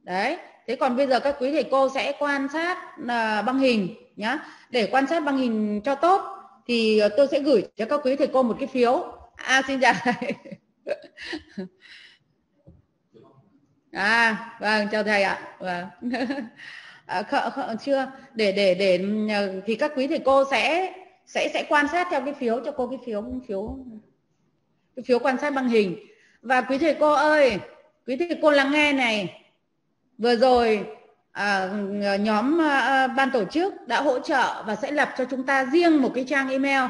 Đấy. Thế còn bây giờ các quý thầy cô sẽ quan sát à, băng hình nhá. Để quan sát băng hình cho tốt, thì ờ, tôi sẽ gửi cho các quý thầy cô một cái phiếu. À xin chào. (laughs) à vâng chào thầy ạ. Vâng. (laughs) À, khờ, khờ, chưa? Để để để ừ, thì các quý thầy cô sẽ sẽ sẽ quan sát theo cái phiếu cho cô cái phiếu phiếu cái phiếu quan sát bằng hình. Và quý thầy cô ơi quý thầy cô lắng nghe này. Vừa rồi à, nhóm à, ban tổ chức đã hỗ trợ và sẽ lập cho chúng ta riêng một cái trang email.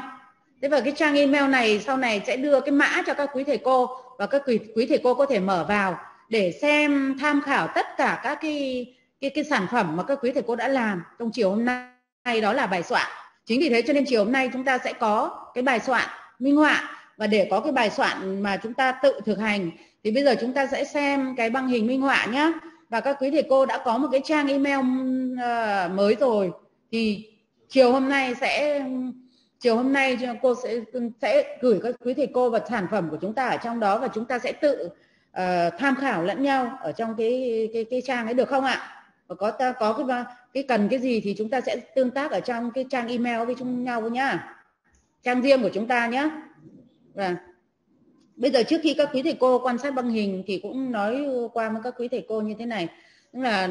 Thế và cái trang email này sau này sẽ đưa cái mã cho các quý thầy cô và các quý, quý thầy cô có thể mở vào để xem tham khảo tất cả các cái cái cái sản phẩm mà các quý thầy cô đã làm trong chiều hôm nay, đó là bài soạn. Chính vì thế cho nên chiều hôm nay chúng ta sẽ có cái bài soạn minh họa. Và để có cái bài soạn mà chúng ta tự thực hành, thì bây giờ chúng ta sẽ xem cái băng hình minh họa nhé và các quý thầy cô đã có một cái trang email ờ, mới rồi, thì chiều hôm nay sẽ, chiều hôm nay cô sẽ sẽ gửi các quý thầy cô và sản phẩm của chúng ta ở trong đó và chúng ta sẽ tự uh, tham khảo lẫn nhau ở trong cái cái cái trang ấy được không ạ? và có ta có cái cái cần cái gì thì chúng ta sẽ tương tác ở trong cái trang email với chung nhau nhá. Trang riêng của chúng ta nhé và vâng. bây giờ trước khi các quý thầy cô quan sát băng hình thì cũng nói qua với các quý thầy cô như thế này. Tức là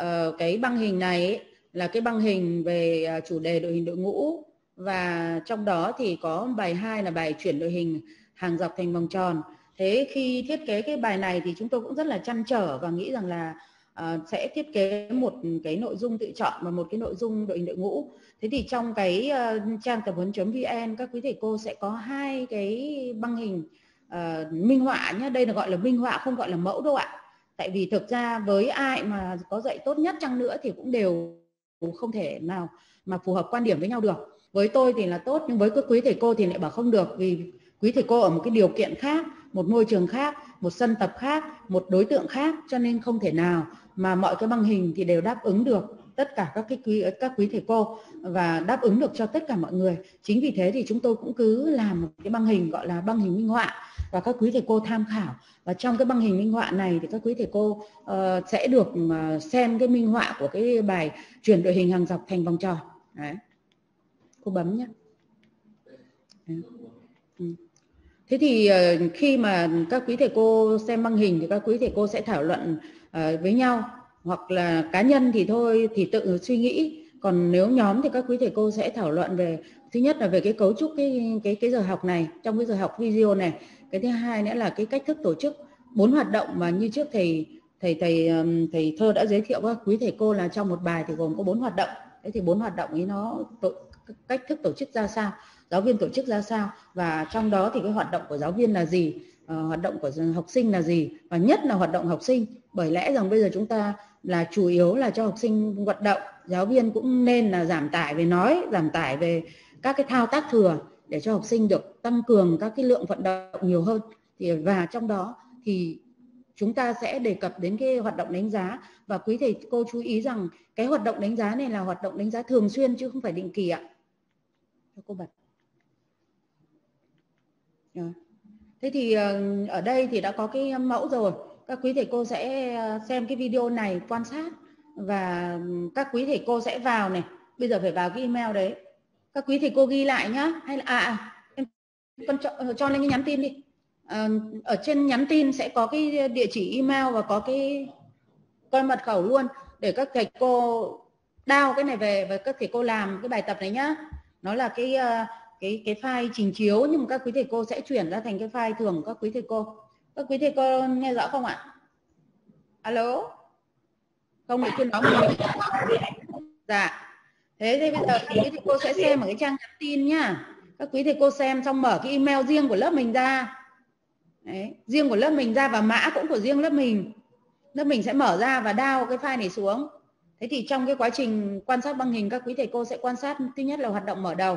uh, cái băng hình này ấy, là cái băng hình về uh, chủ đề đội hình đội ngũ. Và trong đó thì có bài 2 là bài chuyển đội hình hàng dọc thành vòng tròn thế khi thiết kế cái bài này thì chúng tôi cũng rất là chăn trở và nghĩ rằng là uh, sẽ thiết kế một cái nội dung tự chọn và một cái nội dung đội hình đội ngũ. Thế thì trong cái uh, trang tập huấn.vn các quý thầy cô sẽ có hai cái băng hình uh, minh họa nhé đây là gọi là minh họa không gọi là mẫu đâu ạ. Tại vì thực ra với ai mà có dạy tốt nhất chăng nữa thì cũng đều không thể nào mà phù hợp quan điểm với nhau được. Với tôi thì là tốt nhưng với các quý thầy cô thì lại bảo không được vì quý thầy cô ở một cái điều kiện khác một môi trường khác một sân tập khác một đối tượng khác cho nên không thể nào mà mọi cái băng hình thì đều đáp ứng được tất cả các cái quý các quý thầy cô và đáp ứng được cho tất cả mọi người. Chính vì thế thì chúng tôi cũng cứ làm một cái băng hình gọi là băng hình minh họa và các quý thầy cô tham khảo. Và trong cái băng hình minh họa này thì các quý thầy cô uh, sẽ được uh, xem cái minh họa của cái bài chuyển đội hình hàng dọc thành vòng tròn. Đấy. Cô bấm nhé. Đấy thế thì ờ, khi mà các quý thầy cô xem băng hình thì các quý thầy cô sẽ thảo luận ờ, với nhau. Hoặc là cá nhân thì thôi thì tự suy nghĩ. Còn nếu nhóm thì các quý thầy cô sẽ thảo luận về thứ nhất là về cái cấu trúc cái cái cái giờ học này trong cái giờ học video này. Cái thứ hai nữa là cái cách thức tổ chức. Bốn hoạt động mà như trước thầy thầy thầy thầy thơ đã giới thiệu các quý thầy cô là trong một bài thì gồm có bốn hoạt động. Thế thì bốn hoạt động ấy nó tổ, cách thức tổ chức ra sao? Giáo viên tổ chức ra sao và trong đó thì cái hoạt động của giáo viên là gì uh, hoạt động của học sinh là gì và nhất là hoạt động học sinh bởi lẽ rằng bây giờ chúng ta là chủ yếu là cho học sinh hoạt động giáo viên cũng nên là giảm tải về nói giảm tải về các cái thao tác thừa để cho học sinh được tăng cường các cái lượng vận động nhiều hơn thì và trong đó thì chúng ta sẽ đề cập đến cái hoạt động đánh giá và quý thầy cô chú ý rằng cái hoạt động đánh giá này là hoạt động đánh giá thường xuyên chứ không phải định kỳ ạ. Cho cô bật. Ừ. Thế thì ờ, ở đây thì đã có cái mẫu rồi. Các quý thầy cô sẽ ờ, xem cái video này quan sát và ừ, các quý thầy cô sẽ vào này. Bây giờ phải vào cái email đấy. Các quý thầy cô ghi lại nhá. Hay là à, à em con cho, ờ, cho lên cái nhắn tin đi. À, ở trên nhắn tin sẽ có cái địa chỉ email và có cái coi mật khẩu luôn để các thầy cô đao cái này về và các thầy cô làm cái bài tập này nhá. Nó là cái cái cái file trình chiếu nhưng mà các quý thầy cô sẽ chuyển ra thành cái file thường các quý thầy cô. Các quý thầy cô nghe rõ không ạ? Alo? Không được chuyên đó mình dạ. Thế thì bây giờ quý thầy cô sẽ xem ở cái trang nhắn tin nhá. Các quý thầy cô xem xong mở cái email riêng của lớp mình ra. Đấy, riêng của lớp mình ra và mã cũng của riêng lớp mình. Lớp mình sẽ mở ra và đao cái file này xuống. Thế thì trong cái quá trình quan sát băng hình các quý thầy cô sẽ quan sát thứ nhất là hoạt động mở đầu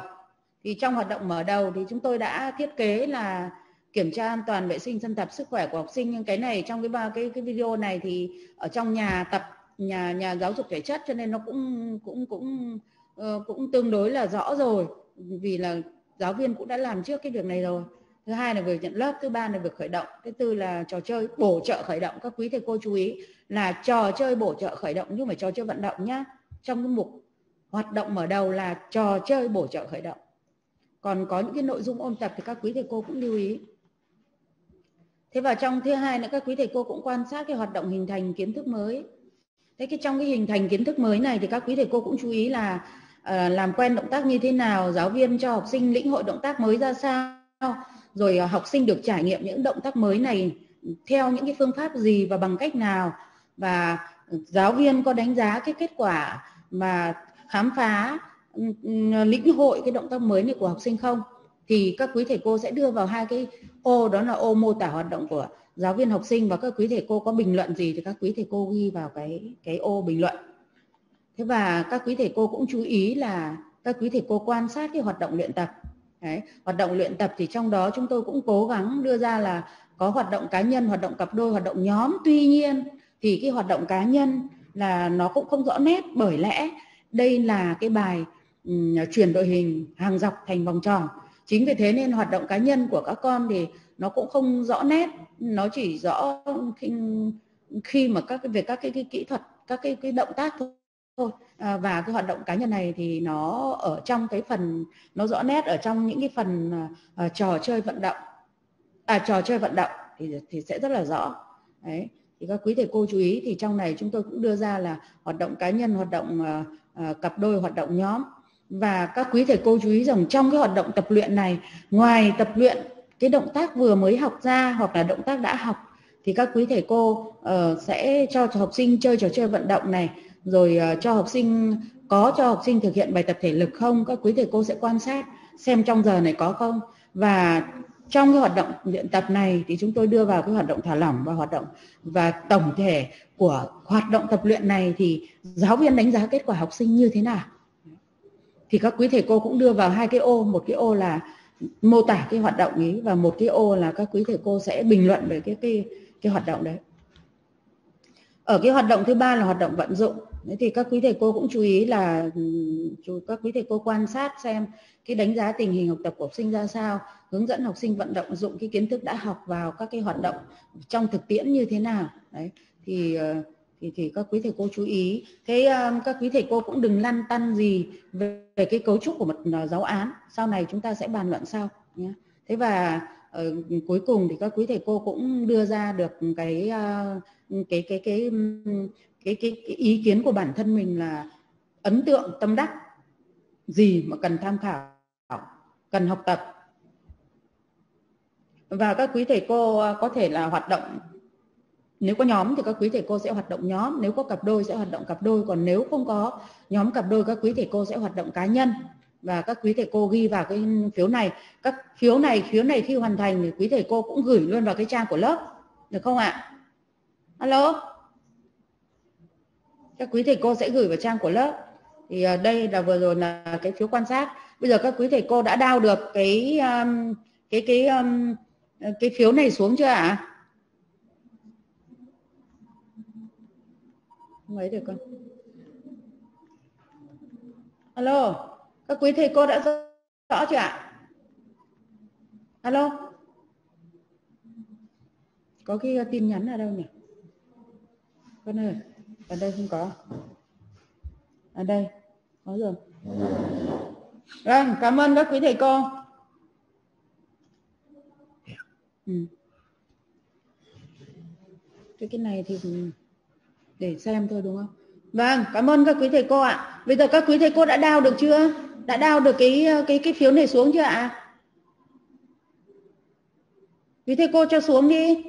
thì trong hoạt động mở đầu thì chúng tôi đã thiết kế là kiểm tra an toàn vệ sinh dân tập sức khỏe của học sinh. Nhưng cái này trong cái ba, cái cái video này thì ở trong nhà tập, nhà nhà giáo dục thể chất cho nên nó cũng cũng cũng ờ, cũng tương đối là rõ rồi. Vì là giáo viên cũng đã làm trước cái việc này rồi. Thứ hai là việc nhận lớp, thứ ba là việc khởi động. Thứ tư là trò chơi, bổ trợ khởi động. Các quý thầy cô chú ý là trò chơi bổ trợ khởi động, nhưng không phải trò chơi vận động nhá. Trong cái mục hoạt động mở đầu là trò chơi bổ trợ khởi động còn có những cái nội dung ôn tập thì các quý thầy cô cũng lưu ý. Thế và trong thứ hai nữa các quý thầy cô cũng quan sát cái hoạt động hình thành kiến thức mới. Thế cái trong cái hình thành kiến thức mới này thì các quý thầy cô cũng chú ý là uh, làm quen động tác như thế nào giáo viên cho học sinh lĩnh hội động tác mới ra sao rồi uh, học sinh được trải nghiệm những động tác mới này theo những cái phương pháp gì và bằng cách nào và giáo viên có đánh giá cái kết quả mà khám phá lĩnh hội cái động tác mới này của học sinh không? Thì các quý thầy cô sẽ đưa vào hai cái ô đó là ô mô tả hoạt động của giáo viên học sinh và các quý thầy cô có bình luận gì thì các quý thầy cô ghi vào cái cái ô bình luận. Thế và các quý thầy cô cũng chú ý là các quý thầy cô quan sát cái hoạt động luyện tập. Đấy, hoạt động luyện tập thì trong đó chúng tôi cũng cố gắng đưa ra là có hoạt động cá nhân hoạt động cặp đôi hoạt động nhóm. Tuy nhiên thì cái hoạt động cá nhân là nó cũng không rõ nét bởi lẽ đây là cái bài À, chuyển đội hình hàng dọc thành vòng tròn. Chính vì thế nên hoạt động cá nhân của các con thì nó cũng không rõ nét nó chỉ rõ khi, khi mà các cái về các cái, cái kỹ thuật các cái cái động tác thôi. À, và cái hoạt động cá nhân này thì nó ở trong cái phần nó rõ nét ở trong những cái phần uh, trò chơi vận động. À trò chơi vận động thì thì sẽ rất là rõ. Đấy thì các quý thầy cô chú ý thì trong này chúng tôi cũng đưa ra là hoạt động cá nhân hoạt động uh, uh, cặp đôi hoạt động nhóm và các quý thầy cô chú ý rằng trong cái hoạt động tập luyện này ngoài tập luyện cái động tác vừa mới học ra hoặc là động tác đã học thì các quý thầy cô uh, sẽ cho học sinh chơi trò chơi vận động này rồi uh, cho học sinh có cho học sinh thực hiện bài tập thể lực không các quý thầy cô sẽ quan sát xem trong giờ này có không. Và trong cái hoạt động luyện tập này thì chúng tôi đưa vào cái hoạt động thả lỏng và hoạt động và tổng thể của hoạt động tập luyện này thì giáo viên đánh giá kết quả học sinh như thế nào? Thì các quý thầy cô cũng đưa vào hai cái ô. Một cái ô là mô tả cái hoạt động ấy và một cái ô là các quý thầy cô sẽ bình luận về cái cái cái hoạt động đấy. Ở cái hoạt động thứ ba là hoạt động vận dụng. Thế thì các quý thầy cô cũng chú ý là ừ, các quý thầy cô quan sát xem cái đánh giá tình hình học tập của học sinh ra sao hướng dẫn học sinh vận động dụng cái kiến thức đã học vào các cái hoạt động trong thực tiễn như thế nào. Đấy thì uh, thì thì các quý thầy cô chú ý. Thế um, các quý thầy cô cũng đừng lăn tăn gì về, về cái cấu trúc của một uh, giáo án. Sau này chúng ta sẽ bàn luận sau nhé. Thế và uh, cuối cùng thì các quý thầy cô cũng đưa ra được cái uh, cái cái cái cái, cái cái ý kiến của bản thân mình là ấn tượng tâm đắc gì mà cần tham khảo cần học tập. Và các quý thầy cô có thể là hoạt động nếu có nhóm thì các quý thầy cô sẽ hoạt động nhóm, nếu có cặp đôi sẽ hoạt động cặp đôi, còn nếu không có nhóm cặp đôi, các quý thầy cô sẽ hoạt động cá nhân. Và các quý thầy cô ghi vào cái phiếu này. Các phiếu này phiếu này khi hoàn thành thì quý thầy cô cũng gửi luôn vào cái trang của lớp. Được không ạ? Alo? Các quý thầy cô sẽ gửi vào trang của lớp. Thì à, đây là vừa rồi là cái phiếu quan sát. Bây giờ các quý thầy cô đã đao được cái um, cái cái cái cái phiếu này xuống chưa ạ? à? Mấy được con. Alo các quý thầy cô đã rõ chưa ạ? Alo? Có cái tin nhắn ở đâu nhỉ? Con ơi ở đây không có. Ở đây có rồi. Vâng cảm ơn các quý thầy cô. Ừ. cái cái này thì để xem thôi, đúng không? Vâng cảm ơn các quý thầy cô ạ. Bây giờ các quý thầy cô đã đao được chưa? Đã đao được cái cái cái phiếu này xuống chưa ạ? Quý thầy cô cho xuống đi.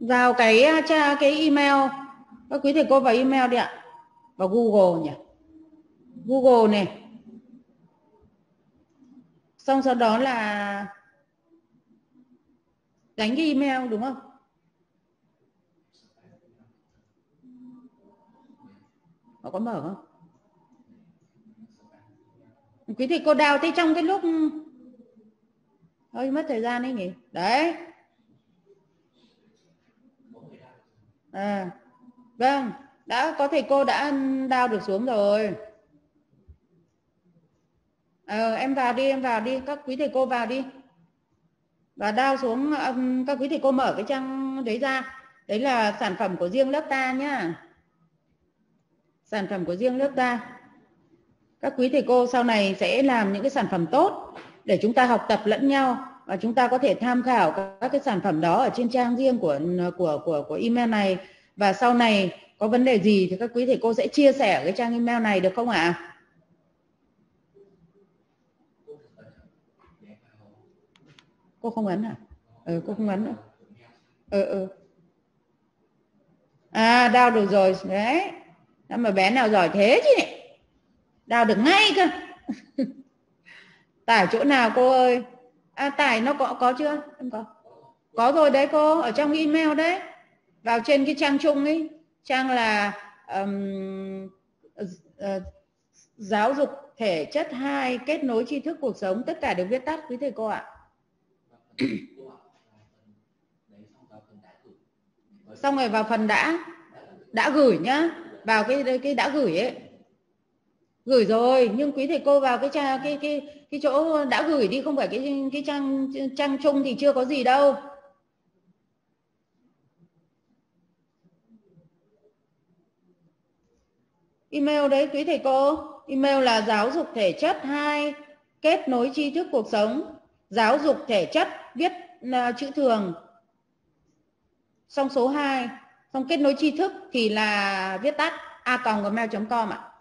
Vào cái tra cái email. Các quý thầy cô vào email đi ạ. Vào google nhỉ. Google này. Xong sau đó là đánh cái email, đúng không? Họ có mở không? Quý thầy cô đào tới trong cái lúc hơi mất thời gian đấy nhỉ? Đấy. À vâng đã có thầy cô đã đào được xuống rồi. Ờ, em vào đi em vào đi. Các quý thầy cô vào đi. Và đao xuống các quý thầy cô mở cái trang đấy ra. Đấy là sản phẩm của riêng lớp ta nhá sản phẩm của riêng lớp ta các quý thầy cô sau này sẽ làm những cái sản phẩm tốt để chúng ta học tập lẫn nhau và chúng ta có thể tham khảo các cái sản phẩm đó ở trên trang riêng của của của của email này và sau này có vấn đề gì thì các quý thầy cô sẽ chia sẻ ở cái trang email này được không ạ? Cô không ấn à? Ừ, cô không ấn nữa. Ừ, ừ. À, đau được rồi. Đấy. Đó mà bé nào giỏi thế chứ này. Đào được ngay cơ. tải chỗ nào cô ơi? À, tải nó có có chưa? Em có. Có rồi đấy cô, ở trong email đấy. Vào trên cái trang chung ấy trang là um, uh, giáo dục thể chất hai kết nối tri thức cuộc sống tất cả đều viết tắt quý thầy cô ạ xong rồi vào phần đã đã gửi nhá vào cái cái đã gửi ấy. Gửi rồi nhưng quý thầy cô vào cái trang cái cái cái chỗ đã gửi đi không phải cái cái trang trang chung thì chưa có gì đâu. Email đấy quý thầy cô. Email là giáo dục thể chất hai kết nối tri thức cuộc sống. Giáo dục thể chất viết uh, chữ thường. Xong số 2 xong kết nối tri thức thì là viết tắt a gmail.com ạ.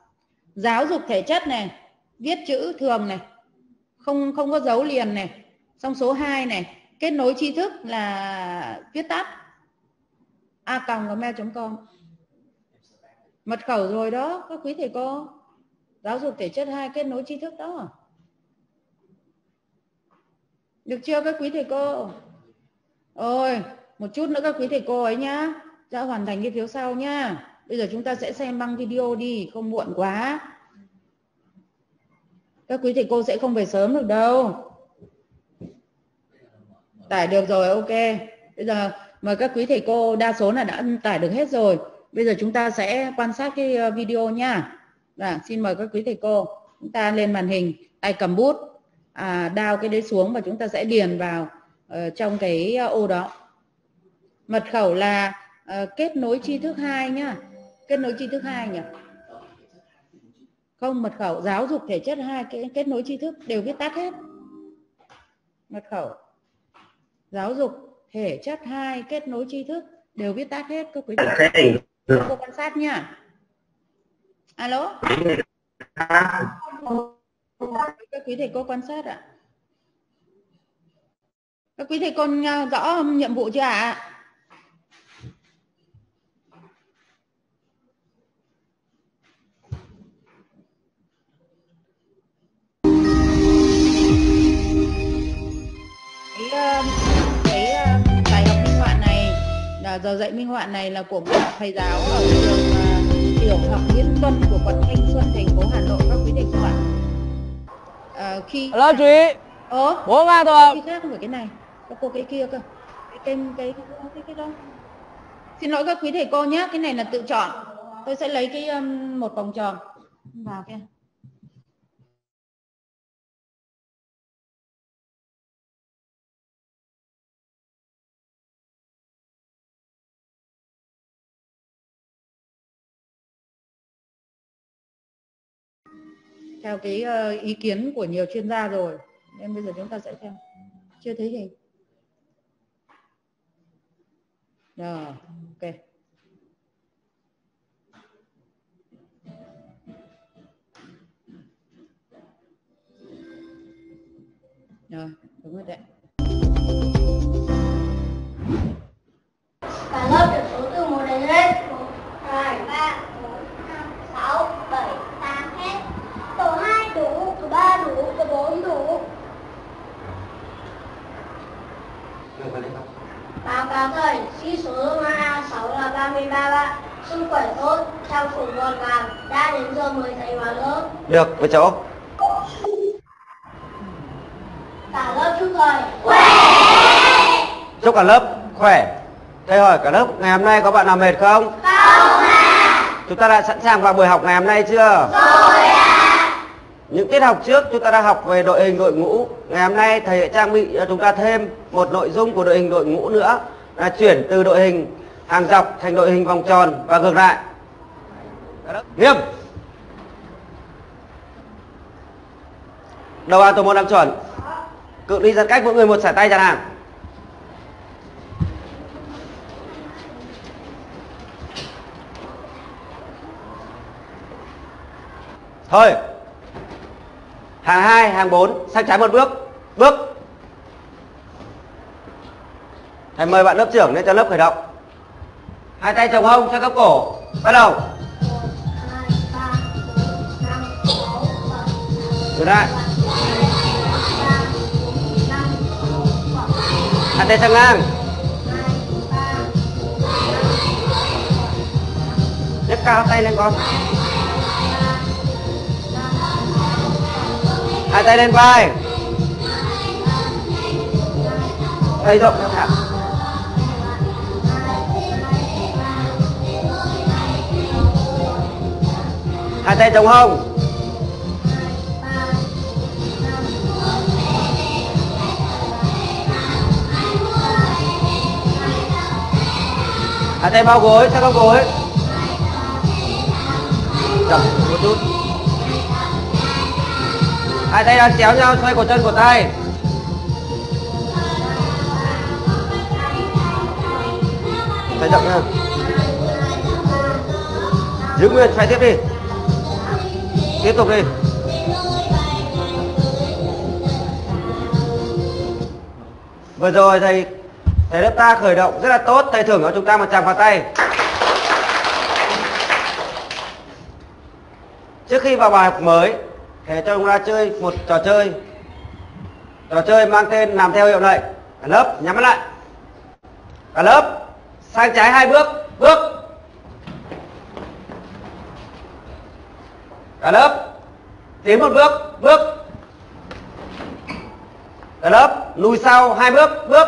Giáo dục thể chất này, viết chữ thường này, không không có dấu liền này. Xong số 2 này, kết nối tri thức là viết tắt a gmail.com mật khẩu rồi đó, các quý thầy cô. Giáo dục thể chất hai, kết nối tri thức đó. Được chưa các quý thầy cô? Ôi, một chút nữa các quý thầy cô ấy nhá đã hoàn thành cái phiếu sau nhá. Bây giờ chúng ta sẽ xem băng video đi không muộn quá. Các quý thầy cô sẽ không về sớm được đâu. Tải được rồi ok. Bây giờ mời các quý thầy cô đa số là đã tải được hết rồi. Bây giờ chúng ta sẽ quan sát cái ờ, video nha. Và dạ, xin mời các quý thầy cô, chúng ta lên màn hình, tay cầm bút, à, đao cái đấy xuống và chúng ta sẽ điền vào uh, trong cái ờ, ô đó. Mật khẩu là uh, kết nối tri thức hai nhá. Kết nối tri thức hai nhỉ? Không, mật khẩu giáo dục thể chất hai cái kết nối tri thức đều viết tắt hết. Mật khẩu. giáo dục thể chất 2 kết nối tri thức đều viết tắt hết các quý thầy cô quan sát nha alo các quý thầy cô quan sát ạ các quý thầy cô rõ nhiệm vụ chưa ạ cái cái bài học minh họa này là giờ dạy minh họa này là của một thầy giáo ở trường tiểu học Nguyễn Tuân của quận Thanh Xuân thành phố Hà Nội các quý thầy cô ạ à, khi Alo chị ơ Bố ngang thôi cái khác không phải cái này các cô cái kia cơ. Cái kênh cái cái cái đó. Xin lỗi các quý thầy cô nhé cái này là tự chọn. Tôi sẽ lấy cái um, một vòng tròn. Vào kia theo cái ờ, ý kiến của nhiều chuyên gia rồi, nên bây giờ chúng ta sẽ theo chưa thấy hình rồi, ok. Rồi, đúng rồi đấy. Cả lớp được số từ một đến hết 1, 2, 3, 4, 5, 6, 7, 8 hết Tổ 2 đủ, tổ 3 đủ, tổ 4 đủ Báo cáo thầy, sĩ số lớp A6 là 33 bạn Sức khỏe tốt, trang phục gọn gàng Đã đến giờ mới thầy vào lớp Được, với chỗ. Cả lớp chúc thầy Chúc cả lớp khỏe. Thầy hỏi cả lớp ngày hôm nay có bạn nào mệt không? Không ạ. Chúng ta đã sẵn sàng vào buổi học ngày hôm nay chưa? Rồi. Những tiết học trước chúng ta đã học về đội hình đội ngũ. Ngày hôm nay thầy sẽ trang bị cho chúng ta thêm một nội dung của đội hình đội ngũ nữa là chuyển từ đội hình hàng dọc thành đội hình vòng tròn và ngược lại. Nghiêm. Đầu an tổ một làm chuẩn. Cự ly giãn cách mỗi người một sải tay chẳng hàng. Thôi. Hàng 2, hàng 4 sang trái một bước. Bước. Thầy mời bạn lớp trưởng lên cho lớp khởi động. Hai tay chồng hông cho cấp cổ. Bắt đầu. 1, 2, 3, 4, 5, 6, 7, Dừng lại. Hai tay sang ngang. 2, 3, nhấc cao tay lên con hai tay lên vai. Tay rộng ra thẳng. Hai tay chống hông. Hai tay bao gối sang góc gối. Chậm một chút hai tay đang chéo nhau, xoay cổ chân của tay. Tay chậm nha giữ nguyên, xoay tiếp đi. Tiếp tục đi. Vừa rồi thầy thầy lớp ta khởi động rất là tốt. Thầy thưởng cho chúng ta một tràng pháo tay. Trước khi vào bài học mới thầy cho chúng ta chơi một trò chơi. Trò chơi mang tên làm theo hiệu lệnh. Cả lớp, nhắm mắt lại. Cả lớp, sang trái hai bước. Bước. Cả lớp, tiến một bước. Bước. Cả lớp, lùi sau hai bước. Bước.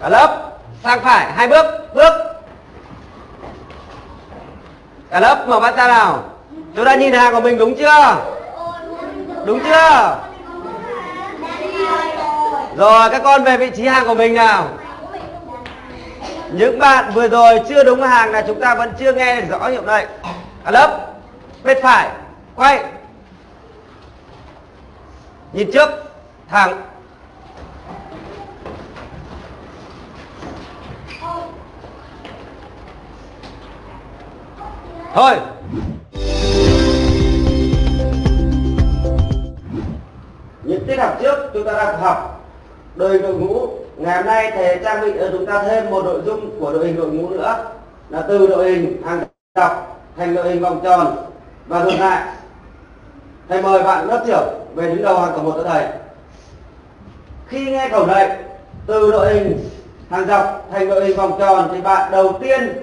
Cả lớp, sang phải hai bước. Bước. Cả lớp, mở mắt ra nào. Tôi đã nhìn hàng của mình đúng chưa? Đúng chưa? Rồi, các con về vị trí hàng của mình nào. Những bạn vừa rồi chưa đúng hàng là chúng ta vẫn chưa nghe được rõ hiệu lệnh. Cả lớp, Bên phải, Quay. Nhìn trước, Thẳng. Thôi. Những tiết học trước chúng ta đã học. Đội hình đội ngũ, ngày hôm nay thầy trang bị cho chúng ta thêm một nội dung của đội hình đội ngũ nữa. Là từ đội hình hàng dọc thành đội hình vòng tròn. Và ngược lại, thầy mời bạn lớp trưởng về đứng đầu hàng tổ một cho thầy. Khi nghe khẩu lệnh từ đội hình hàng dọc thành đội hình vòng tròn thì bạn đầu tiên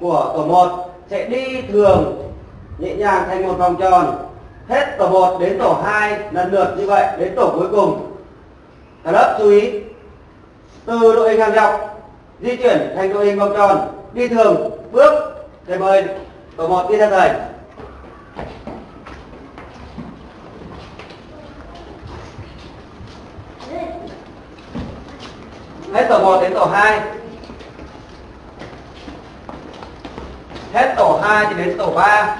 của tổ 1 sẽ đi thường nhẹ nhàng thành một vòng tròn hết tổ 1 đến tổ 2 lần lượt như vậy đến tổ cuối cùng. Cả lớp chú ý. Từ đội hình hàng dọc, di chuyển thành đội hình vòng tròn, đi thường, bước thầy mời tổ 1 đi theo thầy hết tổ 1 đến tổ 2 hết tổ 2 thì đến tổ 3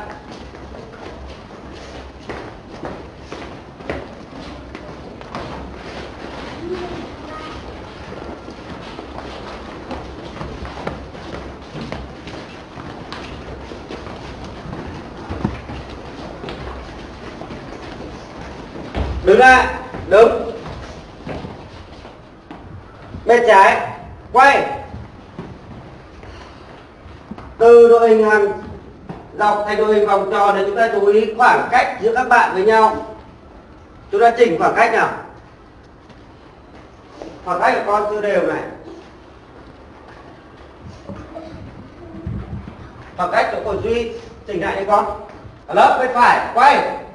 đứng lại. Đứng. Bên trái. Quay. Từ đội hình hàng dọc thành đội hình vòng tròn để chúng ta chú ý khoảng cách giữa các bạn với nhau. Chúng ta chỉnh khoảng cách nào? Khoảng cách của con chưa đều này. Khoảng cách của cổ duy, chỉnh lại đi con. Ở lớp bên phải. Quay.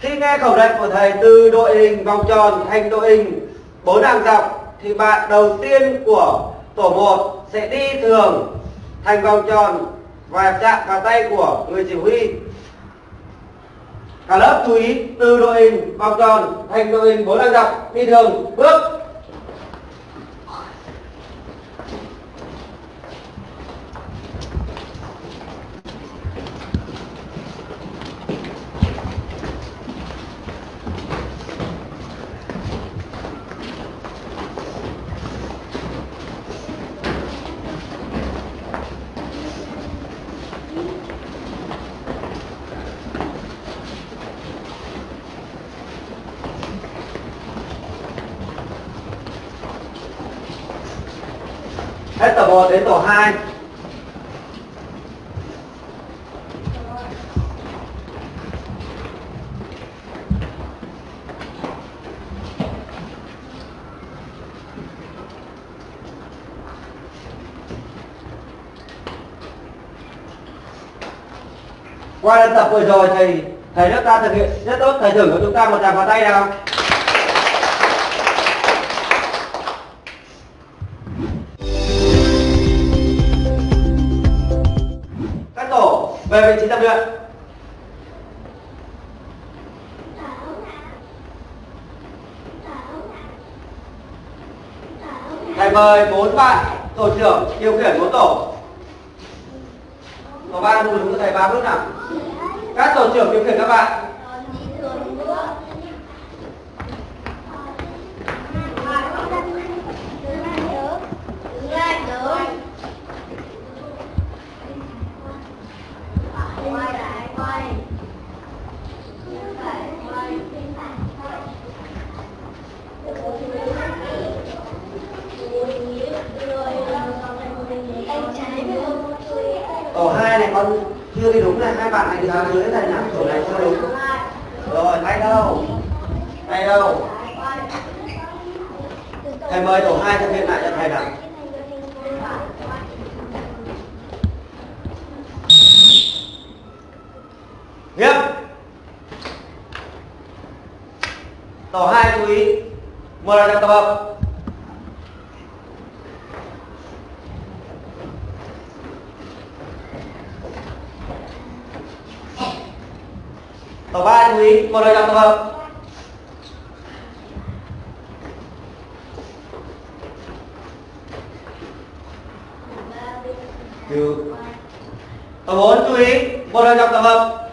Khi nghe khẩu lệnh của thầy từ đội hình vòng tròn thành đội hình bốn hàng dọc, thì bạn đầu tiên của tổ 1 sẽ đi thường, thành vòng tròn và chạm vào tay của người chỉ huy. Cả lớp chú ý từ đội hình vòng tròn thành đội hình bốn hàng dọc, đi thường, bước hết tổ 2 qua lần tập vừa rồi thầy thầy lớp ta thực hiện rất tốt, thầy thử của chúng ta một tràng vào tay nào. Về vị trí tập luyện. Thầy mời bốn bạn tổ trưởng điều khiển bốn tổ. Có ba đúng thầy ba bước nào. Các tổ trưởng điều khiển các bạn tổ hai này con chưa đi đúng này hai bạn này đi xuống dưới này nào tổ này chưa đúng rồi tay đâu tay đâu thầy mời tổ hai thực hiện lại cho thầy nào nghiêm tổ hai chú ý mời ra tập hợp tổ ba chú ý một lời chọn tập hợp Trừ. tổ bốn chú ý một lời chọn tập hợp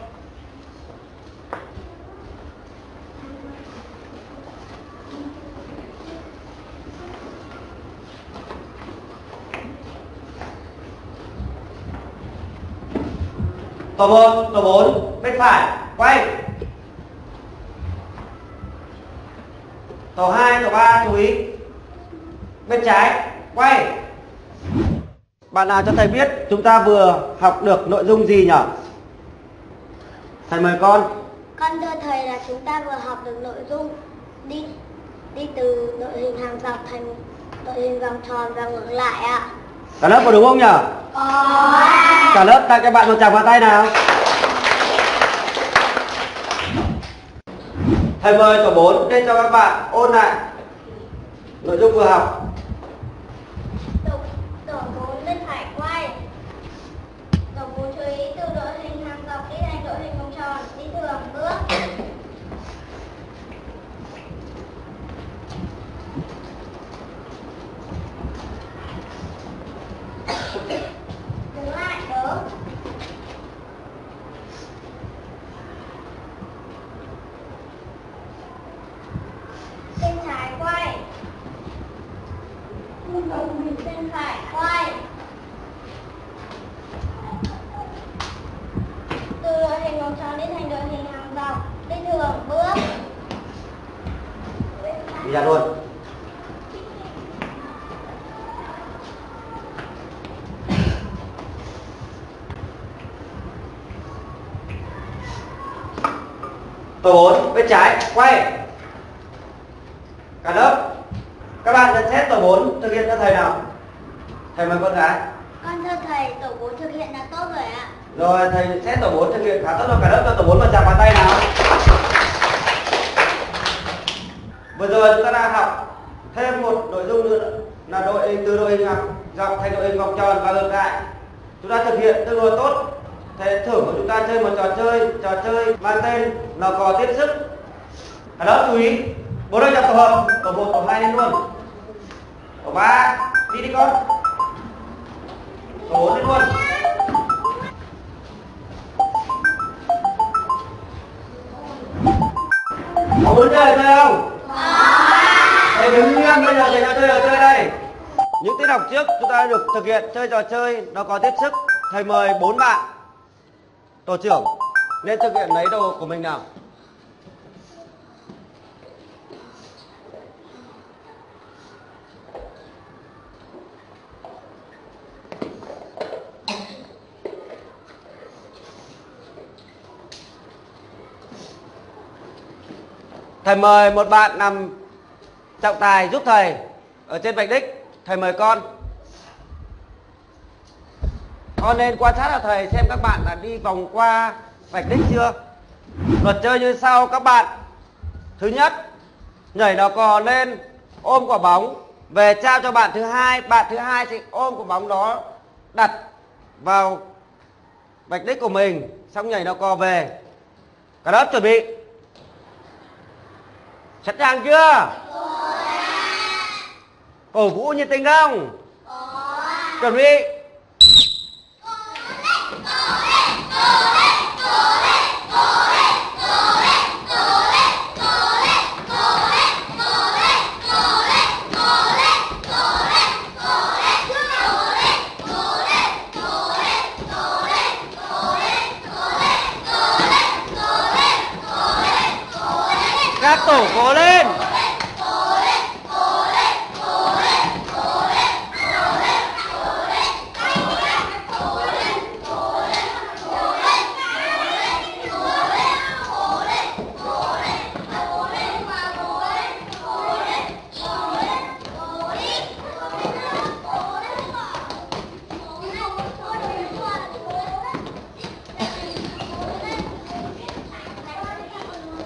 tổ 1 tổ 4 bên phải quay. Tổ 2 tổ 3 chú ý. Bên trái quay. Bạn nào cho thầy biết chúng ta vừa học được nội dung gì nhỉ thầy mời con. Con thưa thầy là chúng ta vừa học được nội dung đi đi từ đội hình hàng dọc thành đội hình vòng tròn và ngược lại ạ. cả lớp có đúng không nhỉ Có cả lớp tặng các bạn một tràng vào tay nào. Thầy mời tổ 4 lên cho các bạn ôn lại nội dung vừa học. Thầy mời bốn bạn. Tổ trưởng, nên thực hiện lấy đồ của mình nào? Thầy mời một bạn nằm trọng tài giúp thầy ở trên vạch đích. Thầy mời con con nên quan sát là thầy, xem các bạn đã đi vòng qua vạch đích chưa? Luật chơi như sau, các bạn. Thứ nhất, nhảy đầu cò lên, ôm quả bóng. Về trao cho bạn thứ hai, bạn thứ hai thì ôm quả bóng đó, đặt vào vạch đích của mình, xong nhảy đầu cò về. Cả lớp chuẩn bị. Sẵn sàng chưa? Cổ vũ nhiệt tình không? Chuẩn bị. Các cố lên.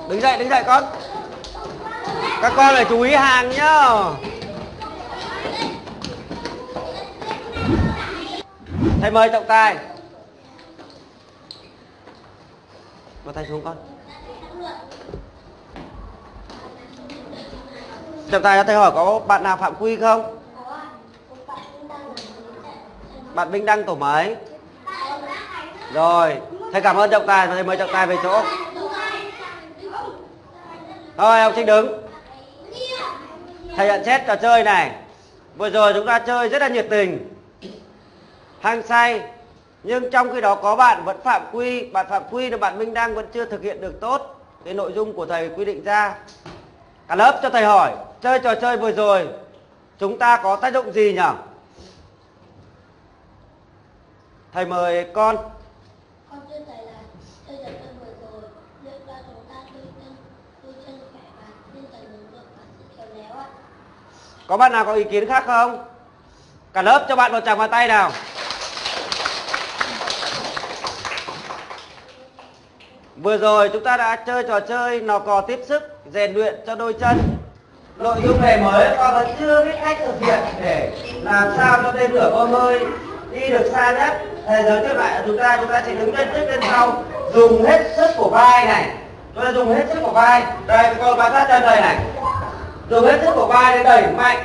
Đứng dậy đứng dậy con các con phải chú ý hàng nhá. Thầy mời trọng tài. Bỏ tay xuống con. Trọng tài, thầy hỏi có bạn nào phạm quy không? Bạn Vinh Đăng tổ mấy rồi, thầy cảm ơn trọng tài và thầy mời trọng tài về chỗ. Thôi, học sinh đứng thầy nhận xét trò chơi này. Vừa rồi chúng ta chơi rất là nhiệt tình. Hăng say. Nhưng trong khi đó có bạn vẫn phạm quy. Bạn phạm quy là bạn Minh đang vẫn chưa thực hiện được tốt cái nội dung của thầy quy định ra. Cả lớp cho thầy hỏi, chơi trò chơi vừa rồi, chúng ta có tác dụng gì nhỉ? Thầy mời con. Con chưa thầy là chơi trò chơi vừa rồi liệu ra chúng ta đôi chân đôi chân khỏe và tinh thần lực lượng và sự khéo léo ạ có bạn nào có ý kiến khác không cả lớp cho bạn một tràng vào tay nào Vừa rồi chúng ta đã chơi trò chơi nó có tiếp sức, rèn luyện cho đôi chân. Nội dung này mới con vẫn chưa biết cách thực hiện để làm sao cho tên lửa bơm hơi đi được xa nhất. Thầy giới thiệu lại, chúng ta chúng ta chỉ đứng lên trước lên sau, dùng hết sức của vai này. Chúng ta dùng hết sức của vai. Đây, con bám sát chân đây này. Dùng hết sức của vai để đẩy mạnh.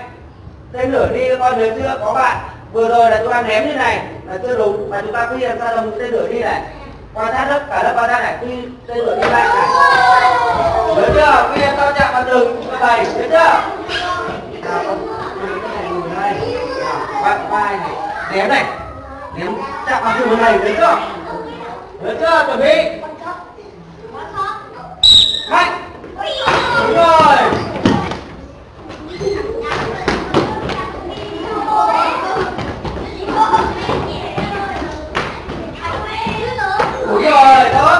Tên lửa đi con nhớ chưa? Có bạn. Vừa rồi là chúng ta ném như này là chưa đúng, mà chúng ta quy làm sao đồng tên lửa đi này. Quan sát lớp cả lớp quan sát này quy tên lửa đi lại này. Nhớ chưa? Quy làm sao chạm vào đường, chúng ta đẩy nhớ chưa? Nào, con này lùi này. Vai này, ném này. Ném, chạm vào đường này nhớ chưa? Nhớ chưa? Chuẩn bị. Mạnh. Đúng rồi. Đúng rồi, tốt.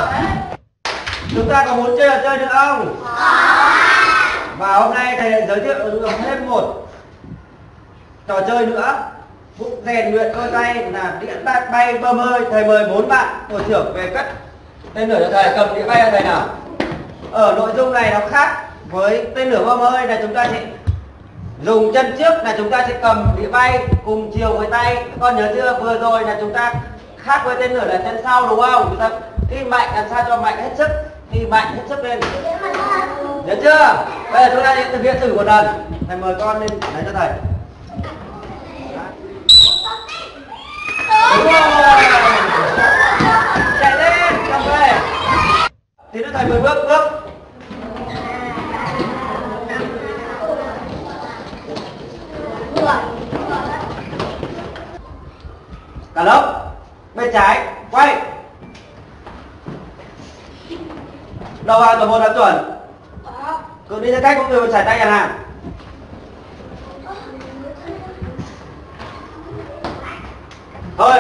Chúng ta có muốn chơi trò chơi được không? Và hôm nay thầy giới thiệu thêm một trò chơi nữa cũng rèn luyện đôi tay là điện bay, bay bơm hơi thầy mời bốn bạn tổ trưởng về cất tên lửa cho thầy cầm điện bay cho thầy nào ở nội dung này nó khác với tên lửa bơm hơi là chúng ta sẽ dùng chân trước là chúng ta sẽ cầm đĩa bay cùng chiều với tay. Các con nhớ chưa? Vừa rồi là chúng ta khác với tên lửa là chân sau đúng không? Chúng ta khi mạnh làm sao cho mạnh hết sức? Thì mạnh hết sức lên. Nhớ chưa? Bây giờ chúng ta sẽ thực hiện thử một lần. Thầy mời con lên lấy cho thầy. Đúng rồi. Chạy lên, cầm về. Thì nữa thầy mười bước bước. Cả lớp bên trái, quay. Đầu hàng tổ một đã chuẩn. Cứ đi ra cách của người chảy tay chẳng hạn. Thôi.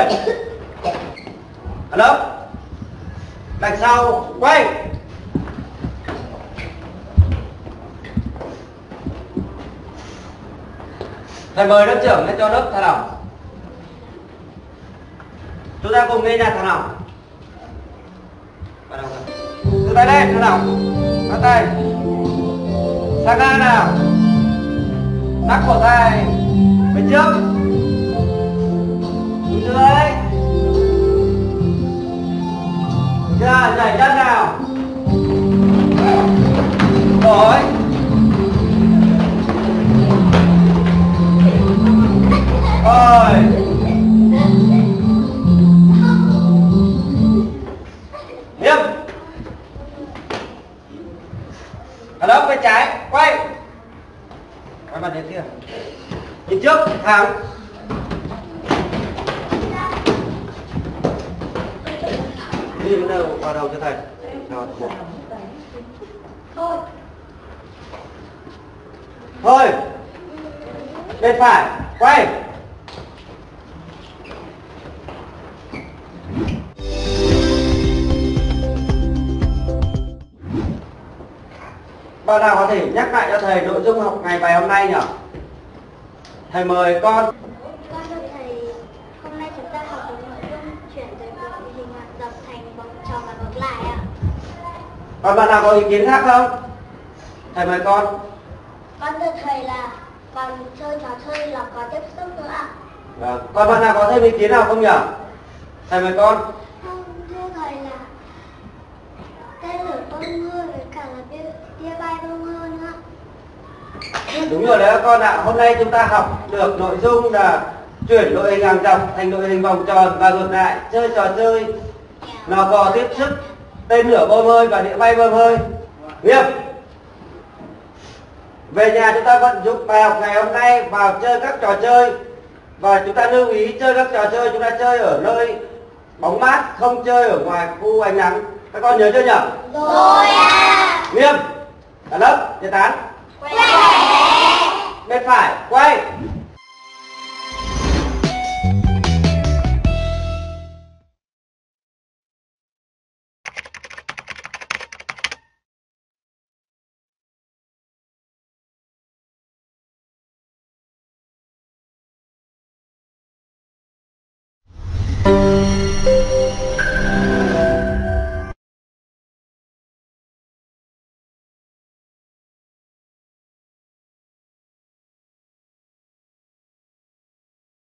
Cả lớp đằng sau, quay. Thầy mời lớp trưởng lên cho lớp thả lỏng. Chúng ta cùng nghe nhạc thả lỏng. Đưa tay lên, thả lỏng. Bắt tay. Sang ngang nào. Nắp cổ tay. Bên trước. Dưới. Ra nhảy chân nào. Đổi. Rồi. Nghiêm. Ở đó bên trái, Quay. Quay mặt đến kia. Nhìn trước, thẳng. Đi đến đâu vào đầu cho thầy? Thôi Thôi. Bên phải, Quay. Bạn nào có thể nhắc lại cho thầy nội dung học ngày bài hôm nay nhỉ? Thầy mời con. con thưa thầy hôm nay chúng ta học được nội dung chuyển từ đội hình hoạt động thành vòng tròn và ngược lại ạ Còn bạn nào có ý kiến khác không? Thầy mời con. con thưa thầy là còn chơi trò chơi là có tiếp xúc nữa ạ Vâng. Còn bạn nào có thêm ý kiến nào không nhỉ? Thầy mời con. không thưa thầy là tên lửa bơm hơi với cả là tia, Đúng rồi đấy các con ạ. Hôm nay chúng ta học được nội dung là chuyển đội hình hàng dọc thành đội hình vòng tròn và ngược lại chơi trò chơi nó có tiếp sức tên lửa bơm hơi và địa bay bơm hơi. Nghiêm. Về nhà chúng ta vận dụng bài học ngày hôm nay vào chơi các trò chơi và chúng ta lưu ý chơi các trò chơi chúng ta chơi ở nơi bóng mát không chơi ở ngoài khu ánh nắng các con nhớ chưa nhỉ Rồi ạ. nghiêm cả lớp giải tán. Quay bên phải quay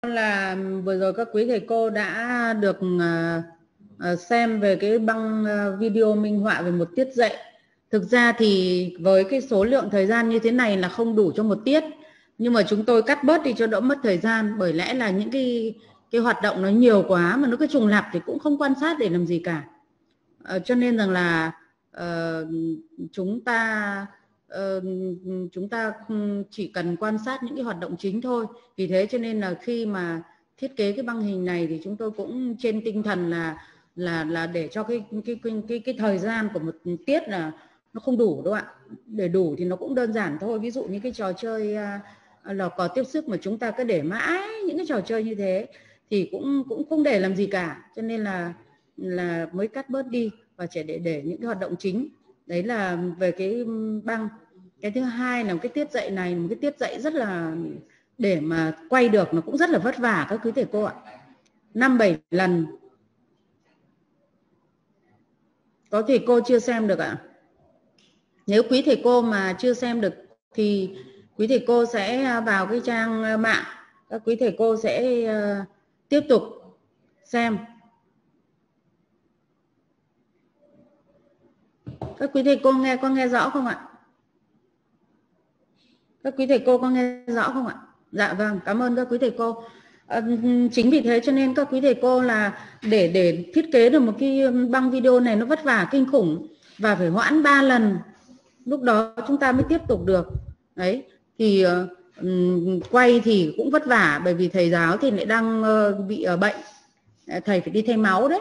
là vừa rồi các quý thầy cô đã được à, à, xem về cái băng à, video minh họa về một tiết dạy. Thực ra thì với cái số lượng thời gian như thế này là không đủ cho một tiết. Nhưng mà chúng tôi cắt bớt đi cho đỡ mất thời gian bởi lẽ là những cái cái hoạt động nó nhiều quá mà nó cứ trùng lặp thì cũng không quan sát để làm gì cả. À, cho nên rằng là uh, chúng ta Ờ, chúng ta chỉ cần quan sát những cái hoạt động chính thôi. Vì thế cho nên là khi mà thiết kế cái băng hình này thì chúng tôi cũng trên tinh thần là là là để cho cái cái cái cái, cái thời gian của một tiết là nó không đủ đâu ạ. Để đủ thì nó cũng đơn giản thôi. Ví dụ như cái trò chơi à, lò cò tiếp sức mà chúng ta cứ để mãi những cái trò chơi như thế thì cũng cũng không để làm gì cả. Cho nên là là mới cắt bớt đi và chỉ để để những cái hoạt động chính đấy là về cái băng. Cái thứ hai là một cái tiết dạy này, một cái tiết dạy rất là để mà quay được nó cũng rất là vất vả các quý thầy cô ạ. Năm bảy lần. Có thể cô chưa xem được ạ? Nếu quý thầy cô mà chưa xem được thì quý thầy cô sẽ à, vào cái trang à, mạng. Các quý thầy cô sẽ à, tiếp tục xem. Các quý thầy cô nghe có nghe rõ không ạ? Các quý thầy cô có nghe rõ không ạ? Dạ vâng cảm ơn các quý thầy cô. À, chính vì thế cho nên các quý thầy cô là để để thiết kế được một cái băng video này nó vất vả kinh khủng và phải hoãn 3 lần lúc đó chúng ta mới tiếp tục được. Đấy thì um, quay thì cũng vất vả bởi vì thầy giáo thì lại đang uh, bị ở bệnh. Thầy phải đi thay máu đấy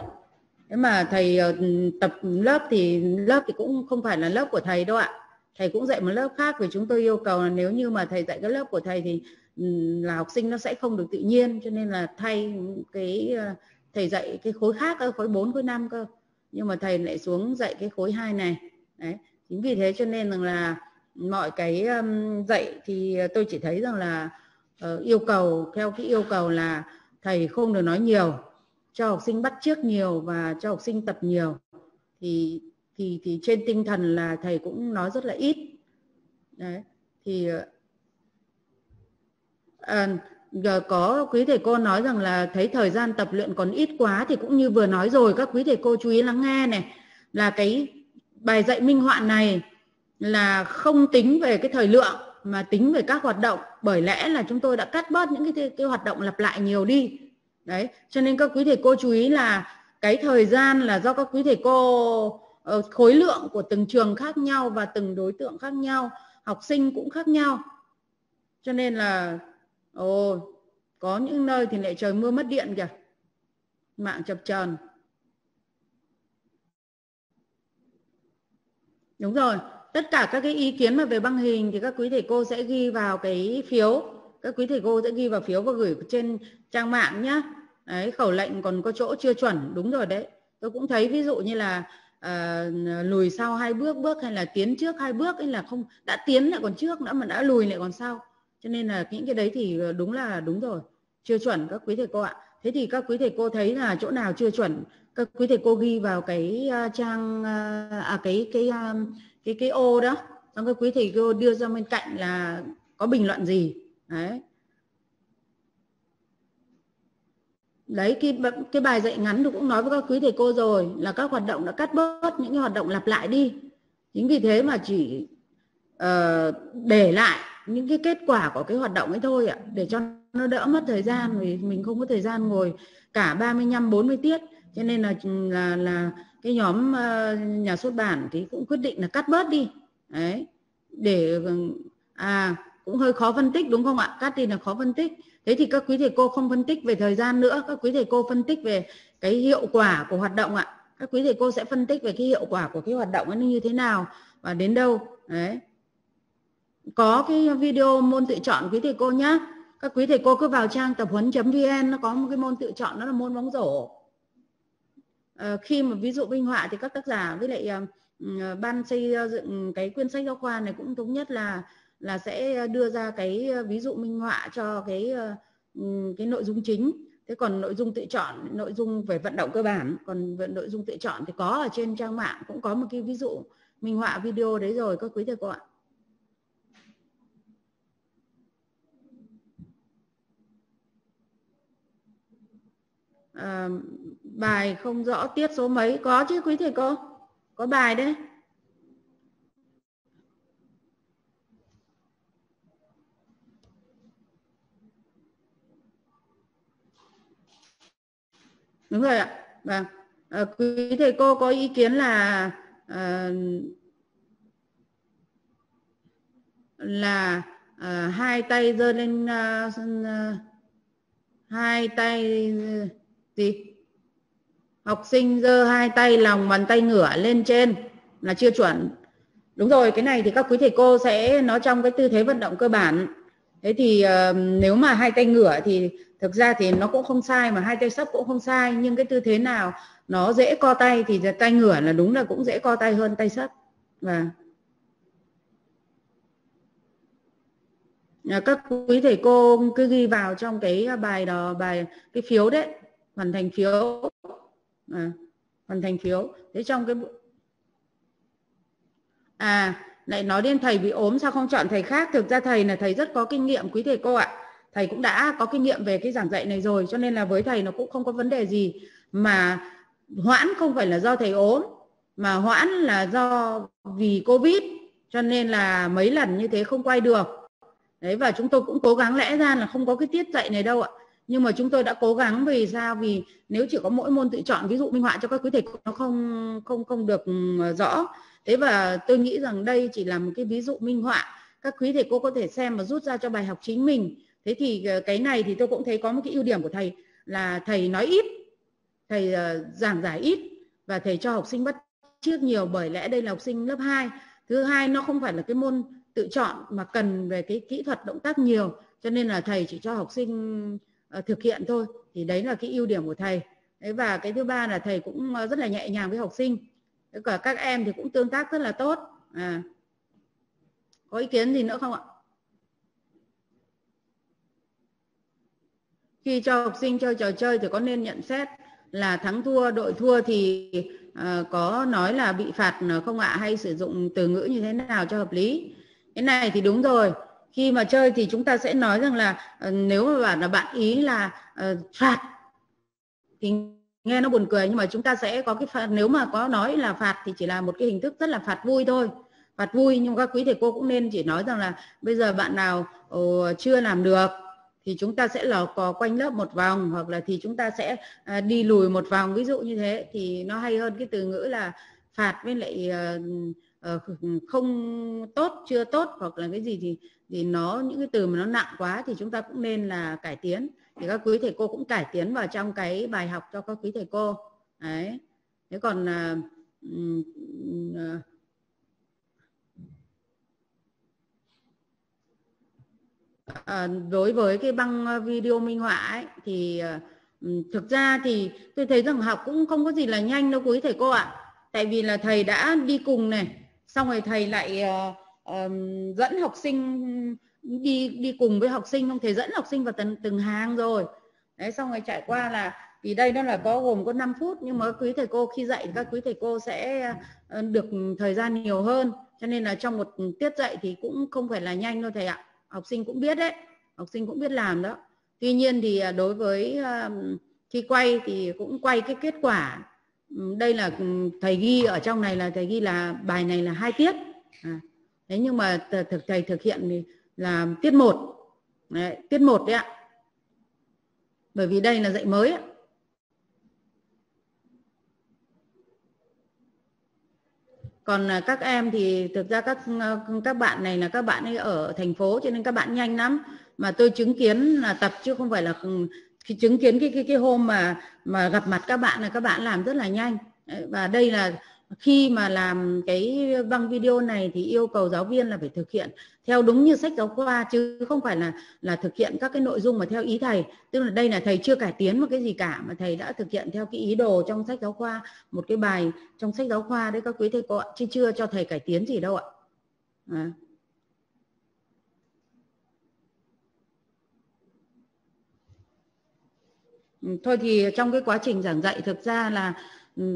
thế mà thầy ờ, tập lớp thì lớp thì cũng không phải là lớp của thầy đâu ạ. Thầy cũng dạy một lớp khác vì chúng tôi yêu cầu là nếu như mà thầy dạy cái lớp của thầy thì ừ, là học sinh nó sẽ không được tự nhiên, cho nên là thay cái ờ, thầy dạy cái khối khác cơ, khối 4 khối 5 cơ. Nhưng mà thầy lại xuống dạy cái khối 2 này. Đấy, chính vì thế cho nên rằng là mọi cái dạy thì tôi chỉ thấy rằng là ờ, yêu cầu, theo cái yêu cầu là thầy không được nói nhiều cho học sinh bắt trước nhiều và cho học sinh tập nhiều thì thì thì trên tinh thần là thầy cũng nói rất là ít. Đấy thì ờ, à, giờ có quý thầy cô nói rằng là thấy thời gian tập luyện còn ít quá thì cũng như vừa nói rồi các quý thầy cô chú ý lắng nghe này là cái bài dạy minh họa này là không tính về cái thời lượng mà tính về các hoạt động. Bởi lẽ là chúng tôi đã cắt bớt những cái cái hoạt động lặp lại nhiều đi đấy, cho nên các quý thầy cô chú ý là cái thời gian là do các quý thầy cô ờ, khối lượng của từng trường khác nhau và từng đối tượng khác nhau, học sinh cũng khác nhau. Cho nên là, ồ, có những nơi thì lại trời mưa mất điện kìa, mạng chập chờn. Đúng rồi, tất cả các cái ý kiến mà về băng hình thì các quý thầy cô sẽ ghi vào cái phiếu các quý thầy cô sẽ ghi vào phiếu và gửi trên trang mạng nhé đấy khẩu lệnh còn có chỗ chưa chuẩn đúng rồi đấy. Tôi cũng thấy ví dụ như là uh, lùi sau hai bước bước hay là tiến trước hai bước ấy là không đã tiến lại còn trước nữa mà đã lùi lại còn sau. Cho nên là những cái đấy thì ờ, đúng là đúng rồi chưa chuẩn các quý thầy cô ạ. Thế thì các quý thầy cô thấy là chỗ nào chưa chuẩn các quý thầy cô ghi vào cái uh, trang uh, à cái cái uh, cái cái ô đó. Xong các quý thầy cô đưa ra bên cạnh là có bình luận gì? Đấy. Đấy cái cái bài dạy ngắn tôi cũng nói với các quý thầy cô rồi là các hoạt động đã cắt bớt những cái hoạt động lặp lại đi. Chính vì thế mà chỉ uh, để lại những cái kết quả của cái hoạt động ấy thôi ạ để cho nó đỡ mất thời gian vì mình không có thời gian ngồi cả 35 40 tiết. Cho nên là là là cái nhóm uh, nhà xuất bản thì cũng quyết định là cắt bớt đi. Đấy để à cũng hơi khó phân tích đúng không ạ? Cát tin là khó phân tích. Thế thì các quý thầy cô không phân tích về thời gian nữa. Các quý thầy cô phân tích về cái hiệu quả của hoạt động ạ. Các quý thầy cô sẽ phân tích về cái hiệu quả của cái hoạt động nó như thế nào và đến đâu. Đấy. Có cái video môn tự chọn quý thầy cô nhé các quý thầy cô cứ vào trang tập huấn.vn nó có một cái môn tự chọn đó là môn bóng rổ. À, khi mà ví dụ minh họa thì các tác giả với lại uh, ban xây dựng cái quyển sách giáo khoa này cũng thống nhất là là sẽ ờ, đưa ra cái ờ, ví dụ minh họa cho cái ờ, ừ, cái nội dung chính. Thế còn nội dung tự chọn nội dung về vận động cơ bản còn về nội dung tự chọn thì có ở trên trang mạng cũng có một cái ví dụ minh họa video đấy rồi các quý thầy cô ạ. À, bài không rõ tiết số mấy? Có chứ quý thầy cô có bài đấy. Đúng rồi ạ. Vâng. À, quý thầy cô có ý kiến là à, là à, hai tay giơ lên à, hai tay gì? Học sinh giơ hai tay lòng bàn tay ngửa lên trên là chưa chuẩn. Đúng rồi cái này thì các quý thầy cô sẽ nói trong cái tư thế vận động cơ bản. Thế thì uh, nếu mà hai tay ngửa thì thực ra thì nó cũng không sai mà hai tay sấp cũng không sai nhưng cái tư thế nào nó dễ co tay thì tay ngửa là đúng là cũng dễ co tay hơn tay sấp. Và các quý thầy cô cứ ghi vào trong cái à, bài đó bài cái phiếu đấy hoàn thành phiếu. À, hoàn thành phiếu. Thế trong cái à lại nói đến thầy bị ốm sao không chọn thầy khác? Thực ra thầy là thầy rất có kinh nghiệm quý thầy cô ạ thầy cũng đã có kinh nghiệm về cái giảng dạy này rồi, cho nên là với thầy nó cũng không có vấn đề gì mà hoãn không phải là do thầy ốm, mà hoãn là do vì covid, cho nên là mấy lần như thế không quay được. Đấy, và chúng tôi cũng cố gắng lẽ ra là không có cái tiết dạy này đâu ạ. Nhưng mà chúng tôi đã cố gắng vì sao? Vì nếu chỉ có mỗi môn tự chọn, ví dụ minh họa cho các quý thầy nó không không không được ừ, rõ. Thế và tôi nghĩ rằng đây chỉ là một cái ví dụ minh họa. Các quý thầy cô có thể xem và rút ra cho bài học chính mình thế thì ờ, cái này thì tôi cũng thấy có một cái ưu điểm của thầy là thầy nói ít, thầy ờ, giảng giải ít và thầy cho học sinh bắt trước nhiều bởi lẽ đây là học sinh lớp 2 thứ hai, nó không phải là cái môn tự chọn mà cần về cái kỹ thuật động tác nhiều, cho nên là thầy chỉ cho học sinh ờ, thực hiện thôi. Thì đấy là cái ưu điểm của thầy. Đấy, và cái thứ ba là thầy cũng rất là nhẹ nhàng với học sinh. Cả các em thì cũng tương tác rất là tốt. À có ý kiến gì nữa không ạ? Khi cho học sinh chơi trò chơi thì có nên nhận xét là thắng thua đội thua thì uh, có nói là bị phạt ờ, không ạ? Hay sử dụng từ ngữ như thế nào cho hợp lý? Cái này thì đúng rồi. Khi mà chơi thì chúng ta sẽ nói rằng là uh, nếu mà bạn là bạn ý là uh, phạt thì nghe nó buồn cười nhưng mà chúng ta sẽ có cái phạt nếu mà có nói là phạt thì chỉ là một cái hình thức rất là phạt vui thôi. Phạt vui nhưng các quý thầy cô cũng nên chỉ nói rằng là bây giờ bạn nào uh, chưa làm được thì chúng ta sẽ lò cò quanh lớp một vòng hoặc là thì chúng ta sẽ à, đi lùi một vòng. Ví dụ như thế thì nó hay hơn cái từ ngữ là phạt với lại ờ, ờ, không tốt chưa tốt hoặc là cái gì thì thì nó những cái từ mà nó nặng quá thì chúng ta cũng nên là cải tiến. Thì các quý thầy cô cũng cải tiến vào trong cái bài học cho các quý thầy cô. Đấy. Thế còn uh, à, đối với cái băng ờ, video minh họa ấy thì uh, thực ra thì tôi thấy rằng học cũng không có gì là nhanh đâu quý thầy cô ạ. Tại vì là thầy đã đi cùng này xong rồi thầy lại uh, uh, dẫn học sinh đi đi cùng với học sinh không thầy dẫn học sinh vào từng từng hàng rồi. Đấy xong rồi trải qua là vì đây nó là có gồm có 5 phút nhưng mà quý thầy cô khi dạy các quý thầy cô sẽ được thời gian nhiều hơn. Cho nên là trong một tiết dạy thì cũng không phải là nhanh đâu thầy ạ học sinh cũng biết đấy học sinh cũng biết làm đó. Tuy nhiên thì à, đối với à, khi quay thì cũng quay cái kết quả ừ, đây là ừ, thầy ghi ở trong này là thầy ghi là bài này là hai tiết. À, thế nhưng mà thực thầy thực hiện thì là tiết một. Đấy, tiết một đấy ạ. Bởi vì đây là dạy mới ạ. Còn à, các em thì thực ra các ờ, các bạn này là các bạn ấy ở thành phố cho nên các bạn nhanh lắm. Mà tôi chứng kiến là tập chứ không phải là ừ, khi chứng kiến cái cái cái hôm mà mà gặp mặt các bạn là các bạn làm rất là nhanh. Và đây là khi mà làm cái băng video này thì yêu cầu giáo viên là phải thực hiện theo đúng như sách giáo khoa, chứ không phải là là thực hiện các cái nội dung mà theo ý thầy tức là đây là thầy chưa cải tiến một cái gì cả, mà thầy đã thực hiện theo cái ý đồ trong sách giáo khoa, một cái bài trong sách giáo khoa đấy các quý thầy cô ạ, chứ chưa cho thầy cải tiến gì đâu ạ à. thôi thì trong cái quá trình giảng dạy thực ra là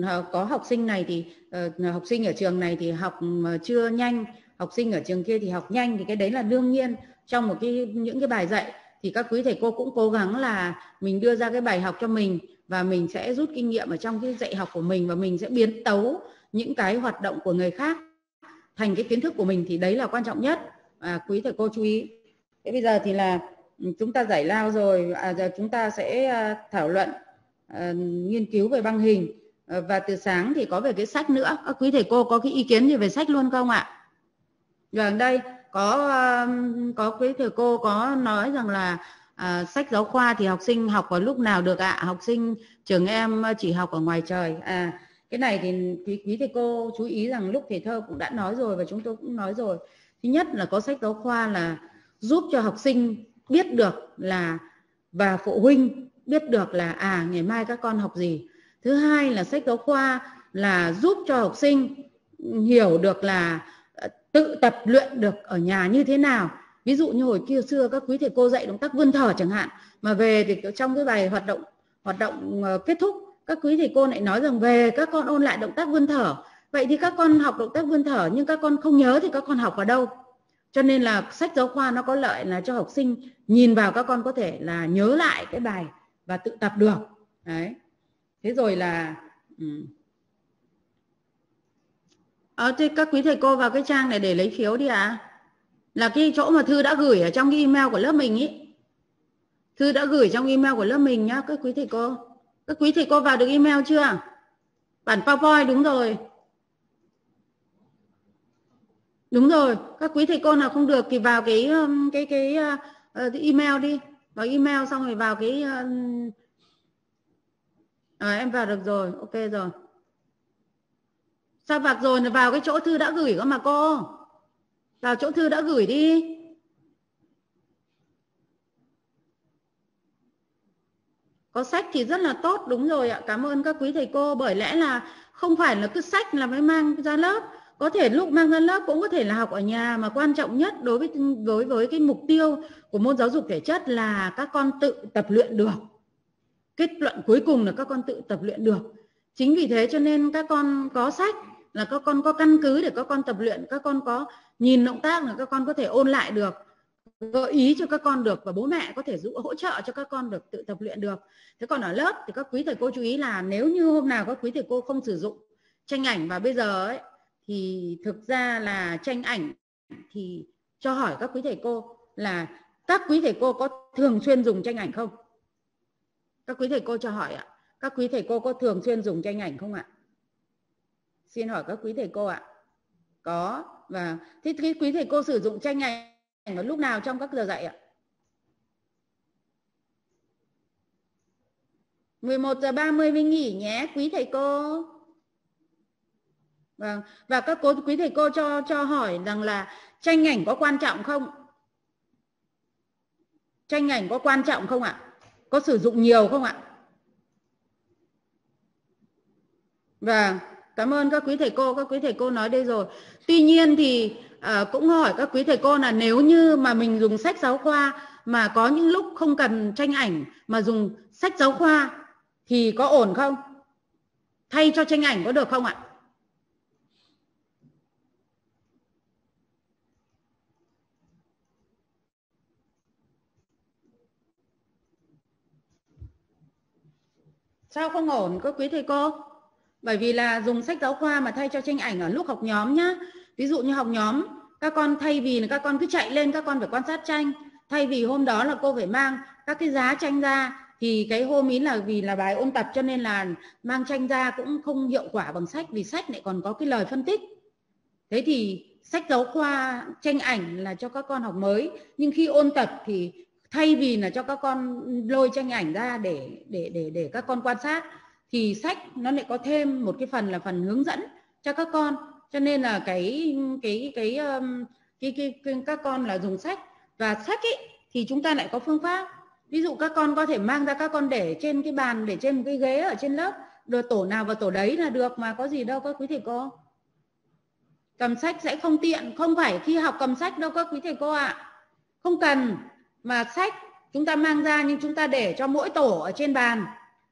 Ờ, có học sinh này thì ờ, học sinh ở trường này thì học ờ, chưa nhanh học sinh ở trường kia thì học nhanh thì cái đấy là đương nhiên. Trong một cái những cái bài dạy thì các quý thầy cô cũng cố gắng là mình đưa ra cái bài học cho mình và mình sẽ rút kinh nghiệm ở trong cái dạy học của mình và mình sẽ biến tấu những cái hoạt động của người khác thành cái kiến thức của mình thì đấy là quan trọng nhất. À, quý thầy cô chú ý. Thế bây giờ thì là ừ, chúng ta giải lao rồi à, giờ chúng ta sẽ à, thảo luận à, nghiên cứu về băng hình. Ờ, và từ sáng thì có về cái sách nữa. Các quý thầy cô có cái ý kiến gì về sách luôn không ạ? Gần đây có có quý thầy cô có nói rằng là à, sách giáo khoa thì học sinh học vào lúc nào được ạ? Học sinh trường em chỉ học ở ngoài trời. À cái này thì quý, quý thầy cô chú ý rằng lúc thầy thơ cũng đã nói rồi và chúng tôi cũng nói rồi. Thứ nhất là có sách giáo khoa là giúp cho học sinh biết được là và phụ huynh biết được là à ngày mai các con học gì thứ hai là sách giáo khoa là giúp cho học sinh hiểu được là ờ, tự tập luyện được ở nhà như thế nào. Ví dụ như hồi kia xưa các quý thầy cô dạy động tác vươn thở chẳng hạn, mà về thì trong cái bài hoạt động hoạt động ờ, kết thúc, các quý thầy cô lại nói rằng về các con ôn lại động tác vươn thở. Vậy thì các con học động tác vươn thở nhưng các con không nhớ thì các con học ở đâu? Cho nên là sách giáo khoa nó có lợi là cho học sinh nhìn vào các con có thể là nhớ lại cái bài và tự tập được. Đấy thế rồi là ừ. à, thế các quý thầy cô vào cái trang này để lấy phiếu đi ạ. À? là cái chỗ mà thư đã gửi ở trong cái email của lớp mình ý. Thư đã gửi trong email của lớp mình nhá các quý thầy cô. Các quý thầy cô vào được email chưa? Bản powerpoint đúng rồi. Đúng rồi các quý thầy cô nào không được thì vào cái um, cái cái cái uh, email đi. Vào email xong rồi vào cái uh, à, em vào được rồi ok rồi. Sao vào rồi? Vào cái chỗ thư đã gửi cơ mà cô. Vào chỗ thư đã gửi đi. Có sách thì rất là tốt đúng rồi ạ. Cảm ơn các quý thầy cô. Bởi lẽ là không phải là cứ sách là mới mang ra lớp. Có thể lúc mang ra lớp cũng có thể là học ở nhà mà quan trọng nhất đối với đối với cái mục tiêu của môn giáo dục thể chất là các con tự tập luyện được kết luận cuối cùng là các con tự tập luyện được chính vì thế cho nên các con có sách, là các con có căn cứ để các con tập luyện, các con có nhìn động tác là các con có thể ôn lại được, gợi ý cho các con được và bố mẹ có thể giúp hỗ trợ cho các con được tự tập luyện được thế còn ở lớp thì các quý thầy cô chú ý là nếu như hôm nào các quý thầy cô không sử dụng tranh ảnh và bây giờ ấy, thì thực ra là tranh ảnh thì cho hỏi các quý thầy cô là các quý thầy cô có thường xuyên dùng tranh ảnh không? Các quý thầy cô cho hỏi ạ. Các quý thầy cô có thường xuyên dùng tranh ảnh không ạ? Xin hỏi các quý thầy cô ạ. Có, và thế quý thầy cô sử dụng tranh ảnh vào lúc nào trong các giờ dạy ạ? 11 giờ 30 mới nghỉ nhé, quý thầy cô. Vâng. Và các cô, quý thầy cô cho cho hỏi rằng là tranh ảnh có quan trọng không? Tranh ảnh có quan trọng không ạ? Có sử dụng nhiều không ạ? Vâng, cảm ơn các quý thầy cô, các quý thầy cô nói đây rồi. Tuy nhiên thì à, cũng hỏi các quý thầy cô là nếu như mà mình dùng sách giáo khoa mà có những lúc không cần tranh ảnh mà dùng sách giáo khoa thì có ổn không? Thay cho tranh ảnh có được không ạ? Sao không ổn các quý thầy cô? Bởi vì là dùng sách giáo khoa mà thay cho tranh ảnh ở lúc học nhóm nhá. Ví dụ như học nhóm, các con thay vì là các con cứ chạy lên các con phải quan sát tranh. Thay vì hôm đó là cô phải mang các cái giá tranh ra thì cái hôm ý là vì là bài ôn tập cho nên là mang tranh ra cũng không hiệu quả bằng sách vì sách lại còn có cái lời phân tích thế thì sách giáo khoa tranh ảnh là cho các con học mới nhưng khi ôn tập thì thay vì là cho các con lôi tranh ảnh ra để để để để các con quan sát thì sách nó lại có thêm một cái phần là phần hướng dẫn cho các con. Cho nên là cái cái cái um, cái, cái, cái các con là dùng sách. Và sách ấy thì chúng ta lại có phương pháp. Ví dụ các con có thể mang ra các con để trên cái bàn để trên một cái ghế ở trên lớp. Được tổ nào vào tổ đấy là được mà có gì đâu các quý thầy cô. Cầm sách sẽ không tiện. Không phải khi học cầm sách đâu các quý thầy cô ạ. À. không cần mà sách chúng ta mang ra nhưng chúng ta để cho mỗi tổ ở trên bàn.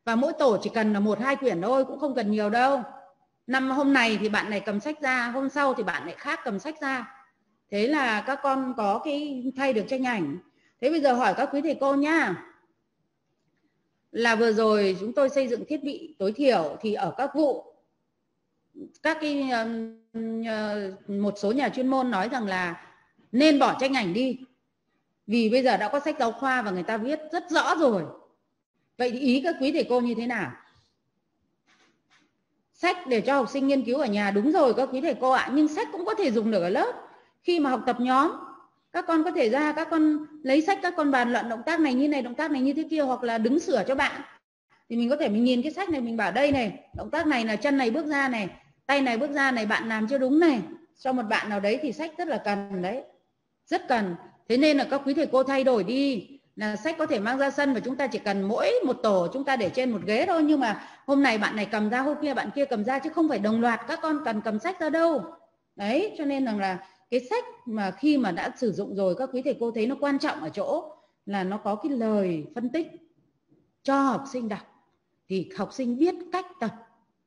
Và mỗi tổ chỉ cần là một, hai quyển thôi, cũng không cần nhiều đâu. Năm hôm này thì bạn này cầm sách ra, hôm sau thì bạn lại khác cầm sách ra. Thế là các con có cái thay được tranh ảnh. Thế bây giờ hỏi các quý thầy cô nhá là vừa rồi chúng tôi xây dựng thiết bị tối thiểu thì ở các vụ, các cái ờ, ờ, một số nhà chuyên môn nói rằng là nên bỏ tranh ảnh đi vì bây giờ đã có sách giáo khoa và người ta viết rất rõ rồi. Vậy thì ý các quý thầy cô như thế nào? Sách để cho học sinh nghiên cứu ở nhà, đúng rồi các quý thầy cô ạ, nhưng sách cũng có thể dùng được ở lớp. Khi mà học tập nhóm, các con có thể ra, các con lấy sách, các con bàn luận động tác này như này, động tác này như thế kia, hoặc là đứng sửa cho bạn. Thì mình có thể mình nhìn cái sách này, mình bảo đây này, động tác này là chân này bước ra này, tay này bước ra này, bạn làm chưa đúng này. Cho một bạn nào đấy thì sách rất là cần đấy, rất cần thế nên là các quý thầy cô thay đổi đi. Là sách có thể mang ra sân và chúng ta chỉ cần mỗi một tổ chúng ta để trên một ghế thôi. Nhưng mà hôm nay bạn này cầm ra, hôm kia bạn kia cầm ra chứ không phải đồng loạt các con cần cầm sách ra đâu. Đấy, cho nên rằng là cái sách mà khi mà đã sử dụng rồi, các quý thầy cô thấy nó quan trọng ở chỗ là nó có cái lời phân tích cho học sinh đọc. Thì học sinh biết cách tập.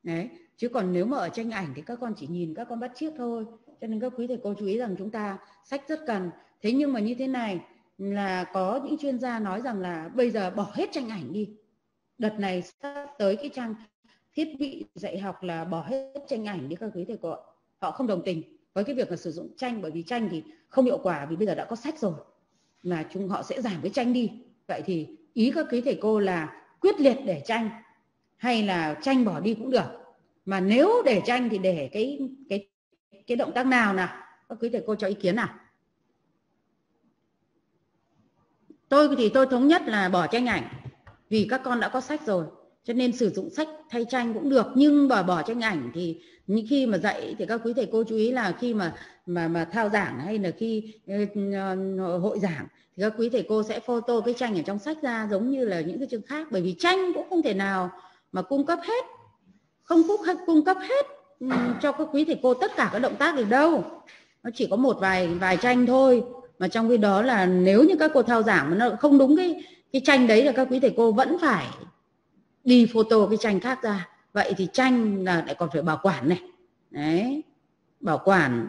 Đấy, chứ còn nếu mà ở tranh ảnh thì các con chỉ nhìn các con bắt chiếc thôi. Cho nên các quý thầy cô chú ý rằng chúng ta sách rất cần thế nhưng mà như thế này, là có những chuyên gia nói rằng là bây giờ bỏ hết tranh ảnh đi. Đợt này sắp tới cái trang thiết bị dạy học là bỏ hết tranh ảnh đi các quý thầy cô họ không đồng tình với cái việc là sử dụng tranh, bởi vì tranh thì không hiệu quả vì bây giờ đã có sách rồi, mà chúng họ sẽ giảm cái tranh đi. Vậy thì ý các quý thầy cô là quyết liệt để tranh, hay là tranh bỏ đi cũng được. Mà nếu để tranh thì để cái cái cái động tác nào nào? Các quý thầy cô cho ý kiến nào? Tôi thì tôi thống nhất là bỏ tranh ảnh vì các con đã có sách rồi cho nên sử dụng sách thay tranh cũng được. Nhưng mà bỏ tranh ảnh thì những khi mà dạy thì các quý thầy cô chú ý là khi mà mà mà thao giảng hay là khi uh, hội giảng thì các quý thầy cô sẽ photo cái tranh ở trong sách ra giống như là những cái chương khác. Bởi vì tranh cũng không thể nào mà cung cấp hết không phúc cung cấp hết ừ, cho các quý thầy cô tất cả các động tác được đâu. Nó chỉ có một vài vài tranh thôi mà trong khi đó là nếu như các cô thao giảng mà nó không đúng cái cái tranh đấy là các quý thầy cô vẫn phải đi photo cái tranh khác ra. Vậy thì tranh là lại còn phải bảo quản này. Đấy bảo quản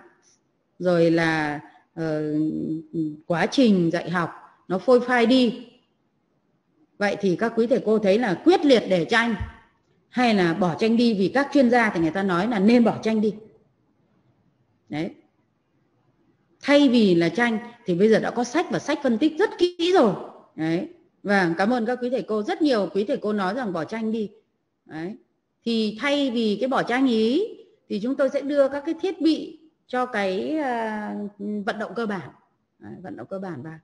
rồi là uh, quá trình dạy học nó phôi phai đi. Vậy thì các quý thầy cô thấy là quyết liệt để tranh hay là bỏ tranh đi vì các chuyên gia thì người ta nói là nên bỏ tranh đi. Đấy thay vì là tranh thì bây giờ đã có sách và sách phân tích rất kỹ rồi. Đấy. Và cảm ơn các quý thầy cô. Rất nhiều quý thầy cô nói rằng bỏ tranh đi. Đấy. Thì thay vì cái bỏ tranh ý thì chúng tôi sẽ đưa các cái thiết bị cho cái uh, vận động cơ bản. Đấy, vận động cơ bản vào.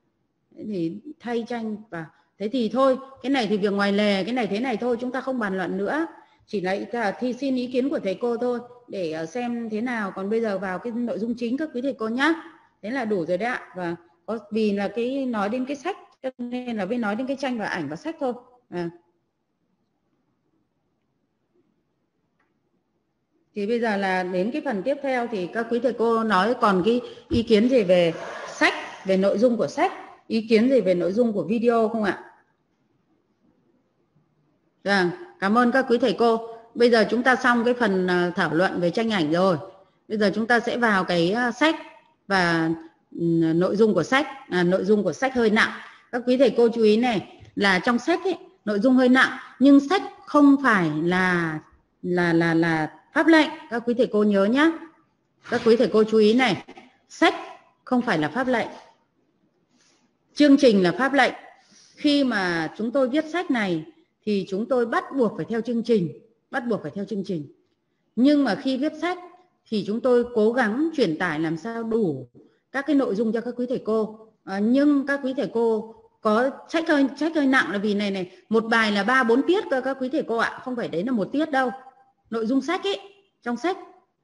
Thì thay tranh và thế thì thôi cái này thì việc ngoài lề cái này thế này thôi chúng ta không bàn luận nữa. Chỉ lấy thi xin ý kiến của thầy cô thôi để à, xem thế nào. Còn bây giờ vào cái nội dung chính các quý thầy cô nhé thế là đủ rồi đấy ạ và có vì là cái nói đến cái sách cho nên là mới nói đến cái tranh và ảnh và sách thôi à. thì bây giờ là đến cái phần tiếp theo thì các quý thầy cô nói còn cái ý kiến gì về sách về nội dung của sách ý kiến gì về nội dung của video không ạ Vâng, cảm ơn các quý thầy cô. Bây giờ chúng ta xong cái phần à, thảo luận về tranh ảnh rồi. Bây giờ chúng ta sẽ vào cái à, sách và ừ, nội dung của sách. À, nội dung của sách hơi nặng. Các quý thầy cô chú ý này là trong sách ấy, nội dung hơi nặng nhưng sách không phải là là là là pháp lệnh. Các quý thầy cô nhớ nhé các quý thầy cô chú ý này sách không phải là pháp lệnh. Chương trình là pháp lệnh. Khi mà chúng tôi viết sách này thì chúng tôi bắt buộc phải theo chương trình bắt buộc phải theo chương trình. Nhưng mà khi viết sách thì chúng tôi cố gắng truyền tải làm sao đủ các cái nội dung cho các quý thầy cô. À, nhưng các quý thầy cô có trách hơi trách hơi nặng là vì này này một bài là ba bốn tiết cơ các quý thầy cô ạ không phải đấy là một tiết đâu. Nội dung sách ấy trong sách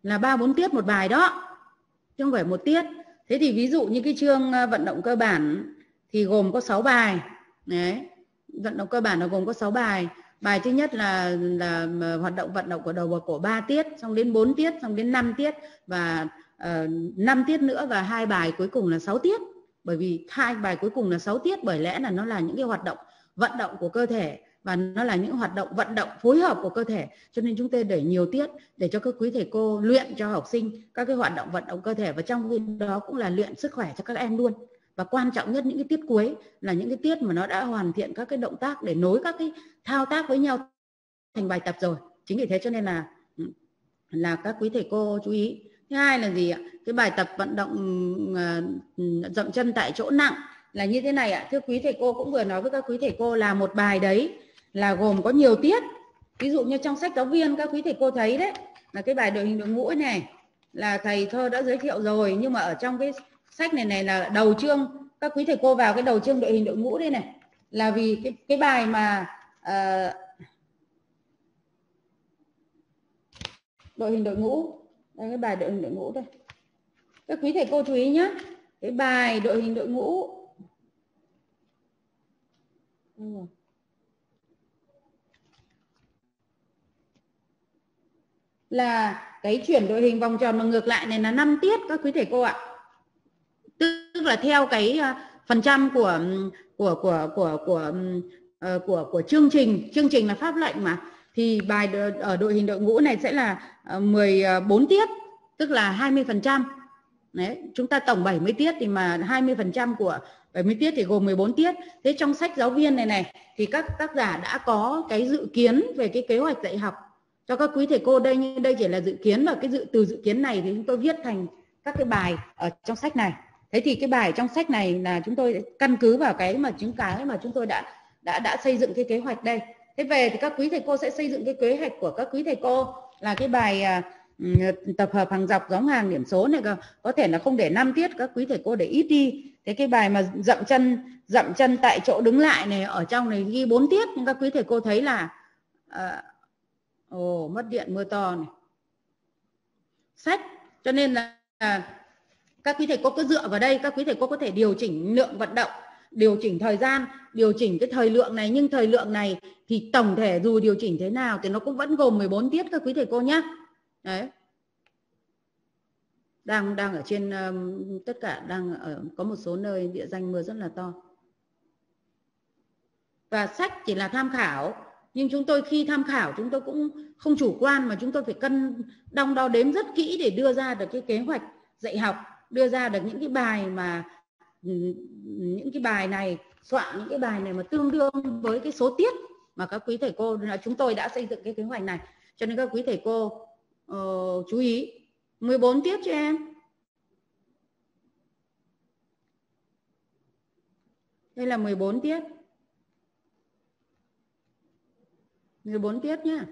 là ba bốn tiết một bài đó chứ không phải một tiết. Thế thì ví dụ như cái chương à, vận động cơ bản thì gồm có 6 bài đấy. Vận động cơ bản là gồm có 6 bài bài thứ nhất là là hoạt động vận động của đầu và cổ 3 tiết xong đến 4 tiết xong đến 5 tiết và ờ, uh, 5 tiết nữa và hai bài cuối cùng là 6 tiết. Bởi vì hai bài cuối cùng là 6 tiết bởi lẽ là nó là những cái hoạt động vận động của cơ thể và nó là những hoạt động vận động phối hợp của cơ thể. Cho nên chúng tôi để nhiều tiết để cho các quý thầy cô luyện cho học sinh các cái hoạt động vận động cơ thể và trong khi đó cũng là luyện sức khỏe cho các em luôn và quan trọng nhất những cái tiết cuối là những cái tiết mà nó đã hoàn thiện các cái động tác để nối các cái thao tác với nhau thành bài tập rồi. Chính vì thế cho nên là ừ, là các quý thầy cô chú ý. Thứ hai là gì ạ? Cái bài tập vận động ờ, ừ, dậm chân tại chỗ nặng là như thế này ạ. Thưa quý thầy cô, cũng vừa nói với các quý thầy cô là một bài đấy là gồm có nhiều tiết. Ví dụ như trong sách giáo viên các quý thầy cô thấy đấy, là cái bài đội hình đội ngũ này, là thầy thơ đã giới thiệu rồi, nhưng mà ở trong cái sách này này là đầu chương. Các quý thầy cô vào cái đầu chương đội hình đội ngũ đây này. Là vì cái cái bài mà uh, đội hình đội ngũ. Đây cái bài đội hình đội ngũ đây. Các quý thầy cô chú ý nhé cái bài đội hình đội ngũ. Là cái chuyển đội hình vòng tròn mà ngược lại này là 5 tiết các quý thầy cô ạ tức là theo cái ờ, phần trăm của của của của của ờ, của của chương trình chương trình là pháp lệnh mà, thì bài ở đội hình đội ngũ này sẽ là ờ, 14 tiết, tức là 20 phần trăm. Đấy, chúng ta tổng 70 tiết thì mà 20 phần trăm của 70 tiết thì gồm 14 tiết. Thế trong sách giáo viên này này, thì các tác giả đã có cái dự kiến về cái kế hoạch dạy học cho các quý thầy cô. Đây nhưng đây chỉ là dự kiến và cái dự, từ dự kiến này thì chúng tôi viết thành các cái bài ở trong sách này thế thì cái bài trong sách này là chúng tôi căn cứ vào cái mà chứng cái mà chúng tôi đã đã đã xây dựng cái kế hoạch đây. Thế về thì các quý thầy cô sẽ xây dựng cái kế hoạch của các quý thầy cô là cái bài à, ừ, tập hợp hàng dọc giống hàng điểm số này có thể là không để năm tiết các quý thầy cô để ít đi. Thế cái bài mà dậm chân dậm chân tại chỗ đứng lại này ở trong này ghi 4 tiết nhưng các quý thầy cô thấy là à, ồ mất điện mưa to này. Sách cho nên là à, các quý thầy cô cứ dựa vào đây các quý thầy cô có thể điều chỉnh lượng vận động điều chỉnh thời gian điều chỉnh cái thời lượng này. Nhưng thời lượng này thì tổng thể dù điều chỉnh thế nào thì nó cũng vẫn gồm 14 tiết các quý thầy cô nhé đấy. Đang đang ở trên um, tất cả đang ở có một số nơi địa danh mưa rất là to. Và sách chỉ là tham khảo nhưng chúng tôi khi tham khảo chúng tôi cũng không chủ quan mà chúng tôi phải cân đong đo đếm rất kỹ để đưa ra được cái kế hoạch dạy học đưa ra được những cái bài mà ừ, những cái bài này soạn những cái bài này mà tương đương với cái số tiết mà các quý thầy cô là chúng tôi đã xây dựng cái kế hoạch này. Cho nên các quý thầy cô uh, chú ý. 14 tiết cho em? Đây là 14 tiết. 14 tiết nhá.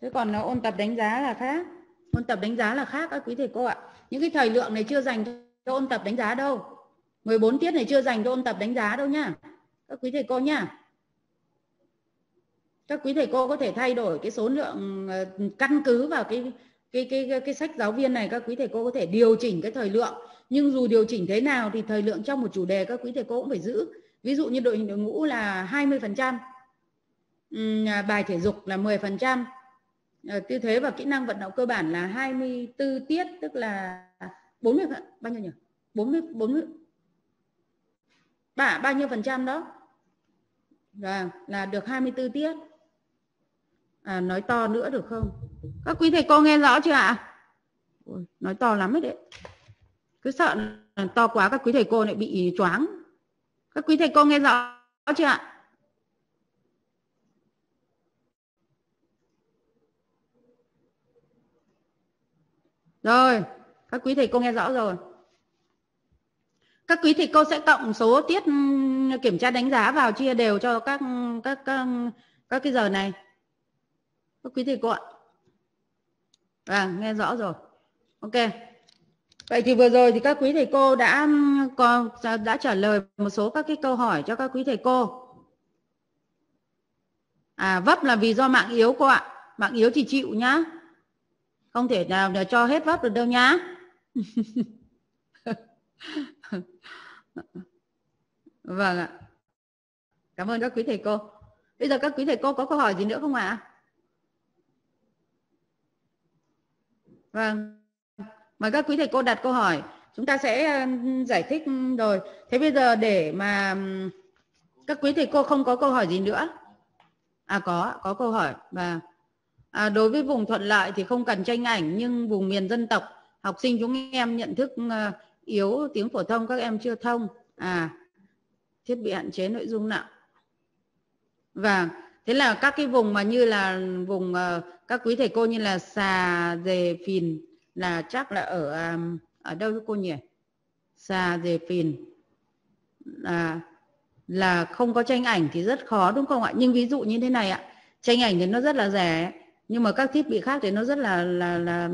Thế còn nó ôn tập đánh giá là khác. Ôn tập đánh giá là khác các quý thầy cô ạ những cái thời lượng này chưa dành cho ôn tập đánh giá đâu. 14 tiết này chưa dành cho ôn tập đánh giá đâu nhá các quý thầy cô nhá các quý thầy cô có thể thay đổi cái số lượng ờ, căn cứ vào cái cái cái cái, cái sách giáo viên này các quý thầy cô có thể điều chỉnh cái thời lượng. Nhưng dù điều chỉnh thế nào thì thời lượng trong một chủ đề các quý thầy cô cũng phải giữ. Ví dụ như đội hình đội ngũ là 20 phần trăm à, bài thể dục là 10 phần trăm Ờ, tư thế và kỹ năng vận động cơ bản là 24 tiết tức là 40 bao nhiêu nhỉ? 40 40 bả bao nhiêu phần trăm đó? Là là được 24 tiết. À, nói to nữa được không? Các quý thầy cô nghe rõ chưa ạ? Ôi, nói to lắm ấy đấy. Cứ sợ to quá các quý thầy cô lại bị choáng. Các quý thầy cô nghe rõ chưa ạ? Rồi các quý thầy cô nghe rõ rồi. Các quý thầy cô sẽ cộng số tiết ừ, kiểm tra đánh giá vào chia đều cho các các các, các cái giờ này. Các quý thầy cô ạ. À, nghe rõ rồi. Ok. Vậy thì vừa rồi thì các quý thầy cô đã có đã trả lời một số các cái câu hỏi cho các quý thầy cô. À vấp là vì do mạng yếu cô ạ. Mạng yếu thì chịu nhá không thể nào để cho hết vấp được đâu nhá. (laughs) Vâng ạ. Cảm ơn các quý thầy cô. Bây giờ các quý thầy cô có câu hỏi gì nữa không ạ? Vâng. Mời các quý thầy cô đặt câu hỏi. Chúng ta sẽ ờ, giải thích rồi. Thế bây giờ để mà các quý thầy cô không có câu hỏi gì nữa. À có có câu hỏi. Và à, đối với vùng thuận lợi thì không cần tranh ảnh nhưng vùng miền dân tộc học sinh chúng em nhận thức ờ, yếu tiếng phổ thông các em chưa thông. À thiết bị hạn chế nội dung nặng. Và thế là các cái vùng mà như là vùng ờ, các quý thầy cô như là xà dề phìn là chắc là ở à, ở đâu cô nhỉ? Xà dề phìn. Là là không có tranh ảnh thì rất khó đúng không ạ? Nhưng ví dụ như thế này ạ tranh ảnh thì nó rất là rẻ nhưng mà các thiết bị khác thì nó rất là là là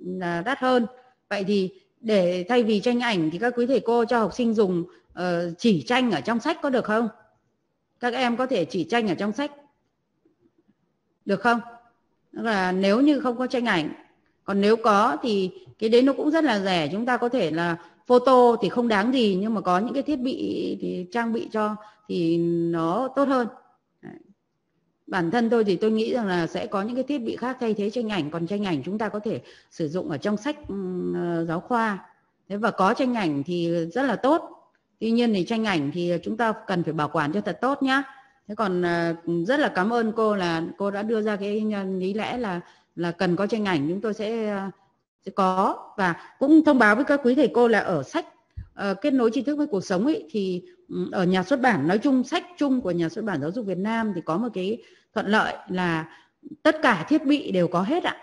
là đắt hơn. Vậy thì để thay vì tranh ảnh thì các quý thầy cô cho học sinh dùng uh, chỉ tranh ở trong sách có được không? Các em có thể chỉ tranh ở trong sách được không? Tức là nếu như không có tranh ảnh còn nếu có thì cái đấy nó cũng rất là rẻ. Chúng ta có thể là photo thì không đáng gì nhưng mà có những cái thiết bị thì trang bị cho thì nó tốt hơn bản thân tôi thì tôi nghĩ rằng là sẽ có những cái thiết bị khác thay thế tranh ảnh. Còn tranh ảnh chúng ta có thể sử dụng ở trong sách ờ, giáo khoa. Thế và có tranh ảnh thì rất là tốt. Tuy nhiên thì tranh ảnh thì chúng ta cần phải bảo quản cho thật tốt nhá. Thế còn ờ, rất là cảm ơn cô là cô đã đưa ra cái lý lẽ là là cần có tranh ảnh. Chúng tôi sẽ sẽ có. Và cũng thông báo với các quý thầy cô là ở sách uh, kết nối tri thức với cuộc sống ấy thì ở nhà xuất bản, nói chung sách chung của nhà xuất bản giáo dục Việt Nam thì có một cái thuận lợi là tất cả thiết bị đều có hết ạ.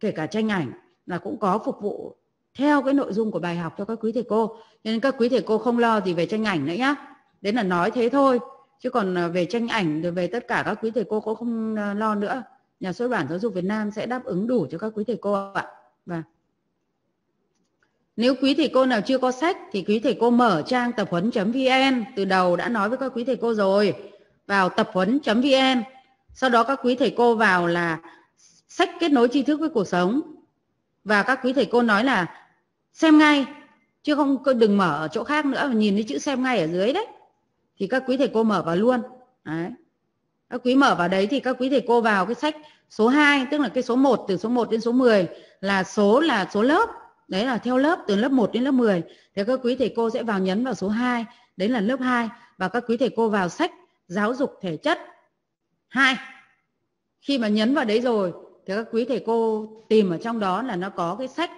Kể cả tranh ảnh là cũng có phục vụ theo cái nội dung của bài học cho các quý thầy cô. Nên các quý thầy cô không lo gì về tranh ảnh nữa nhá. Đấy là nói thế thôi. Chứ còn à, về tranh ảnh, rồi về tất cả các quý thầy cô cũng không à, lo nữa. Nhà xuất bản giáo dục Việt Nam sẽ đáp ứng đủ cho các quý thầy cô ạ. Và nếu quý thầy cô nào chưa có sách thì quý thầy cô mở trang tập huấn.vn từ đầu đã nói với các quý thầy cô rồi. Vào tập huấn.vn sau đó các quý thầy cô vào là sách kết nối tri thức với cuộc sống. Và các quý thầy cô nói là xem ngay, chứ không đừng mở ở chỗ khác nữa, mà nhìn thấy chữ xem ngay ở dưới đấy. Thì các quý thầy cô mở vào luôn. Đấy. các quý mở vào đấy thì các quý thầy cô vào cái sách số 2 tức là cái số 1 từ số 1 đến số 10 là số là số lớp đấy là theo lớp, từ lớp 1 đến lớp 10 thì các quý thầy cô sẽ vào nhấn vào số 2 đấy là lớp 2 và các quý thầy cô vào sách giáo dục thể chất 2 khi mà nhấn vào đấy rồi, thì các quý thầy cô tìm ở trong đó là nó có cái sách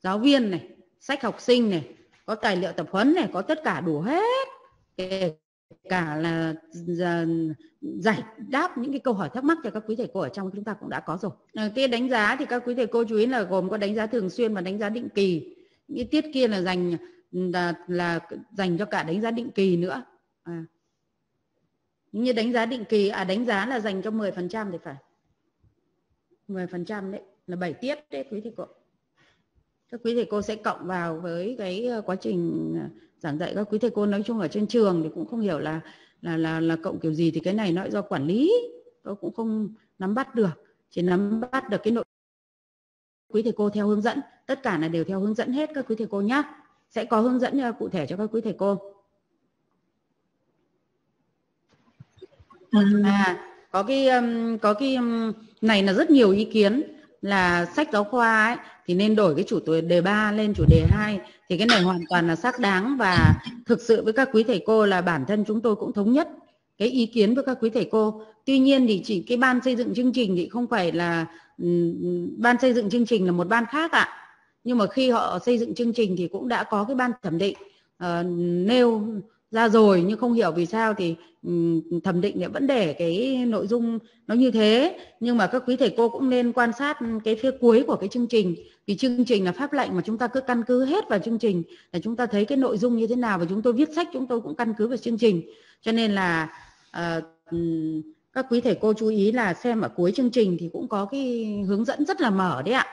giáo viên này, sách học sinh này, có tài liệu tập huấn này, có tất cả đủ hết. Kể cả là giải đáp những cái câu hỏi thắc mắc cho các quý thầy cô ở trong chúng ta cũng đã có rồi. Ờ, cái đánh giá thì các quý thầy cô chú ý là gồm có đánh giá thường xuyên và đánh giá định kỳ. Những tiết kia là dành là, là dành cho cả đánh giá định kỳ nữa. À. như đánh giá định kỳ à đánh giá là dành cho 10% thì phải. 10% đấy là 7 tiết đấy quý thầy cô. Các quý thầy cô sẽ cộng vào với cái ờ, quá trình à, giảng dạy. Các quý thầy cô nói chung ở trên trường thì cũng không hiểu là là là là cộng kiểu gì thì cái này nó do quản lý. Tôi cũng không nắm bắt được. Chỉ nắm bắt được cái nội quý thầy cô theo hướng dẫn. Tất cả là đều theo hướng dẫn hết các quý thầy cô nhé sẽ có hướng dẫn ờ, cụ thể cho các quý thầy cô. À có cái có cái này là rất nhiều ý kiến là sách giáo khoa ấy thì nên đổi cái chủ đề 3 lên chủ đề 2 thì cái này hoàn toàn là xác đáng và thực sự với các quý thầy cô là bản thân chúng tôi cũng thống nhất cái ý kiến với các quý thầy cô. Tuy nhiên thì chỉ cái ban xây dựng chương trình thì không phải là ừ, ban xây dựng chương trình là một ban khác ạ. Nhưng mà khi họ xây dựng chương trình thì cũng đã có cái ban thẩm định uh, nêu ra rồi nhưng không hiểu vì sao thì thẩm định lại vẫn để cái nội dung nó như thế. Nhưng mà các quý thầy cô cũng nên quan sát cái phía cuối của cái chương trình. Vì chương trình là pháp lệnh mà chúng ta cứ căn cứ hết vào chương trình để chúng ta thấy cái nội dung như thế nào và chúng tôi viết sách chúng tôi cũng căn cứ vào chương trình. Cho nên là uh, các quý thầy cô chú ý là xem ở cuối chương trình thì cũng có cái hướng dẫn rất là mở đấy ạ.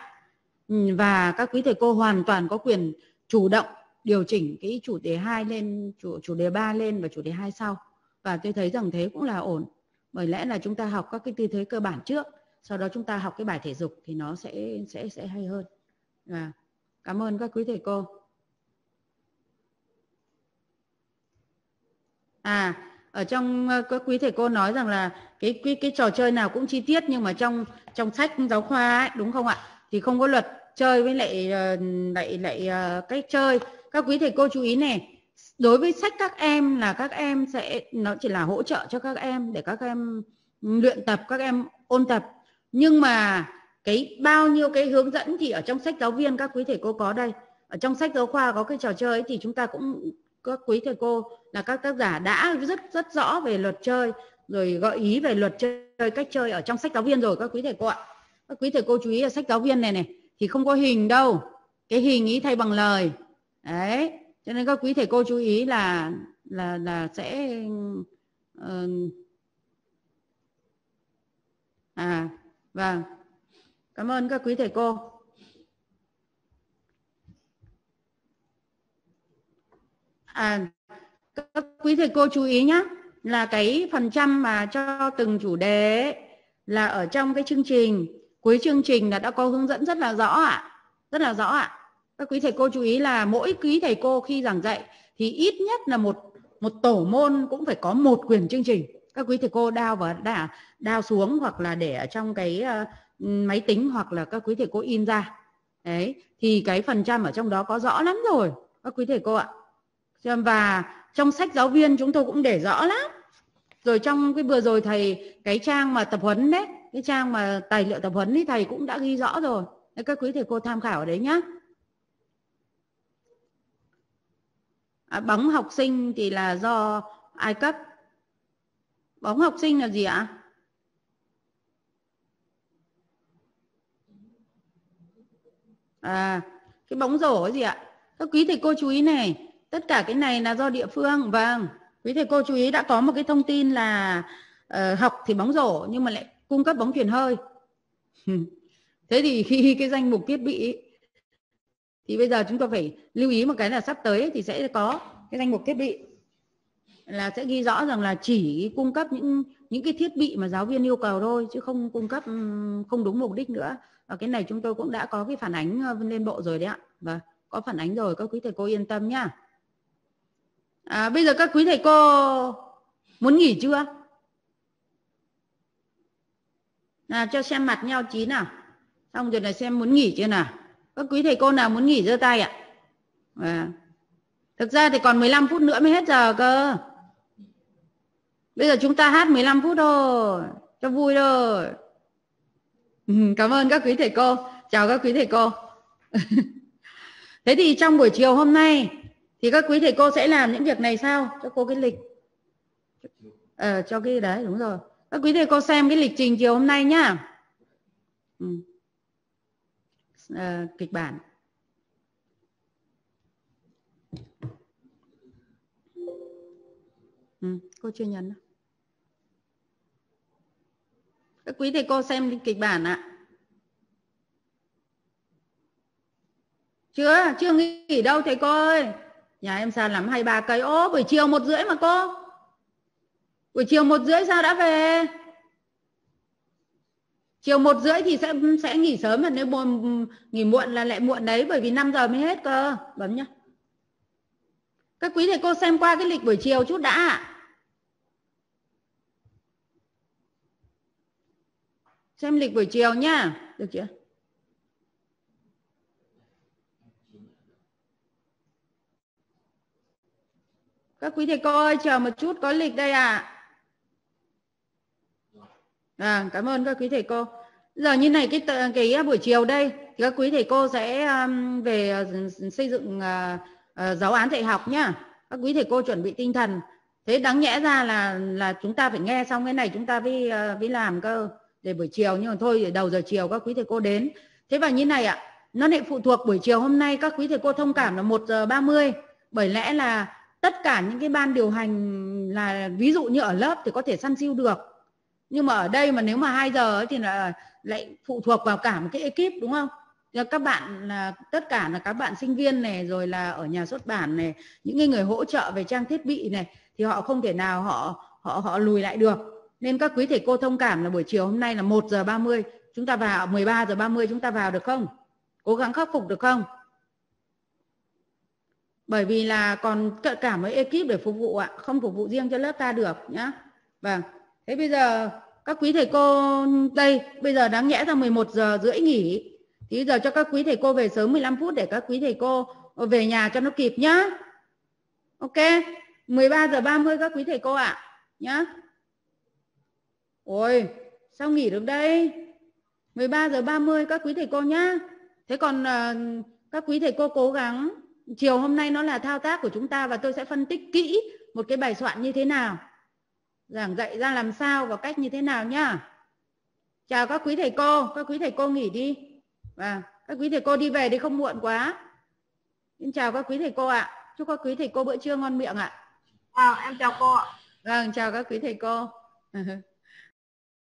Và các quý thầy cô hoàn toàn có quyền chủ động điều chỉnh cái chủ đề 2 lên chủ chủ đề 3 lên và chủ đề 2 sau. Và tôi thấy rằng thế cũng là ổn. Bởi lẽ là chúng ta học các cái tư thế cơ bản trước sau đó chúng ta học cái bài thể dục thì nó sẽ sẽ sẽ hay hơn. Và cảm ơn các quý thầy cô. À ở trong ờ, các quý thầy cô nói rằng là cái cái cái trò chơi nào cũng chi tiết nhưng mà trong trong sách giáo khoa ấy, đúng không ạ? Thì không có luật chơi với lại ờ, lại lại ờ, cách chơi các quý thầy cô chú ý này đối với sách các em là các em sẽ nó chỉ là hỗ trợ cho các em để các em luyện tập các em ôn tập. Nhưng mà cái bao nhiêu cái hướng dẫn thì ở trong sách giáo viên các quý thầy cô có đây. Ở trong sách giáo khoa có cái trò chơi ấy, thì chúng ta cũng các quý thầy cô là các tác giả đã rất rất rõ về luật chơi rồi gợi ý về luật chơi cách chơi ở trong sách giáo viên rồi các quý thầy cô ạ. Các quý thầy cô chú ý là sách giáo viên này này thì không có hình đâu. Cái hình ý thay bằng lời đấy cho nên các quý thầy cô chú ý là là là sẽ uh, à vâng. Cảm ơn các quý thầy cô. À các quý thầy cô chú ý nhé là cái phần trăm mà cho từng chủ đề là ở trong cái chương trình. Cuối chương trình là đã có hướng dẫn rất là rõ ạ à, rất là rõ ạ. à các quý thầy cô chú ý là mỗi quý thầy cô khi giảng dạy thì ít nhất là một một tổ môn cũng phải có một quyền chương trình. Các quý thầy cô đao và đã đao xuống hoặc là để ở trong cái uh, máy tính hoặc là các quý thầy cô in ra. Đấy thì cái phần trăm ở trong đó có rõ lắm rồi các quý thầy cô ạ. Và trong sách giáo viên chúng tôi cũng để rõ lắm. Rồi trong cái vừa rồi thầy cái trang mà tập huấn đấy cái trang mà tài liệu tập huấn thì thầy cũng đã ghi rõ rồi. Đấy, các quý thầy cô tham khảo ở đấy nhá. À, bóng học sinh thì là do ai cấp? Bóng học sinh là gì ạ? À cái bóng rổ cái gì ạ? Các quý thầy cô chú ý này tất cả cái này là do địa phương. Vâng quý thầy cô chú ý đã có một cái thông tin là uh, học thì bóng rổ nhưng mà lại cung cấp bóng truyền hơi. (laughs) Thế thì khi cái danh mục thiết bị thì bây giờ chúng ta phải lưu ý một cái là sắp tới thì sẽ có cái danh mục thiết bị. Là sẽ ghi rõ rằng là chỉ cung cấp những những cái thiết bị mà giáo viên yêu cầu thôi chứ không cung cấp không đúng mục đích nữa. Và cái này chúng tôi cũng đã có cái phản ánh ờ, lên bộ rồi đấy ạ. Và có phản ánh rồi các quý thầy cô yên tâm nhá. À, bây giờ các quý thầy cô muốn nghỉ chưa? À, cho xem mặt nhau chín nào. Xong rồi là xem muốn nghỉ chưa nào? Các quý thầy cô nào muốn nghỉ giơ tay ạ? À. thực ra thì còn 15 phút nữa mới hết giờ cơ. Bây giờ chúng ta hát 15 phút thôi cho vui thôi. Ừ, cảm ơn các quý thầy cô. Chào các quý thầy cô. (laughs) Thế thì trong buổi chiều hôm nay thì các quý thầy cô sẽ làm những việc này sao? Cho cô cái lịch. Ờ, cho cái đấy đúng rồi. Các quý thầy cô xem cái lịch trình chiều hôm nay nhá. Ừ. Ờ, kịch bản. Ừ, cô chưa nhấn à? các quý thầy cô xem kịch bản ạ. À. chưa chưa nghỉ đâu thầy cô ơi. Nhà em xa lắm hai ba cây? Ô buổi chiều một rưỡi mà cô. Buổi chiều một rưỡi sao đã về? Chiều một rưỡi thì sẽ sẽ nghỉ sớm mà nếu buồn nghỉ muộn là lại muộn đấy bởi vì 5 giờ mới hết cơ. Bấm nhá. Các quý thầy cô xem qua cái lịch buổi chiều chút đã xem lịch buổi chiều nhá. Được chưa? Các quý thầy cô ơi chờ một chút có lịch đây ạ. À. à, cảm ơn các quý thầy cô giờ như này cái cái à, buổi chiều đây thì các quý thầy cô sẽ um, về à, xây dựng uh, uh, giáo án dạy học nhá. Các quý thầy cô chuẩn bị tinh thần. Thế đáng nhẽ ra là là chúng ta phải nghe xong cái này chúng ta mới uh, mới làm cơ. Để buổi chiều nhưng mà thôi đầu giờ chiều các quý thầy cô đến. Thế và như này ạ nó lại phụ thuộc buổi chiều hôm nay các quý thầy cô thông cảm là một giờ ba mươi. Bởi lẽ là tất cả những cái ban điều hành là ví dụ như ở lớp thì có thể săn siêu được. Nhưng mà ở đây mà nếu mà 2 giờ ấy thì là lại phụ thuộc vào cả một cái ekip, đúng không? Các bạn là, tất cả là các bạn sinh viên này, rồi là ở nhà xuất bản này, những người hỗ trợ về trang thiết bị này, thì họ không thể nào họ họ họ lùi lại được. Nên các quý thầy cô thông cảm là buổi chiều hôm nay là 1 giờ 30 chúng ta vào 13 giờ 30 chúng ta vào được không? Cố gắng khắc phục được không? Bởi vì là còn cả mấy ekip để phục vụ ạ, không phục vụ riêng cho lớp ta được nhá. Vâng thế bây giờ các quý thầy cô đây bây giờ đáng nhẽ ra 11 giờ rưỡi nghỉ. Thì giờ cho các quý thầy cô về sớm 15 phút để các quý thầy cô về nhà cho nó kịp nhá. Ok 13 giờ 30 các quý thầy cô ạ à. nhá. Ôi sao nghỉ được đây? 13 giờ 30 các quý thầy cô nhá. Thế còn uh, các quý thầy cô cố gắng chiều hôm nay nó là thao tác của chúng ta và tôi sẽ phân tích kỹ một cái bài soạn như thế nào giảng dạy ra làm sao và cách như thế nào nhá. Chào các quý thầy cô các quý thầy cô nghỉ đi. Và các quý thầy cô đi về đi không muộn quá. Xin chào các quý thầy cô ạ. Chúc các quý thầy cô bữa trưa ngon miệng ạ. À, em chào cô ạ. Vâng chào các quý thầy cô (laughs)